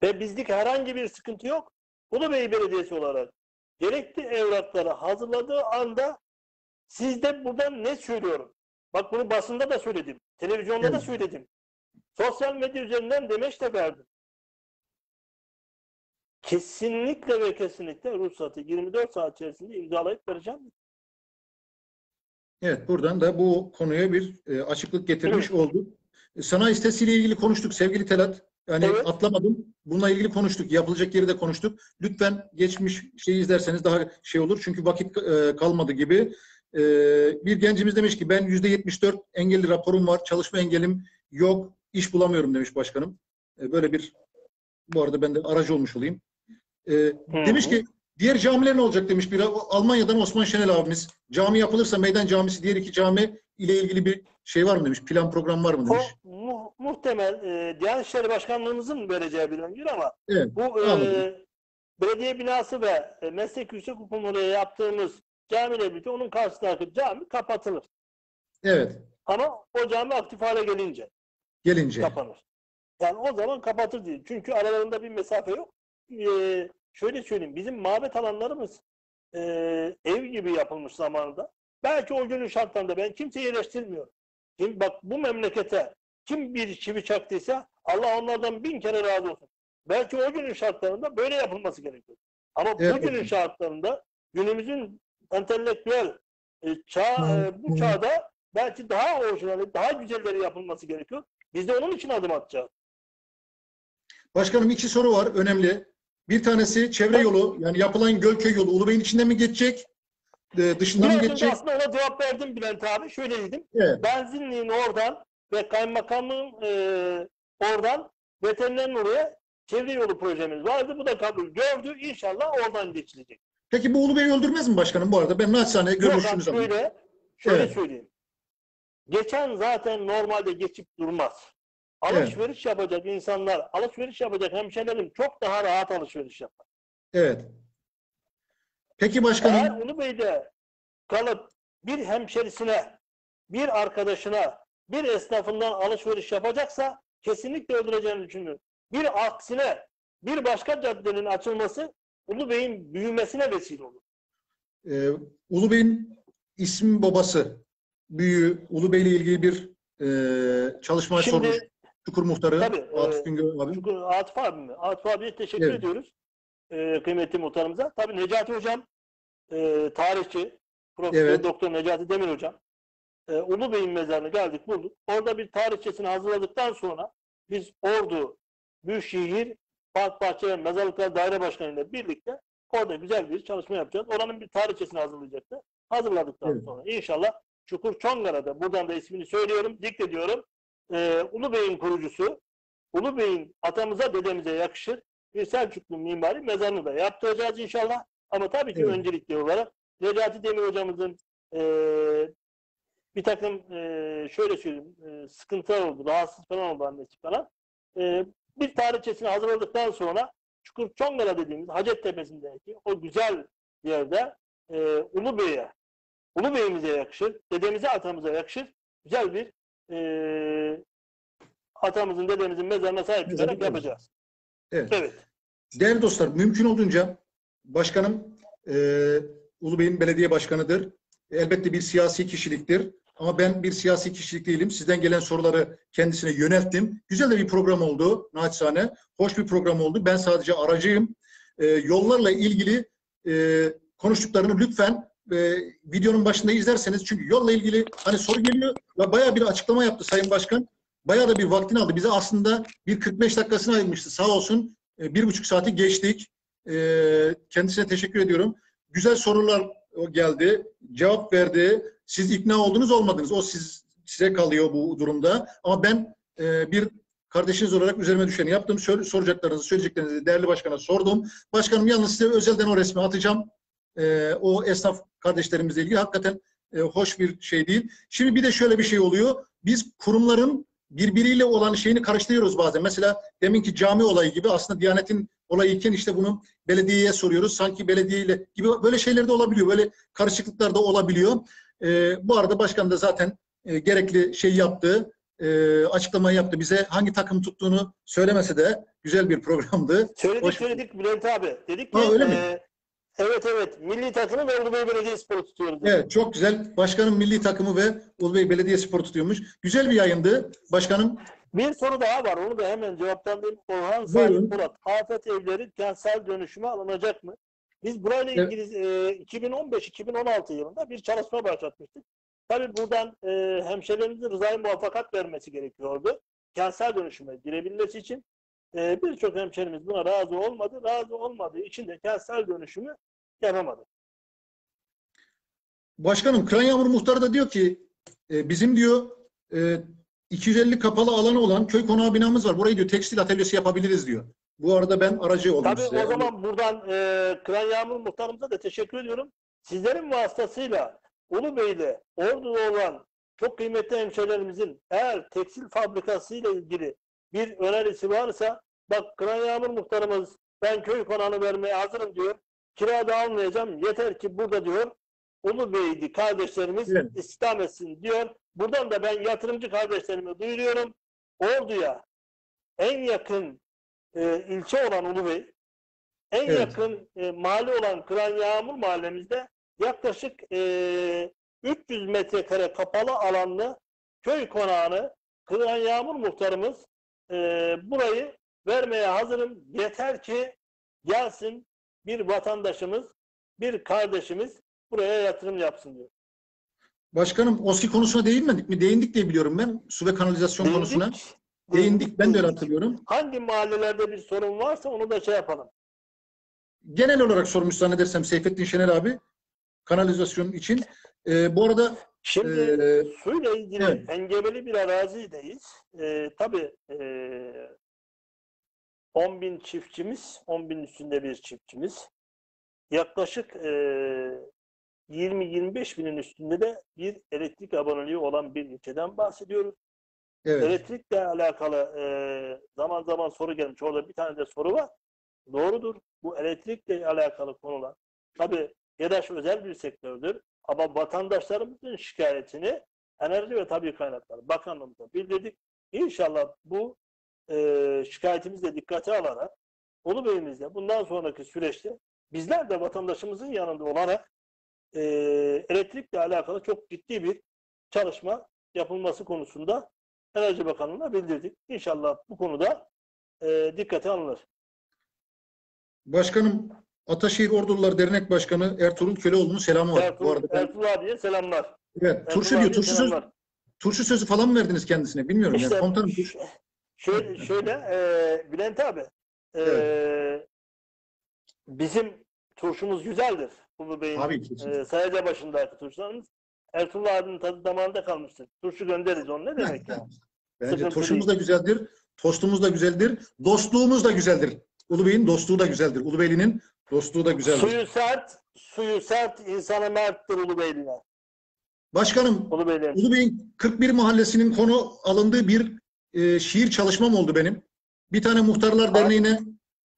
Ve bizlik herhangi bir sıkıntı yok. Ulubey Belediyesi olarak gerekli evrakları hazırladığı anda siz de buradan ne söylüyorum? Bak bunu basında da söyledim. Televizyonda da Evet. söyledim. Sosyal medya üzerinden demeç de verdim. Kesinlikle ve kesinlikle ruhsatı 24 saat içerisinde imzalayıp vereceğim. Evet, buradan da bu konuya bir e, açıklık getirmiş olduk. E, Sanayi sitesiyle ilgili konuştuk sevgili Telat. Yani Evet. atlamadım. Bununla ilgili konuştuk. Yapılacak yeri de konuştuk. Lütfen geçmiş şeyi izlerseniz daha şey olur. Çünkü vakit e, kalmadı gibi. E, bir gencimiz demiş ki ben %74 engelli raporum var. Çalışma engelim yok. İş bulamıyorum demiş başkanım. E, böyle bir bu arada ben de aracı olmuş olayım. E, demiş ki Diğer camiler ne olacak demiş bir Almanya'dan Osman Şenel abimiz. Cami yapılırsa meydan camisi diğer iki cami ile ilgili bir şey var mı demiş. Plan program var mı O demiş. mu- muhtemel e, Diyanet İşleri Başkanlığımızın vereceği bir öngörü ama Evet. bu e, Anladım. belediye binası ve e, meslek yüksek okulları yaptığımız camiyle birlikte onun karşısındaki cami kapatılır. Evet. Ama o cami aktif hale gelince Gelince. kapanır. Yani o zaman kapatır değil. Çünkü aralarında bir mesafe yok. Ee, şöyle söyleyeyim. Bizim mabet alanlarımız e, ev gibi yapılmış zamanında. Belki o günün şartlarında ben kimseyi eleştirmiyorum. Şimdi bak bu memlekete kim bir çivi çaktıysa Allah onlardan bin kere razı olsun. Belki o günün şartlarında böyle yapılması gerekiyor. Ama Evet, bugünün şartlarında günümüzün entelektüel e, çağ, e, bu çağda belki daha orijinali, daha güzelleri yapılması gerekiyor. Biz de onun için adım atacağız. Başkanım iki soru var önemli. Bir tanesi çevre yolu yani yapılan Gölköy yolu Ulubey'in içinden mi geçecek? E, dışından Biraz geçecek? aslında ona cevap verdim Bülent abi. Şöyle dedim. Evet. Benzinliğin oradan ve kaymakamın e, oradan veterinerin oraya çevre yolu projemiz vardı. Bu da kabul gördü. İnşallah oradan geçilecek. Peki bu Ulubey'i öldürmez mi başkanım bu arada? Ben naçizane Yok görüşünüz abi, alayım. şöyle, şöyle Evet. söyleyeyim. Geçen zaten normalde geçip durmaz. Alışveriş yapacak insanlar, alışveriş yapacak hemşehrilerim çok daha rahat alışveriş yapar. Evet. Peki başkanım Eğer Ulubey'de kalıp bir hemşerisine, bir arkadaşına, bir esnafından alışveriş yapacaksa kesinlikle öldüreceğini düşünüyorum. Bir aksine bir başka caddenin açılması Ulubey'in büyümesine vesile olur. e, Ulubey'in isim babası büyüğü Ulubey ile ilgili bir e, çalışma Şimdi- sormuş. Çukur muhtarı Tabii, Atıf e, Güngör abi. Çünkü Atıf abi mi? Atıf abiye teşekkür Evet. ediyoruz. Ee, kıymetli muhtarımıza. Tabii Necati hocam e, tarihçi, Profesör Evet. Doktor Necati Demir hocam. E, Ulu Bey'in mezarına geldik bulduk. Orada bir tarihçesini hazırladıktan sonra biz Ordu Büyükşehir Park Bahçe ve Mezarlıklar Daire Başkanı ile birlikte orada güzel bir çalışma yapacağız. Oranın bir tarihçesini hazırlayacaktı. Hazırladıktan Evet. sonra inşallah Çukur Çongara'da buradan da ismini söylüyorum, diklediyorum. Ee, Ulu Bey'in kurucusu, Ulu Bey'in atamıza dedemize yakışır bir Selçuklu mimari mezarını da yaptıracağız inşallah. Ama tabii ki Evet. öncelikli olarak Necati Demir hocamızın eee, bir takım eee, şöyle söyleyeyim eee, sıkıntılar oldu, rahatsız falan oldu annesi falan. Eee, bir tarihçesini hazırladıktan sonra Çukur Çongara dediğimiz Hacettepe'sindeki o güzel yerde eee Ulu Bey'e, Ulu Bey'imize yakışır, dedemize atamıza yakışır güzel bir eee, atamızın dedemizin mezarına sahip çıkarak yapacağız. Evet. Evet. Değerli dostlar, mümkün olduğunca başkanım e, Ulu Bey'in belediye başkanıdır. Elbette bir siyasi kişiliktir. Ama ben bir siyasi kişilik değilim. Sizden gelen soruları kendisine yönelttim. Güzel de bir program oldu naçizane. Hoş bir program oldu. Ben sadece aracıyım. E, yollarla ilgili e, konuştuklarını lütfen e, videonun başında izlerseniz çünkü yolla ilgili hani soru geliyor ve bayağı bir açıklama yaptı Sayın Başkan. Bayağı da bir vaktini aldı. Bize aslında bir 45 dakikasını ayırmıştı. Sağ olsun. E, bir buçuk saati geçtik. E, kendisine teşekkür ediyorum. Güzel sorular geldi. Cevap verdi. Siz ikna oldunuz olmadınız. O siz size kalıyor bu durumda. Ama ben e, bir kardeşiniz olarak üzerime düşeni yaptım. Sor- soracaklarınızı, söyleyeceklerinizi değerli başkana sordum. Başkanım yalnız size özelden o resmi atacağım. E, o esnaf kardeşlerimizle ilgili hakikaten e, hoş bir şey değil. Şimdi bir de şöyle bir şey oluyor. Biz kurumların birbiriyle olan şeyini karıştırıyoruz bazen. Mesela deminki cami olayı gibi aslında Diyanet'in olayı iken işte bunu belediyeye soruyoruz. Sanki belediyeyle gibi böyle şeyler de olabiliyor. Böyle karışıklıklar da olabiliyor. Ee, bu arada başkan da zaten e, gerekli şey yaptı. e, açıklamayı yaptı. Bize hangi takım tuttuğunu söylemese de güzel bir programdı. Söyledik Hoş- söyledik Bülent abi. Dedik ki Ha, öyle mi? e, evet evet milli takımı ve Ordu Bey Belediyespor'u tutuyoruz. Evet çok güzel. Başkanın milli takımı ve Ulu Bey Belediye Spor tutuyormuş. Güzel bir yayındı. Başkanım Bir soru daha var. Onu da hemen cevaplandırayım. Orhan. Salim Murat. Afet evleri kentsel dönüşüme alınacak mı? Biz burayla Evet. ilgili e, 2015-2016 yılında bir çalışma başlatmıştık. Tabii buradan e, hemşehrilerimizin rızayı muvaffakat vermesi gerekiyordu. Kentsel dönüşüme girebilmesi için e, birçok hemşehrimiz buna razı olmadı. Razı olmadığı için de kentsel dönüşümü yapamadı. Başkanım Kıran Yağmur Muhtarı da diyor ki e, bizim diyor e, 250 kapalı alanı olan köy konağı binamız var. Burayı diyor tekstil atölyesi yapabiliriz diyor. Bu arada ben aracı oldum Tabii size. o zaman buradan e, Kıran Yağmur muhtarımıza da teşekkür ediyorum. Sizlerin vasıtasıyla Ulu Bey'de Ordu'da olan çok kıymetli hemşehrilerimizin eğer tekstil fabrikası ile ilgili bir önerisi varsa bak Kıran Yağmur muhtarımız ben köy konağını vermeye hazırım diyor. Kira da almayacağım. Yeter ki burada diyor Ulu Bey'di kardeşlerimiz Evet. istihdam etsin diyor. Buradan da ben yatırımcı kardeşlerime duyuruyorum. Ordu'ya en yakın e, ilçe olan Ulubey, en Evet. yakın e, mahalle olan Kıran Yağmur mahallemizde yaklaşık e, 300 metrekare kapalı alanlı köy konağını Kıran Yağmur muhtarımız e, burayı vermeye hazırım. Yeter ki gelsin bir vatandaşımız, bir kardeşimiz buraya yatırım yapsın diyor. Başkanım OSKİ konusuna değinmedik mi? Değindik diye biliyorum ben. Su ve kanalizasyon konusuna. Değindik. Değindik. Ben de öyle Değindik. hatırlıyorum. Hangi mahallelerde bir sorun varsa onu da şey yapalım. Genel olarak sormuş zannedersem Seyfettin Şener abi kanalizasyon için. E, bu arada Şimdi Ee, suyla ilgili evet. engebeli bir arazideyiz. Ee, tabii ee, 10 bin çiftçimiz, 10 bin üstünde bir çiftçimiz. Yaklaşık ee, 20-25 binin üstünde de bir elektrik aboneliği olan bir ilçeden bahsediyoruz. evet. Elektrikle alakalı ee, zaman zaman soru gelmiş. Orada bir tane de soru var. Doğrudur. Bu elektrikle alakalı konular. Tabii YEDAŞ özel bir sektördür. Ama vatandaşlarımızın şikayetini Enerji ve Tabii Kaynaklar Bakanlığımıza bildirdik. İnşallah bu e, şikayetimizi de dikkate alarak Ulu Bey'imizde bundan sonraki süreçte bizler de vatandaşımızın yanında olarak e, elektrikle alakalı çok ciddi bir çalışma yapılması konusunda Enerji Bakanlığı'na bildirdik. İnşallah bu konuda e, dikkate alınır. Başkanım Ataşehir Ordulular Dernek Başkanı Ertuğrul Köleoğlu'nun selamı var. bu Ertuğrul, arada ben- Ertuğrul abiye selamlar. evet, turşu Ertuğrul diyor. abiye Turşu söz, turşu sözü falan mı verdiniz kendisine? Bilmiyorum. İşte yani. Komutanım ş- Şöyle, şöyle e, Bülent abi, e, Evet. bizim turşumuz güzeldir. Ulu Bey'in e, Sayaca başındaki turşularımız. Ertuğrul abinin tadı damağında kalmıştır. Turşu göndeririz onu ne demek ya? Bence Sıkıntı turşumuz da değil. güzeldir, tostumuz da güzeldir, dostluğumuz da güzeldir. Ulubey'in dostluğu da güzeldir. Ulubeyli'nin dostluğu da güzeldir. Suyu sert, suyu sert, insanı merttir Ulu Beyliler. Başkanım, Ulu Beyler. Ulubey'in 41 mahallesinin konu alındığı bir e, şiir çalışmam oldu benim. Bir tane Muhtarlar Abi- Derneği'ne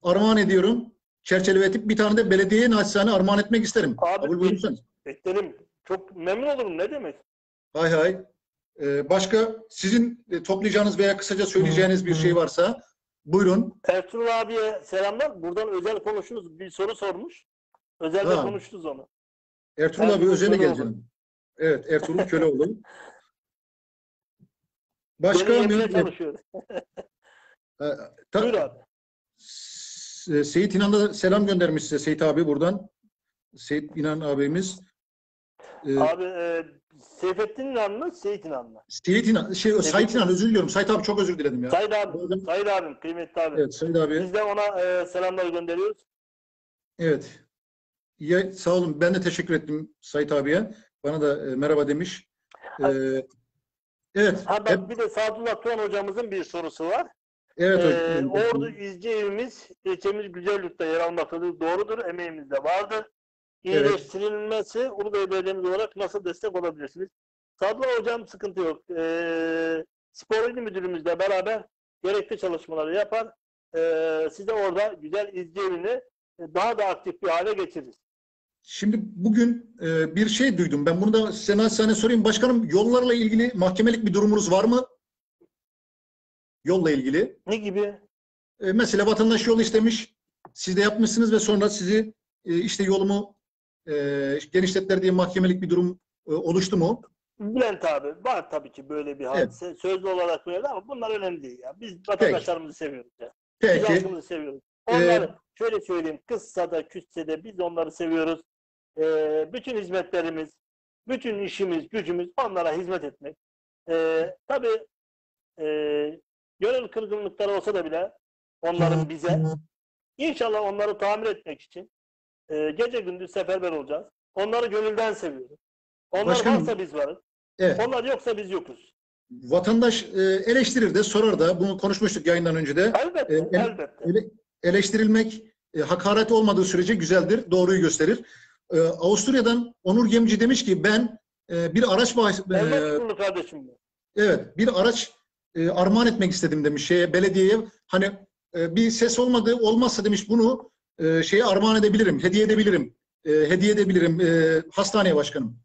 armağan ediyorum. Çerçeveletip bir tane de belediyeye naçizane armağan etmek isterim. Abi, Kabul buyurursanız. Beklerim. Çok memnun olurum. Ne demek? Hay hay. Ee, başka sizin e, toplayacağınız veya kısaca söyleyeceğiniz bir şey varsa buyurun. Ertuğrul abiye selamlar. Buradan özel konuştunuz. Bir soru sormuş. Özelde Ha. konuştunuz onu. Ertuğrul abi Ertuğrul özele Köleoğlu. geleceğim. Evet, Ertuğrul Köleoğlu. Başka Yeni yeni mü- tanışıyoruz. e, ta- Buyur abi. S- Seyit İnan da selam göndermiş size Seyit abi buradan. Seyit İnan abimiz. Ee, Abi e, Seyfettin İnan mı? Seyit İnan mı? Seyit İnan, şey, Sait İnan özür diliyorum. Sait abi çok özür diledim ya. Sayın abi. Bazen- Sayın abim. Kıymetli abi. Evet, Sait abi. Biz de ona e, selamlar gönderiyoruz. Evet. Ya, sağ olun. Ben de teşekkür ettim Sait abiye. Bana da e, merhaba demiş. Ee, evet. Ha hep- bak bir de Sadullah Turan hocamızın bir sorusu var. evet. Ee, hocam. Ordu İzci Evimiz ilçemiz Güzelyurt'ta yer almaktadır. Doğrudur. Emeğimiz de vardır. Evet. İyileştirilmesi Ulubey Belediyemiz olarak nasıl destek olabilirsiniz? Sadullah hocam sıkıntı yok. Ee, spor il müdürümüzle beraber gerekli çalışmaları yapar. Ee, size orada güzel izci evini daha da aktif bir hale getiririz. Şimdi bugün e, bir şey duydum. Ben bunu da size naçizane sorayım. Başkanım yollarla ilgili mahkemelik bir durumunuz var mı? Yolla ilgili. Ne gibi? E, mesela vatandaş yol istemiş. Siz de yapmışsınız ve sonra sizi e, işte yolumu e, genişlettiler diye mahkemelik bir durum e, oluştu mu? Bülent abi var tabii ki böyle bir hadise. Sözlü olarak böyle ama bunlar önemli değil ya. Biz vatandaşlarımızı seviyoruz ya. Biz Peki. halkımızı seviyoruz. Onları şöyle söyleyeyim, kızsa da küçse de biz onları seviyoruz. Ee, bütün hizmetlerimiz, bütün işimiz, gücümüz onlara hizmet etmek. Ee, tabii e, gönül kırgınlıkları olsa da bile onların bize inşallah onları tamir etmek için e, gece gündüz seferber olacağız. Onları gönülden seviyoruz. Onlar Başkanım, varsa biz varız. Evet. Onlar yoksa biz yokuz. Vatandaş e, eleştirir de sorar da bunu konuşmuştuk yayından önce de. Elbette, E, el- elbette. Ele- eleştirilmek e, hakaret olmadığı sürece güzeldir, doğruyu gösterir. E, Avusturya'dan Onur Gemci demiş ki ben e, bir araç bahis- e, Elbette kurulu kardeşim evet bir araç e, armağan etmek istedim demiş şeye belediyeye. Hani e, bir ses olmadı olmazsa demiş bunu e, şeye armağan edebilirim, hediye edebilirim. E, hediye edebilirim e, hastaneye başkanım.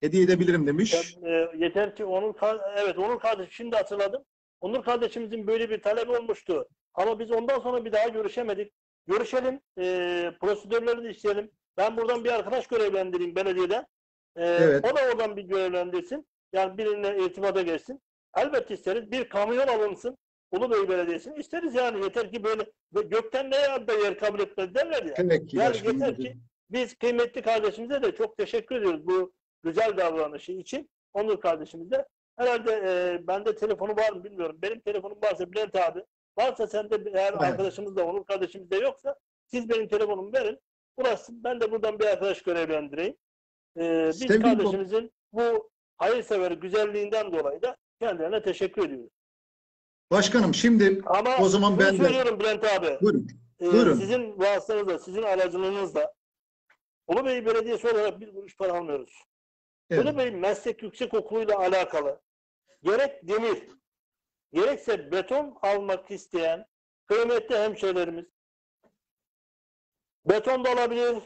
Hediye edebilirim demiş. Ya, e, yeter ki Onur evet Onur kardeşim şimdi hatırladım. Onur kardeşimizin böyle bir talebi olmuştu. Ama biz ondan sonra bir daha görüşemedik. Görüşelim, e, prosedürleri de işleyelim. Ben buradan bir arkadaş görevlendireyim belediyeden. E, Evet. O da oradan bir görevlendirsin. Yani birine irtibata geçsin. Elbette isteriz. Bir kamyon alınsın. Ulubey Belediyesi'ne isteriz yani. Yeter ki böyle gökten ne da yer kabul etmez derler ya. Peki Yani yeter ki biz kıymetli kardeşimize de çok teşekkür ediyoruz bu güzel davranışı için. Onur kardeşimize. Herhalde e, bende telefonu var mı bilmiyorum. Benim telefonum varsa Bülent abi. Varsa sende eğer Evet. arkadaşımız da Onur kardeşimiz de yoksa siz benim telefonumu verin. Burası ben de buradan bir arkadaş görevlendireyim. E, biz Sevgili kardeşimizin bu hayırsever güzelliğinden dolayı da kendilerine teşekkür ediyoruz. Başkanım şimdi Ama O zaman ben de- söylüyorum Bülent abi. buyurun. Ee, Buyurun. Sizin vasıtanızla, sizin aracılığınızla Ulubey Belediyesi olarak bir kuruş para almıyoruz. Evet. Ulubey Meslek Yüksek Okulu'yla alakalı gerek demir, gerekse beton almak isteyen kıymetli hemşehrilerimiz beton da alabilir,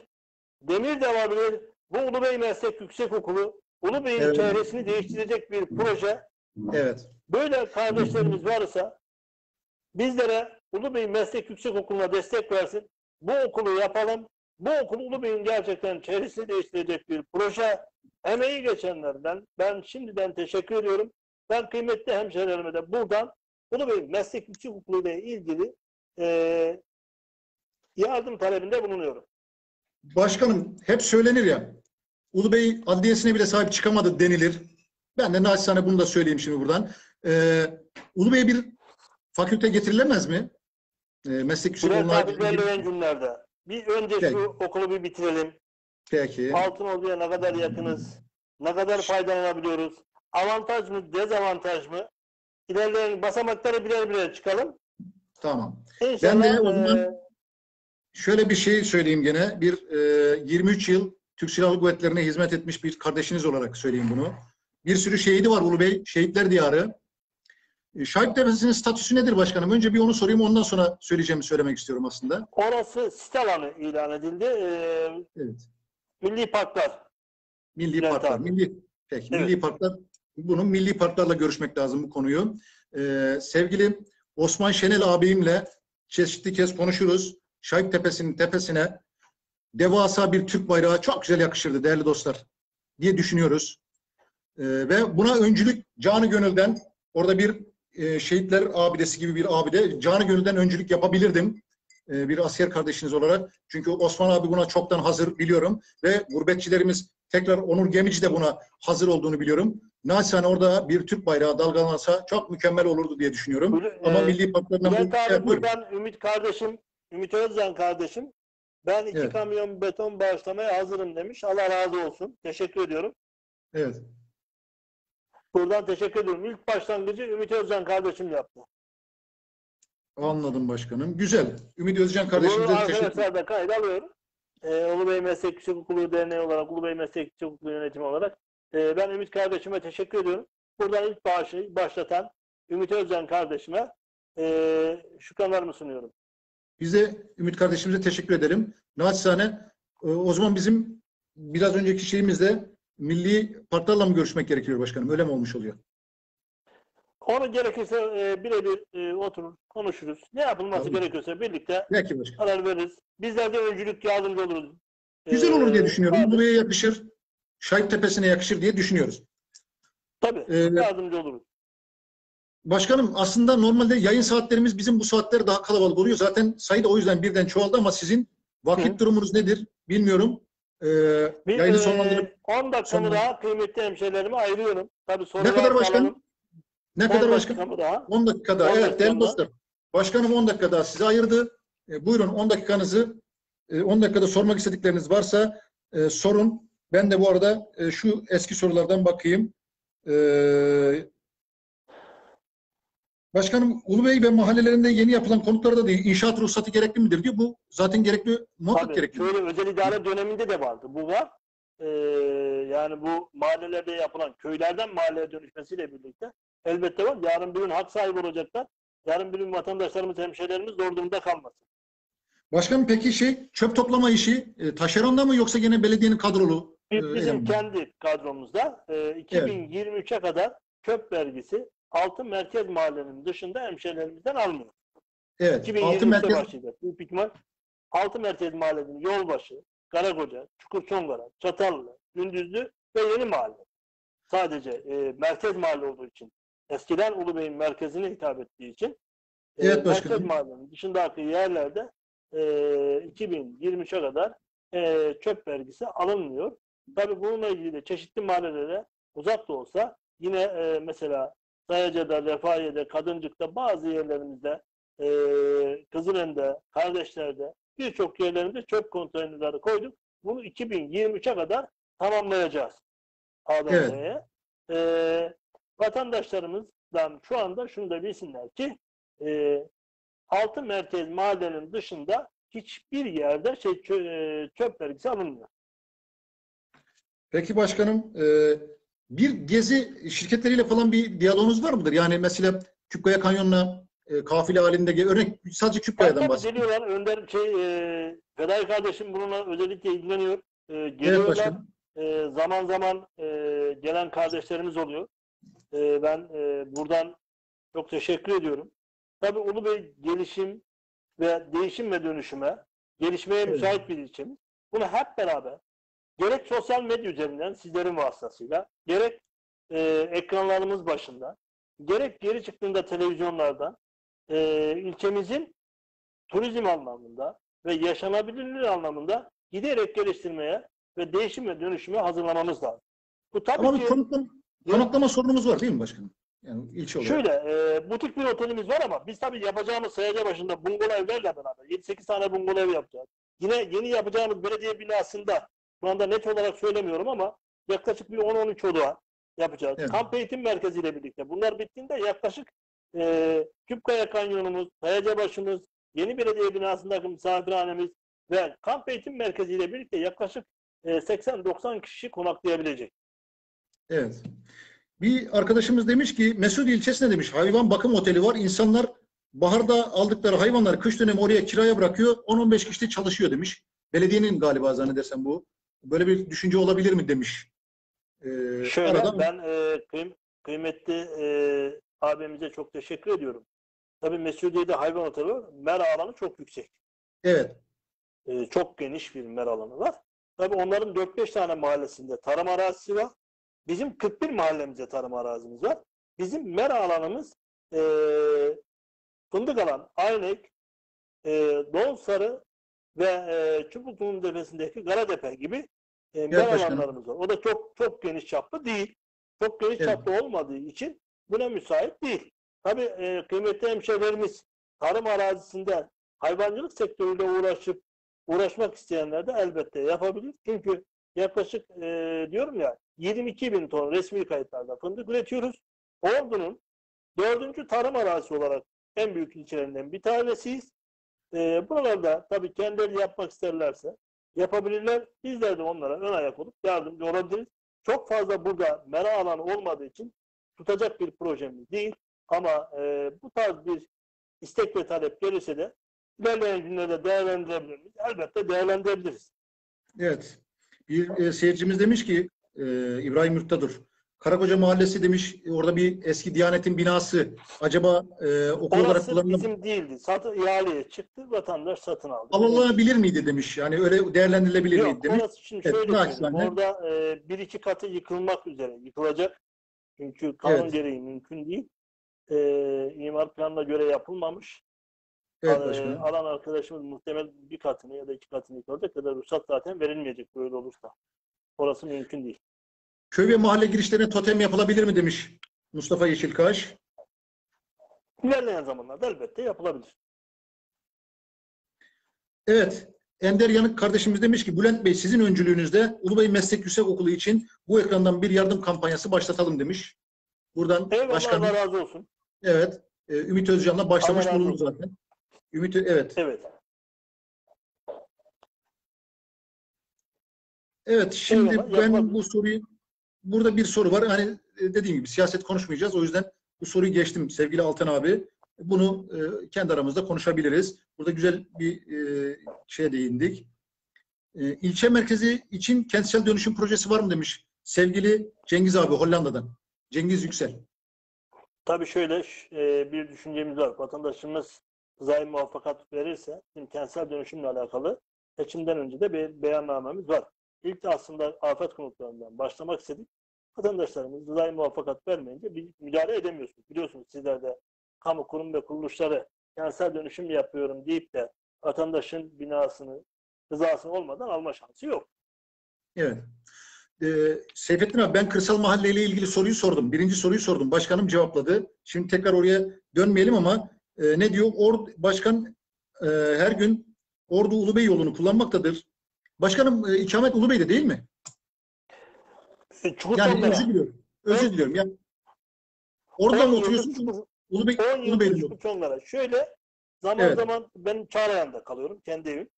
demir de alabilir. Bu Ulubey Meslek Yüksek Okulu, Ulubey'in Evet. çevresini değiştirecek bir proje. Evet. Böyle kardeşlerimiz varsa bizlere Ulubey Meslek Yüksek Okulu'na destek versin. Bu okulu yapalım. Bu okul Ulubey'in gerçekten çevresini değiştirecek bir proje. Emeği geçenlerden ben şimdiden teşekkür ediyorum. Ben kıymetli hemşehrilerime de buradan Ulubey Meslek Yüksek Okulu ile ilgili eee, yardım talebinde bulunuyorum. Başkanım hep söylenir ya. Ulubey Adliyesi'ne bile sahip çıkamadı denilir. Ben de naçizane bunu da söyleyeyim şimdi buradan. Ee, Ulubey'e bir fakülte getirilemez mi? E, meslek yüksek Bülent abi ilerleyen günlerde. Bir önce Peki. şu okulu bir bitirelim. Peki. Altınordu'ya ne kadar yakınız? Ne kadar faydalanabiliyoruz? Avantaj mı, dezavantaj mı? İlerleyen basamakları birer birer çıkalım. Tamam. İnşallah Ben de o zaman- eee, Şöyle bir şey söyleyeyim gene. Bir e, 23 yıl Türk Silahlı Kuvvetleri'ne hizmet etmiş bir kardeşiniz olarak söyleyeyim bunu. Bir sürü şehidi var Ulu Bey. Şehitler Diyarı. E, Şahit Tepesi'nin statüsü nedir başkanım? Önce bir onu sorayım ondan sonra söyleyeceğimi söylemek istiyorum aslında. orası sit alanı ilan edildi. Eee, Evet. milli parklar. Milli Evet parklar. abi. Milli, peki, Evet. milli parklar. Bunun milli parklarla görüşmek lazım bu konuyu. Ee, sevgili Osman Şenel abimle çeşitli kez konuşuruz. Şahit Tepesi'nin tepesine devasa bir Türk bayrağı çok güzel yakışırdı değerli dostlar diye düşünüyoruz. Ee, ve buna öncülük canı gönülden orada bir e, şehitler abidesi gibi bir abide canı gönülden öncülük yapabilirdim. Ee, bir asker kardeşiniz olarak. Çünkü Osman abi buna çoktan hazır biliyorum ve gurbetçilerimiz tekrar Onur Gemici de buna hazır olduğunu biliyorum. Naçizane orada bir Türk bayrağı dalgalansa çok mükemmel olurdu diye düşünüyorum. Buyurun, Ama eee, milli parklarından bu şey abi buradan Ümit kardeşim, Ümit Özcan kardeşim ben iki Evet. kamyon beton bağışlamaya hazırım demiş. Allah razı olsun. Teşekkür ediyorum. Evet. Buradan teşekkür ediyorum. İlk başlangıcı Ümit Özcan kardeşim yaptı. Anladım başkanım. Güzel. Ümit Özcan kardeşimize de teşekkür arkadaşlar da kayda alıyorum. Ee, Ulubey Meslek Yüksek Okulu Derneği olarak, Ulubey Meslek Yüksek Okulu Yönetimi olarak e, ben Ümit kardeşime teşekkür ediyorum. Buradan ilk bağışı başlatan Ümit Özcan kardeşime e, şükranlarımı sunuyorum. Biz de Ümit kardeşimize teşekkür edelim. Naçizane e, o zaman bizim biraz önceki şeyimizde milli parklarla mı görüşmek gerekiyor başkanım? Öyle mi olmuş oluyor? Onu gerekirse e, birebir e, oturur, konuşuruz. Ne yapılması Tabii. gerekiyorsa birlikte Peki başkanım. karar veririz. Bizler de öncülük yardımcı oluruz. Güzel olur diye Ee, düşünüyorum. tabii, Buraya yakışır. Şahit Tepesi'ne yakışır diye düşünüyoruz. Tabii, Ee, yardımcı oluruz. Başkanım aslında normalde yayın saatlerimiz bizim bu saatler daha kalabalık oluyor. Zaten sayı da o yüzden birden çoğaldı ama sizin vakit Hı. durumunuz nedir bilmiyorum. Ee, Bir, yayını e, sonlandırıp 10 dakikamı daha kıymetli hemşehrilerime ayırıyorum. Tabii ne kadar sorular başkanım? Ne 10 kadar başkanım? daha. 10 dakika daha. 10 Evet dakika değerli dostlar. Başkanım 10 dakika daha size ayırdı. E, buyurun 10 dakikanızı e, 10 dakikada sormak istedikleriniz varsa e, sorun. Ben de bu arada e, şu eski sorulardan bakayım. E, başkanım Ulubey ve mahallelerinde yeni yapılan konutlarda da inşaat ruhsatı gerekli midir diyor. Bu zaten gerekli, muhakkak Tabii, gerekli. şöyle özel idare döneminde de vardı. Bu var. Ee, yani bu mahallelerde yapılan köylerden mahalleye dönüşmesiyle birlikte elbette var. Yarın bir gün hak sahibi olacaklar. Yarın bir gün vatandaşlarımız, hemşehrilerimiz zor durumda kalmasın. Başkanım peki şey çöp toplama işi e, taşeronda mı yoksa gene belediyenin kadrolu? e, Biz- Bizim elemanı mı? kendi kadromuzda e, 2023'e kadar çöp vergisi altı merkez mahallenin dışında hemşehrilerimizden almıyor. Evet. 2023'te Altı merkez başlayacak. Büyük ihtimal altı merkez mahallenin Yolbaşı, Karakoca, Çukurçongara, Çatallı, Gündüzlü ve Yeni Mahalle. Sadece e, merkez mahalle olduğu için eskiden Ulubey'in merkezine hitap ettiği için e, Evet merkez başkanım. mahallenin dışındaki yerlerde e, 2023'e kadar e, çöp vergisi alınmıyor. Tabii bununla ilgili de çeşitli mahallelere uzak da olsa yine e, mesela Sayaca'da, Refahiye'de, Kadıncık'ta bazı yerlerimizde e, Kızılen'de, Kardeşler'de birçok yerlerinde çöp konteynerleri koyduk. Bunu 2023'e kadar tamamlayacağız. ABD'ye. E, vatandaşlarımızdan şu anda şunu da bilsinler ki e, altı merkez mahallenin dışında hiçbir yerde şey, e, çöp vergisi alınmıyor. Peki başkanım, e, bir gezi şirketleriyle falan bir diyaloğunuz var mıdır? Yani mesela Küpkaya Kanyonu'na e, kafile halinde örnek sadece Küpkaya'dan Tabii bahsediyorum. geliyorlar. Önder şey e, Fedai kardeşim bununla özellikle ilgileniyor. E, Evet geliyorlar. başkanım. E, zaman zaman e, gelen kardeşlerimiz oluyor. E, ben e, buradan çok teşekkür ediyorum. Tabii Ulubey gelişim ve değişim ve dönüşüme, gelişmeye Evet. müsait bir ilçemiz. Bunu hep beraber gerek sosyal medya üzerinden sizlerin vasıtasıyla, gerek e, ekranlarımız başında, gerek geri çıktığında televizyonlarda e, ilçemizin turizm anlamında ve yaşanabilirliği anlamında giderek geliştirmeye ve değişim ve dönüşüme hazırlamamız lazım. Bu tabii Ama ki konutlama, konutlama sorunumuz var değil mi başkanım? Yani ilçe olarak. Şöyle, e, butik bir otelimiz var ama biz tabii yapacağımız sayaca başında bungalov evlerle beraber 7-8 tane bungalov yapacağız. Yine yeni yapacağımız belediye binasında şu anda net olarak söylemiyorum ama yaklaşık bir 10-13 oda yapacağız. Evet. Kamp eğitim merkeziyle birlikte. Bunlar bittiğinde yaklaşık e, Küpkaya Kanyonumuz, Sayaca başımız, yeni belediye binasındaki misafirhanemiz ve kamp eğitim merkeziyle birlikte yaklaşık e, 80-90 kişi konaklayabilecek. Evet. Bir arkadaşımız demiş ki Mesut ilçesine demiş hayvan bakım oteli var. İnsanlar baharda aldıkları hayvanları kış dönemi oraya kiraya bırakıyor. 10-15 kişi de çalışıyor demiş. Belediyenin galiba zannedersem bu. Böyle bir düşünce olabilir mi demiş. Ee, Şöyle arada- ben e, kıym- kıymetli e, abimize çok teşekkür ediyorum. Tabii Mesudiye'de hayvan var. Mera alanı çok yüksek. Evet. E, çok geniş bir mera alanı var. Tabii onların 4-5 tane mahallesinde tarım arazisi var. Bizim 41 mahallemizde tarım arazimiz var. Bizim mera alanımız e, Fındık alan, Aynek, e, Don Sarı ve e, Çubuklu'nun tepesindeki Karatepe gibi e, başkanım. alanlarımız var. O da çok çok geniş çaplı değil. Çok geniş Evet. çaplı olmadığı için buna müsait değil. Tabii e, kıymetli hemşehrilerimiz tarım arazisinde hayvancılık sektörüyle uğraşıp uğraşmak isteyenler de elbette yapabilir. Çünkü yaklaşık e, diyorum ya 22 bin ton resmi kayıtlarda fındık üretiyoruz. Ordu'nun dördüncü tarım arazisi olarak en büyük ilçelerinden bir tanesiyiz. E, buralarda tabii kendileri yapmak isterlerse yapabilirler. Bizler de onlara ön ayak olup yardımcı olabiliriz. Çok fazla burada mera alanı olmadığı için tutacak bir projemiz değil. Ama e, bu tarz bir istek ve talep gelirse de ilerleyen günlerde değerlendirebilir miyiz? Elbette değerlendirebiliriz. Evet. Bir e, seyircimiz demiş ki e, İbrahim Yurttadur. Karakoca Mahallesi demiş orada bir eski Diyanet'in binası. Acaba e, okul olarak Orası kullanılabilir bizim değildi. Satı, ihaleye çıktı. Vatandaş satın aldı. alınabilir miydi demiş. Yani öyle değerlendirilebilir Yok, miydi demiş. orası şimdi Evet, şöyle söyleyeyim. naçizane. Orada e, bir iki katı yıkılmak üzere. Yıkılacak. Çünkü kanun Evet. gereği mümkün değil. E, imar planına göre yapılmamış. Evet başkanım. alan arkadaşımız muhtemel bir katını ya da iki katını yıkılacak ya da ruhsat zaten verilmeyecek böyle olursa. Orası mümkün değil. Köy ve mahalle girişlerine totem yapılabilir mi demiş Mustafa Yeşilkaş. İlerleyen zamanlarda elbette yapılabilir. Evet. Ender Yanık kardeşimiz demiş ki Bülent Bey sizin öncülüğünüzde Ulubey Meslek Yüksekokulu için bu ekrandan bir yardım kampanyası başlatalım demiş. Buradan Eyvallah başkanım Allah razı olsun. evet e, Ümit Özcan'la başlamış Allah zaten. Ümit evet. Evet. Evet şimdi Eyvallah, ben yapalım. bu soruyu burada bir soru var. Hani e, dediğim gibi siyaset konuşmayacağız. O yüzden bu soruyu geçtim sevgili Altan abi. Bunu e, kendi aramızda konuşabiliriz. Burada güzel bir e, şeye değindik. E, ilçe merkezi için kentsel dönüşüm projesi var mı demiş sevgili Cengiz abi Hollanda'dan. Cengiz Yüksel. Tabii şöyle e, bir düşüncemiz var. Vatandaşımız rızayı muvaffakat verirse bizim kentsel dönüşümle alakalı seçimden önce de bir beyannamemiz var. İlk de aslında afet konutlarından başlamak istedik. Vatandaşlarımız rızayı muvaffakat vermeyince bir müdahale edemiyorsunuz. Biliyorsunuz sizler de kamu kurum ve kuruluşları kentsel dönüşüm yapıyorum deyip de vatandaşın binasını rızasını olmadan alma şansı yok. Evet. Ee, Seyfettin abi ben kırsal mahalleyle ilgili soruyu sordum. Birinci soruyu sordum. Başkanım cevapladı. Şimdi tekrar oraya dönmeyelim ama e, ne diyor? Or Başkan e, her gün Ordu Ulubey yolunu kullanmaktadır. Başkanım e, ikamet Ulubey'de değil mi? E, Yani özür diliyorum. Özür Evet. diliyorum. Yani orada mı 10 oturuyorsun? Ulubey, 10 yıldır? Çukurçam'da. Şöyle zaman Evet. zaman ben Çağlayan'da kalıyorum kendi evim.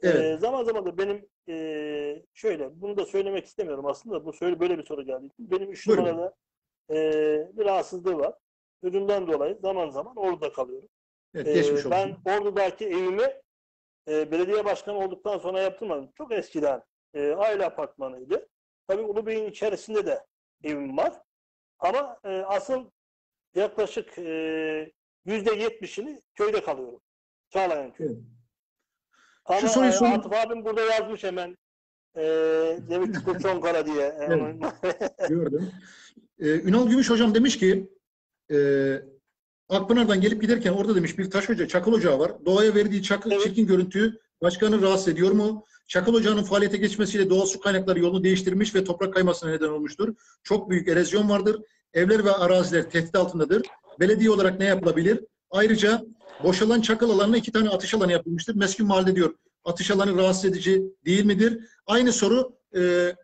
Evet. Ee, zaman zaman da benim ee, şöyle bunu da söylemek istemiyorum aslında bu söyle böyle bir soru geldi. Benim üç Buyurun. numarada ee, bir rahatsızlığı var. Çocuğumdan dolayı zaman zaman orada kalıyorum. Evet, Ee, geçmiş olsun. ben Ordu'daki evimi e, belediye başkanı olduktan sonra yaptırmadım. Çok eskiden e, aile apartmanıydı. Tabii Ulubey'in içerisinde de evim var. Ama e, asıl yaklaşık e, yüzde yetmişini köyde kalıyorum. Çağlayan köyü. Evet. Ama Şu soruyu e, sorayım. Atıf abim burada yazmış hemen e, Demek Çukur Çonkara diye. Evet. Gördüm. Ee, Ünal Gümüş hocam demiş ki e, Akpınar'dan gelip giderken orada demiş bir taş hoca, çakıl ocağı var. Doğaya verdiği çakıl, Evet. çirkin görüntüyü başkanı rahatsız ediyor mu? Çakıl ocağının faaliyete geçmesiyle doğal su kaynakları yolunu değiştirmiş ve toprak kaymasına neden olmuştur. Çok büyük erozyon vardır. evler ve araziler tehdit altındadır. Belediye olarak ne yapılabilir? Ayrıca boşalan çakıl alanına iki tane atış alanı yapılmıştır. Meskun mahalle diyor. Atış alanı rahatsız edici değil midir? Aynı soru e, e,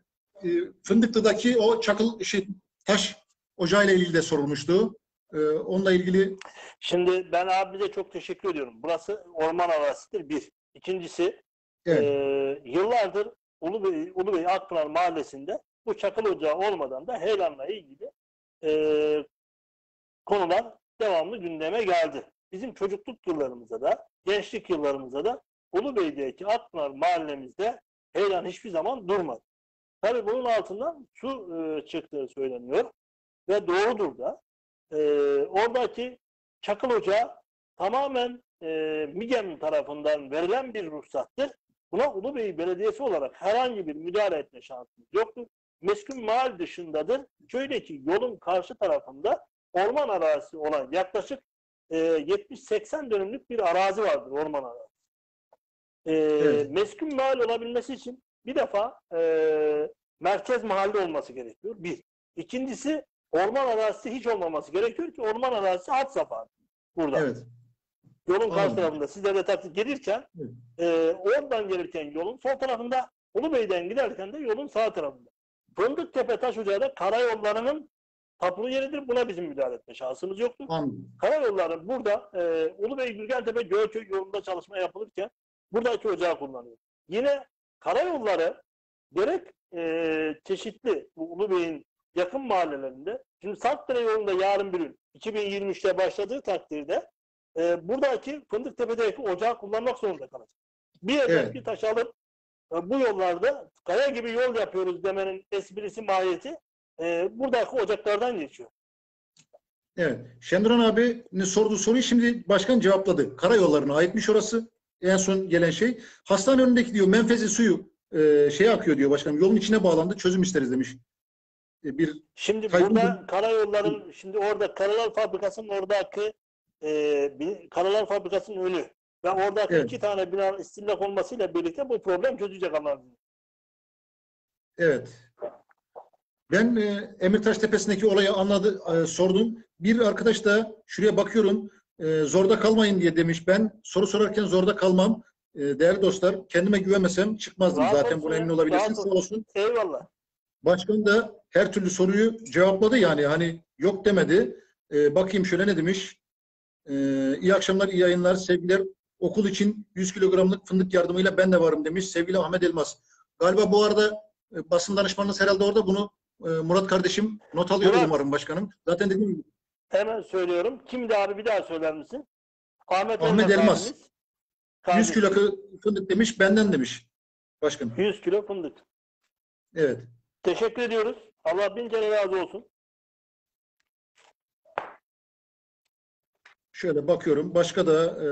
Fındıklı'daki o çakıl şey, taş ocağıyla ilgili de sorulmuştu. E, onunla ilgili Şimdi ben abimize çok teşekkür ediyorum. Burası orman arazisidir bir. İkincisi evet, Ee, yıllardır Ulubey, Ulubey Akpınar Mahallesi'nde bu çakıl ocağı olmadan da heyelanla ilgili e, konular devamlı gündeme geldi. Bizim çocukluk yıllarımızda da, gençlik yıllarımızda da Ulubey'deki Akpınar mahallemizde heyelan hiçbir zaman durmadı. Tabii bunun altından su e, çıktığı söyleniyor ve doğrudur da. E, oradaki çakıl ocağı tamamen e, MİGEM tarafından verilen bir ruhsattır. Buna Ulubey Belediyesi olarak herhangi bir müdahale etme şansımız yoktur. Meskun mahal dışındadır. Köydeki yolun karşı tarafında orman arazisi olan yaklaşık e, 70-80 dönümlük bir arazi vardır orman arazisi. E, Evet. Meskun mahal olabilmesi için bir defa e, merkez mahalle olması gerekiyor. Bir. İkincisi orman arazisi hiç olmaması gerekiyor ki orman arazisi hat safhası. Burada. evet, Yolun karşı tarafında sizler de takip gelirken Evet. e, oradan gelirken yolun sol tarafında Ulubey'den giderken de yolun sağ tarafında. Fındıktepe Taş Ocağı da karayollarının tapulu yeridir. Buna bizim müdahale etme şansımız yoktur. anladım. Karayolları burada e, Ulubey Gülgentepe Gölköy yolunda çalışma yapılırken buradaki ocağı kullanıyor. Yine karayolları gerek e, çeşitli bu Ulubey'in yakın mahallelerinde şimdi Sarpdere yolunda yarın bir gün 2023'te başladığı takdirde e, buradaki Fındıktepe'deki ocağı kullanmak zorunda kalacak. Bir yerden Evet. bir taş alıp e, bu yollarda kaya gibi yol yapıyoruz demenin esprisi mahiyeti e, buradaki ocaklardan geçiyor. Evet. Şenduran abinin sorduğu soruyu şimdi başkan cevapladı. Karayollarına aitmiş orası. En son gelen şey. Hastane önündeki diyor menfezi suyu e, şeye akıyor diyor başkanım. Yolun içine bağlandı. Çözüm isteriz demiş. E, bir Şimdi burada karayolların şimdi orada Karalar Fabrikası'nın oradaki e, Karalar Fabrikası'nın önü ve oradaki Evet. iki tane bina istillak olmasıyla birlikte bu problem çözecek izniyle. evet. Ben e, Emirtaş Tepesi'ndeki olayı anladı, e, sordum. Bir arkadaş da şuraya bakıyorum. e, zorda kalmayın diye demiş. Ben soru sorarken zorda kalmam. E, değerli dostlar, kendime güvenmesem çıkmazdım Rahat zaten. olsun Buna emin olabilirsiniz. Sağ olsun. Eyvallah. Başkan da her türlü soruyu cevapladı yani hani yok demedi. Ee, bakayım şöyle ne demiş. Ee, iyi akşamlar, iyi yayınlar, sevgiler. Okul için 100 kilogramlık fındık yardımıyla ben de varım demiş sevgili Ahmet Elmas. Galiba bu arada e, basın danışmanınız herhalde orada bunu e, Murat kardeşim not alıyor Murat. umarım başkanım. Zaten dediğim gibi Hemen söylüyorum. Kimdi abi bir daha söyler misin? Ahmet, Ahmet Elmas. abimiz. 100 kilo fındık demiş benden demiş başkanım. 100 kilo fındık. Evet. Teşekkür ediyoruz. Allah bin kere razı olsun. Şöyle bakıyorum. Başka da e,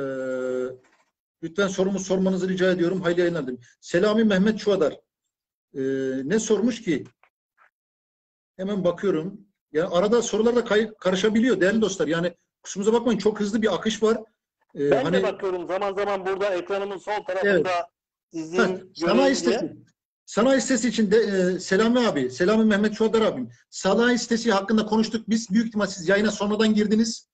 lütfen sorumu sormanızı rica ediyorum. Hayırlı yayınlar demiş. Selami Mehmet Çuadar. E, ne sormuş ki? Hemen bakıyorum. Yani arada sorular da kay- karışabiliyor değerli dostlar. Yani kusurumuza bakmayın çok hızlı bir akış var. E, Ben hani de bakıyorum zaman zaman burada ekranımın sol tarafında Heh, izleyeyim. sanayi sitesi. Sanayi sitesi için de e, Selami abi, Selami Mehmet Çuadar abim. Sanayi sitesi hakkında konuştuk. Biz büyük ihtimal siz yayına sonradan girdiniz.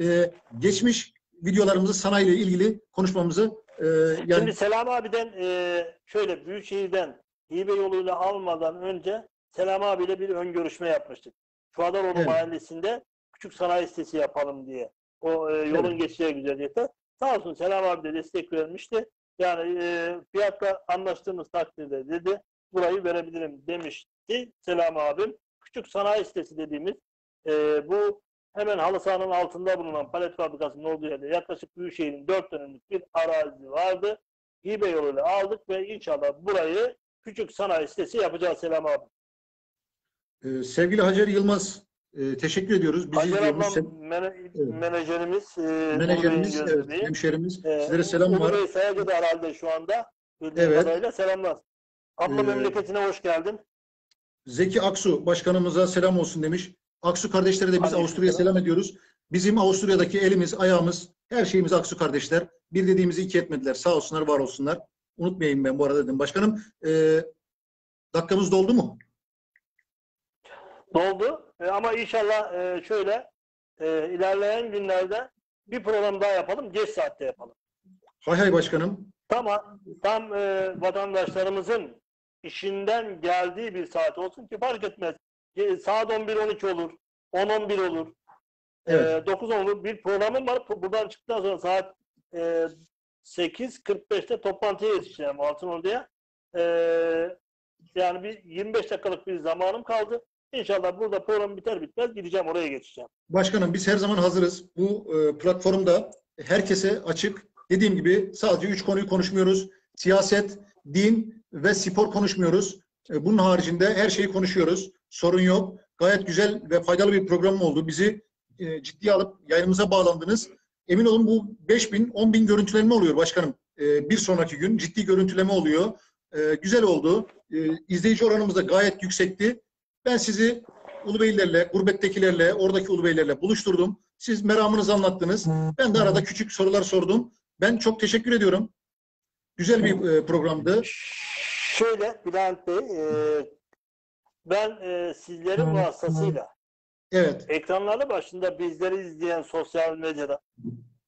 E, geçmiş videolarımızı sanayiyle ilgili konuşmamızı e, yani Şimdi Selam abiden e, şöyle Büyükşehir'den hibe yoluyla almadan önce Selam abiyle bir ön görüşme yapmıştık. Çuadaroğlu Evet. mahallesinde küçük sanayi sitesi yapalım diye. O e, yolun Evet. geçeceği güzellikte. Sağ olsun Selam abi de destek vermişti. Yani e, fiyatla anlaştığımız takdirde dedi burayı verebilirim demişti Selam abim. Küçük sanayi sitesi dediğimiz e, bu hemen halı sahanın altında bulunan palet fabrikasının olduğu yerde yaklaşık Büyükşehir'in dört dönümlük bir arazi vardı. Hibe yoluyla aldık ve inşallah burayı küçük sanayi sitesi yapacağız Selam abi. e, sevgili Hacer Yılmaz e, teşekkür ediyoruz. Bizi Hacer ablam Se- mene- Evet. menajerimiz. E, menajerimiz, evet, hemşerimiz. Ee, Sizlere selam Ulu var. Bey Sayacı'da herhalde şu anda. Evet. kadarıyla selamlar. Abla Ee, memleketine hoş geldin. Zeki Aksu başkanımıza selam olsun demiş. Aksu kardeşlere de biz Avusturya'ya selam. selam ediyoruz. Bizim Avusturya'daki elimiz, ayağımız, her şeyimiz Aksu kardeşler. Bir dediğimizi iki etmediler. Sağ olsunlar, var olsunlar. Unutmayayım ben bu arada dedim. Başkanım, e, dakikamız doldu mu? Doldu. E, ama inşallah e, şöyle e, ilerleyen günlerde bir program daha yapalım. Geç saatte yapalım. Hay hay başkanım. Tam, tam e, vatandaşlarımızın işinden geldiği bir saat olsun ki fark etmez. E, saat 11-12 olur, 10-11 olur, Evet. e, 9 olur. Bir programım var. Buradan çıktıktan sonra saat e, 8.45'te toplantıya yetişeceğim Altınordu'ya. E, yani bir 25 dakikalık bir zamanım kaldı. İnşallah burada program biter bitmez gideceğim oraya geçeceğim. Başkanım biz her zaman hazırız. Bu e, platformda herkese açık. Dediğim gibi sadece üç konuyu konuşmuyoruz. Siyaset, din ve spor konuşmuyoruz. E, bunun haricinde her şeyi konuşuyoruz. Sorun yok. Gayet güzel ve faydalı bir program oldu. Bizi e, ciddiye alıp yayınımıza bağlandınız. Emin olun bu 5 bin, 10 bin görüntülenme oluyor başkanım. E, bir sonraki gün ciddi görüntüleme oluyor. Güzel oldu. E, izleyici oranımız da gayet yüksekti. Ben sizi Ulubeylilerle, gurbettekilerle, oradaki Ulubeylerle buluşturdum. Siz meramınızı anlattınız. Ben de arada küçük sorular sordum. Ben çok teşekkür ediyorum. Güzel bir e, programdı. Şöyle Bülent Bey, e, ben e, sizlerin vasıtasıyla Evet, ekranları başında bizleri izleyen sosyal medyada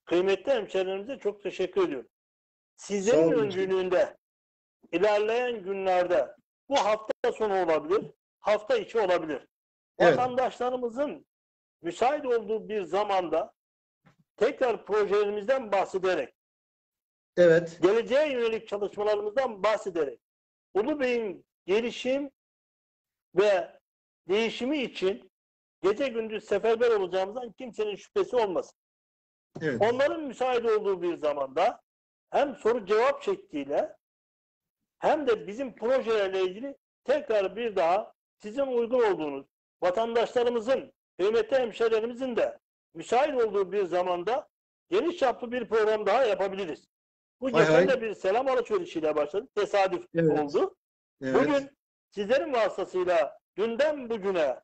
kıymetli hemşehrilerimize çok teşekkür ediyorum. Sizlerin öncülüğünde ilerleyen günlerde bu hafta sonu olabilir, hafta içi olabilir. Evet. Vatandaşlarımızın müsait olduğu bir zamanda tekrar projelerimizden bahsederek evet, geleceğe yönelik çalışmalarımızdan bahsederek Ulubey'in gelişim ve değişimi için gece gündüz seferber olacağımızdan kimsenin şüphesi olmasın. evet. Onların müsait olduğu bir zamanda hem soru cevap şekliyle hem de bizim projelerle ilgili tekrar bir daha sizin uygun olduğunuz vatandaşlarımızın, kıymetli hemşehrilerimizin de müsait olduğu bir zamanda geniş çaplı bir program daha yapabiliriz. Bu Hay geçen hay. de bir selam alışverişiyle başladı. Tesadüf Evet. oldu. evet, Bugün sizlerin vasıtasıyla dünden bugüne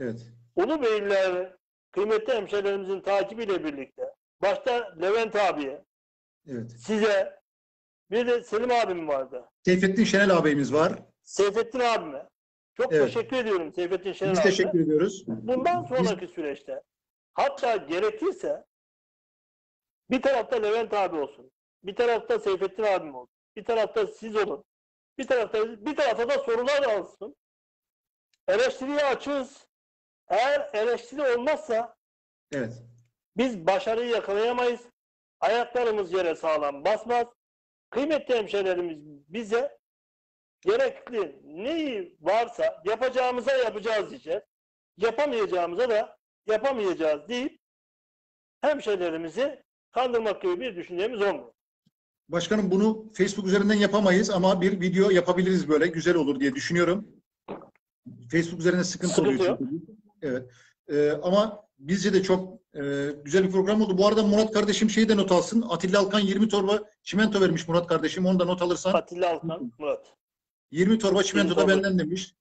evet. Ulu Beyler kıymetli hemşehrilerimizin takibiyle birlikte başta Levent abiye, evet. size bir de Selim abim vardı. Seyfettin Şenel ağabeyimiz var. Seyfettin abime. Çok Evet. teşekkür ediyorum Seyfettin Şener Biz abime. teşekkür ediyoruz. Bundan sonraki süreçte hatta gerekirse bir tarafta Levent abi olsun. Bir tarafta Seyfettin abim olsun. Bir tarafta siz olun. Bir tarafta bir tarafta da sorular alsın. Eleştiriye açığız. Eğer eleştiri olmazsa Evet, biz başarıyı yakalayamayız. Ayaklarımız yere sağlam basmaz. Kıymetli hemşehrilerimiz bize gerekli neyi varsa yapacağımıza yapacağız diyeceğiz. Yapamayacağımıza da yapamayacağız deyip hemşehrilerimizi kandırmak gibi bir düşüncemiz olmuyor. Başkanım bunu Facebook üzerinden yapamayız ama bir video yapabiliriz böyle. Güzel olur diye düşünüyorum. Facebook üzerinde sıkıntı, Sıkıntı oluyor. yok. çünkü. Evet. Ee, ama bizce de çok e, güzel bir program oldu. Bu arada Murat kardeşim şeyi de not alsın. Atilla Alkan 20 torba çimento vermiş Murat kardeşim. Onu da not alırsan. Atilla Alkan, Murat. 20 torba çimento da 20 torba. benden demiş.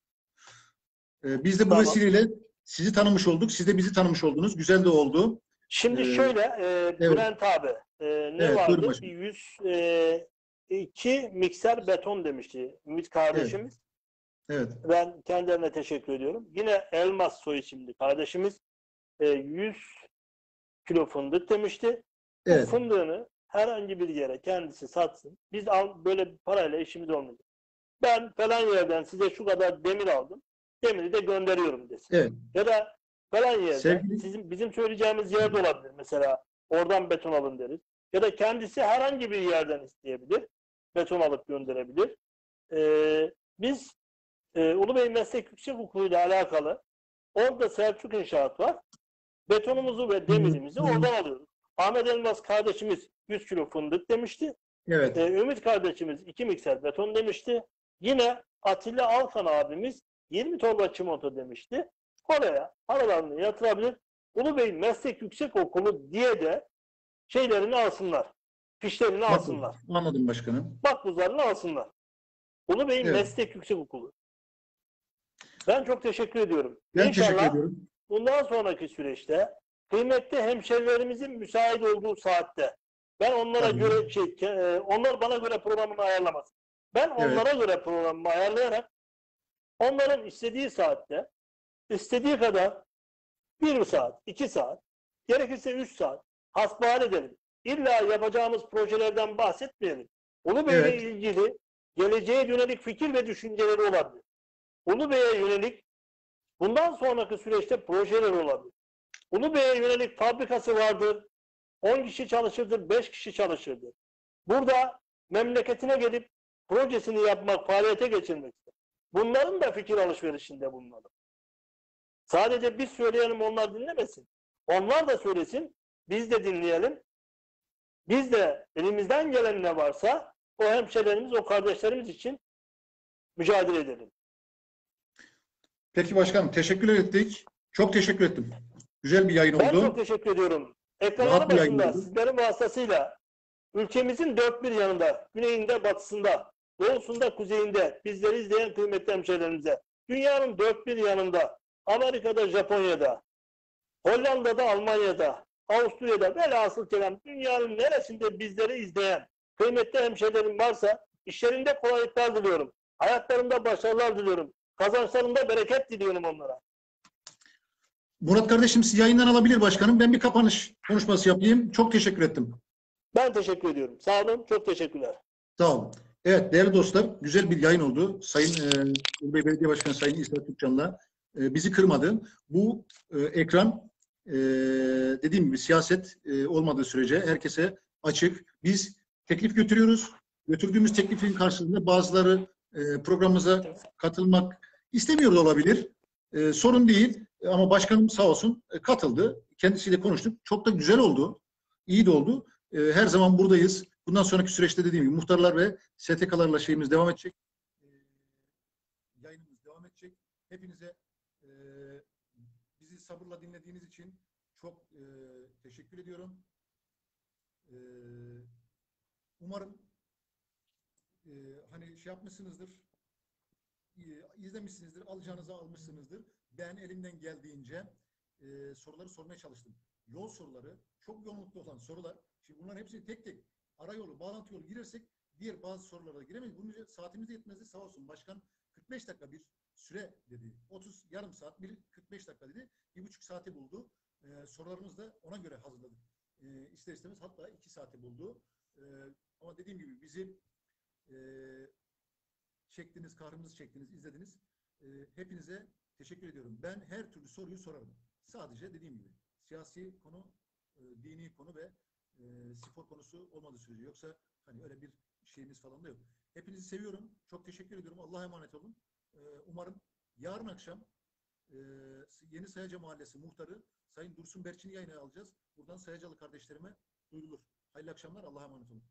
Ee, biz de bu Tamam. vesileyle sizi tanımış olduk. Siz de bizi tanımış oldunuz. Güzel de oldu. Şimdi Ee, şöyle e, Bülent abi e, ne Evet, vardı? başkanım. 100 e, mikser beton demişti Ümit kardeşimiz. Evet. Ben kendilerine teşekkür ediyorum. Yine Elmas soy isimli kardeşimiz e, 100 kilo fındık demişti. Evet. fındığını herhangi bir yere kendisi satsın. Biz al, böyle parayla işimiz olmayacak. Ben falan yerden size şu kadar demir aldım. Demiri de gönderiyorum desin. Evet. Ya da falan yerden Sevgili- sizin bizim söyleyeceğimiz yer de olabilir. Mesela oradan beton alın deriz. Ya da kendisi herhangi bir yerden isteyebilir. Beton alıp gönderebilir. Ee, biz e, Ulubey Meslek Yüksek Okulu ile alakalı orada Selçuk İnşaat var. Betonumuzu ve demirimizi Hı. oradan alıyoruz. Ahmet Elmas kardeşimiz 100 kilo fındık demişti. Evet. Ee, Ümit kardeşimiz 2 mikser beton demişti. Yine Atilla Alkan abimiz 20 torba çimento demişti. Oraya paralarını yatırabilir. Ulubey Meslek Yüksek Okulu diye de şeylerini alsınlar. Fişlerini alsınlar. Anladım başkanım. Makbuzlarını alsınlar. Ulubey'in Evet. Meslek Yüksek Okulu. Ben çok teşekkür ediyorum. Ben İnşallah teşekkür ediyorum. bundan sonraki süreçte kıymetli hemşerilerimizin müsait olduğu saatte ben onlara Tabii. göre şey, e, onlar bana göre programını ayarlamaz. Ben Evet. onlara göre programımı ayarlayarak onların istediği saatte istediği kadar bir saat, iki saat, gerekirse üç saat hasbihal edelim. İlla yapacağımız projelerden bahsetmeyelim. Ulubey'le Evet. ilgili geleceğe yönelik fikir ve düşünceleri olabilir. Ulubey'e yönelik bundan sonraki süreçte projeler olabilir. Ulubey'e yönelik fabrikası vardır. 10 kişi çalışırdır, 5 kişi çalışırdır. Burada memleketine gelip projesini yapmak, faaliyete geçirmektir. Bunların da fikir alışverişinde bulunalım. Sadece biz söyleyelim onlar dinlemesin. Onlar da söylesin, biz de dinleyelim. Biz de elimizden gelen ne varsa o hemşehrilerimiz, o kardeşlerimiz için mücadele edelim. Peki başkanım teşekkür ettik. Çok teşekkür ettim. Güzel bir yayın Ben oldu. çok teşekkür ediyorum. Ekranlar başında sizlerin vasıtasıyla ülkemizin dört bir yanında, güneyinde, batısında, doğusunda, kuzeyinde bizleri izleyen kıymetli hemşehrilerimize, dünyanın dört bir yanında, Amerika'da, Japonya'da, Hollanda'da, Almanya'da, Avusturya'da, velhasıl kelam dünyanın neresinde bizleri izleyen kıymetli hemşehrilerim varsa işlerinde kolaylıklar diliyorum. Hayatlarında başarılar diliyorum. Kazançlarında bereket diliyorum onlara. Murat kardeşim siz yayından alabilir başkanım. Ben bir kapanış konuşması yapayım. Çok teşekkür ettim. Ben teşekkür ediyorum. Sağ olun. Çok teşekkürler. Sağ olun. Evet değerli dostlar güzel bir yayın oldu. Sayın e, Ulubey Belediye Başkanı Sayın İsa Türkcan'la e, bizi kırmadı. Bu e, ekran e, dediğim gibi siyaset e, olmadığı sürece herkese açık. Biz teklif götürüyoruz. Götürdüğümüz teklifin karşılığında bazıları e, programımıza katılmak istemiyor da olabilir. E, sorun değil ama başkanım sağ olsun e, katıldı. Kendisiyle konuştuk. Çok da güzel oldu. İyi de oldu. E, her zaman buradayız. Bundan sonraki süreçte dediğim gibi muhtarlar ve STK'larla şeyimiz devam edecek. E, yayınımız devam edecek. Hepinize e, bizi sabırla dinlediğiniz için çok e, teşekkür ediyorum. E, umarım e, hani şey yapmışsınızdır, e, izlemişsinizdir, alacağınızı almışsınızdır. Ben elimden geldiğince e, soruları sormaya çalıştım. Yol soruları, çok yoğunlukta olan sorular. Şimdi bunların hepsini tek tek arayolu, bağlantı yolu girersek diğer bazı sorulara giremeyiz. Bunun için saatimiz yetmezdi. Sağ olsun başkan 45 dakika bir süre dedi. 30 yarım saat, bir 45 dakika dedi. Bir buçuk saati buldu. Ee, sorularımızı da ona göre hazırladık. Ee, ister istemez hatta iki saati buldu. Ee, ama dediğim gibi bizi e, çektiniz, kahrımızı çektiniz, izlediniz. Ee, hepinize teşekkür ediyorum. Ben her türlü soruyu sorarım. Sadece dediğim gibi siyasi konu, e, dini konu ve e, spor konusu olmadığı sürece. Yoksa hani öyle bir şeyimiz falan da yok. Hepinizi seviyorum. Çok teşekkür ediyorum. Allah'a emanet olun. Ee, umarım yarın akşam e, Yeni Sayaca Mahallesi muhtarı Sayın Dursun Berçin'i yayına alacağız. Buradan Sayacalı kardeşlerime duyurulur. Hayırlı akşamlar. Allah'a emanet olun.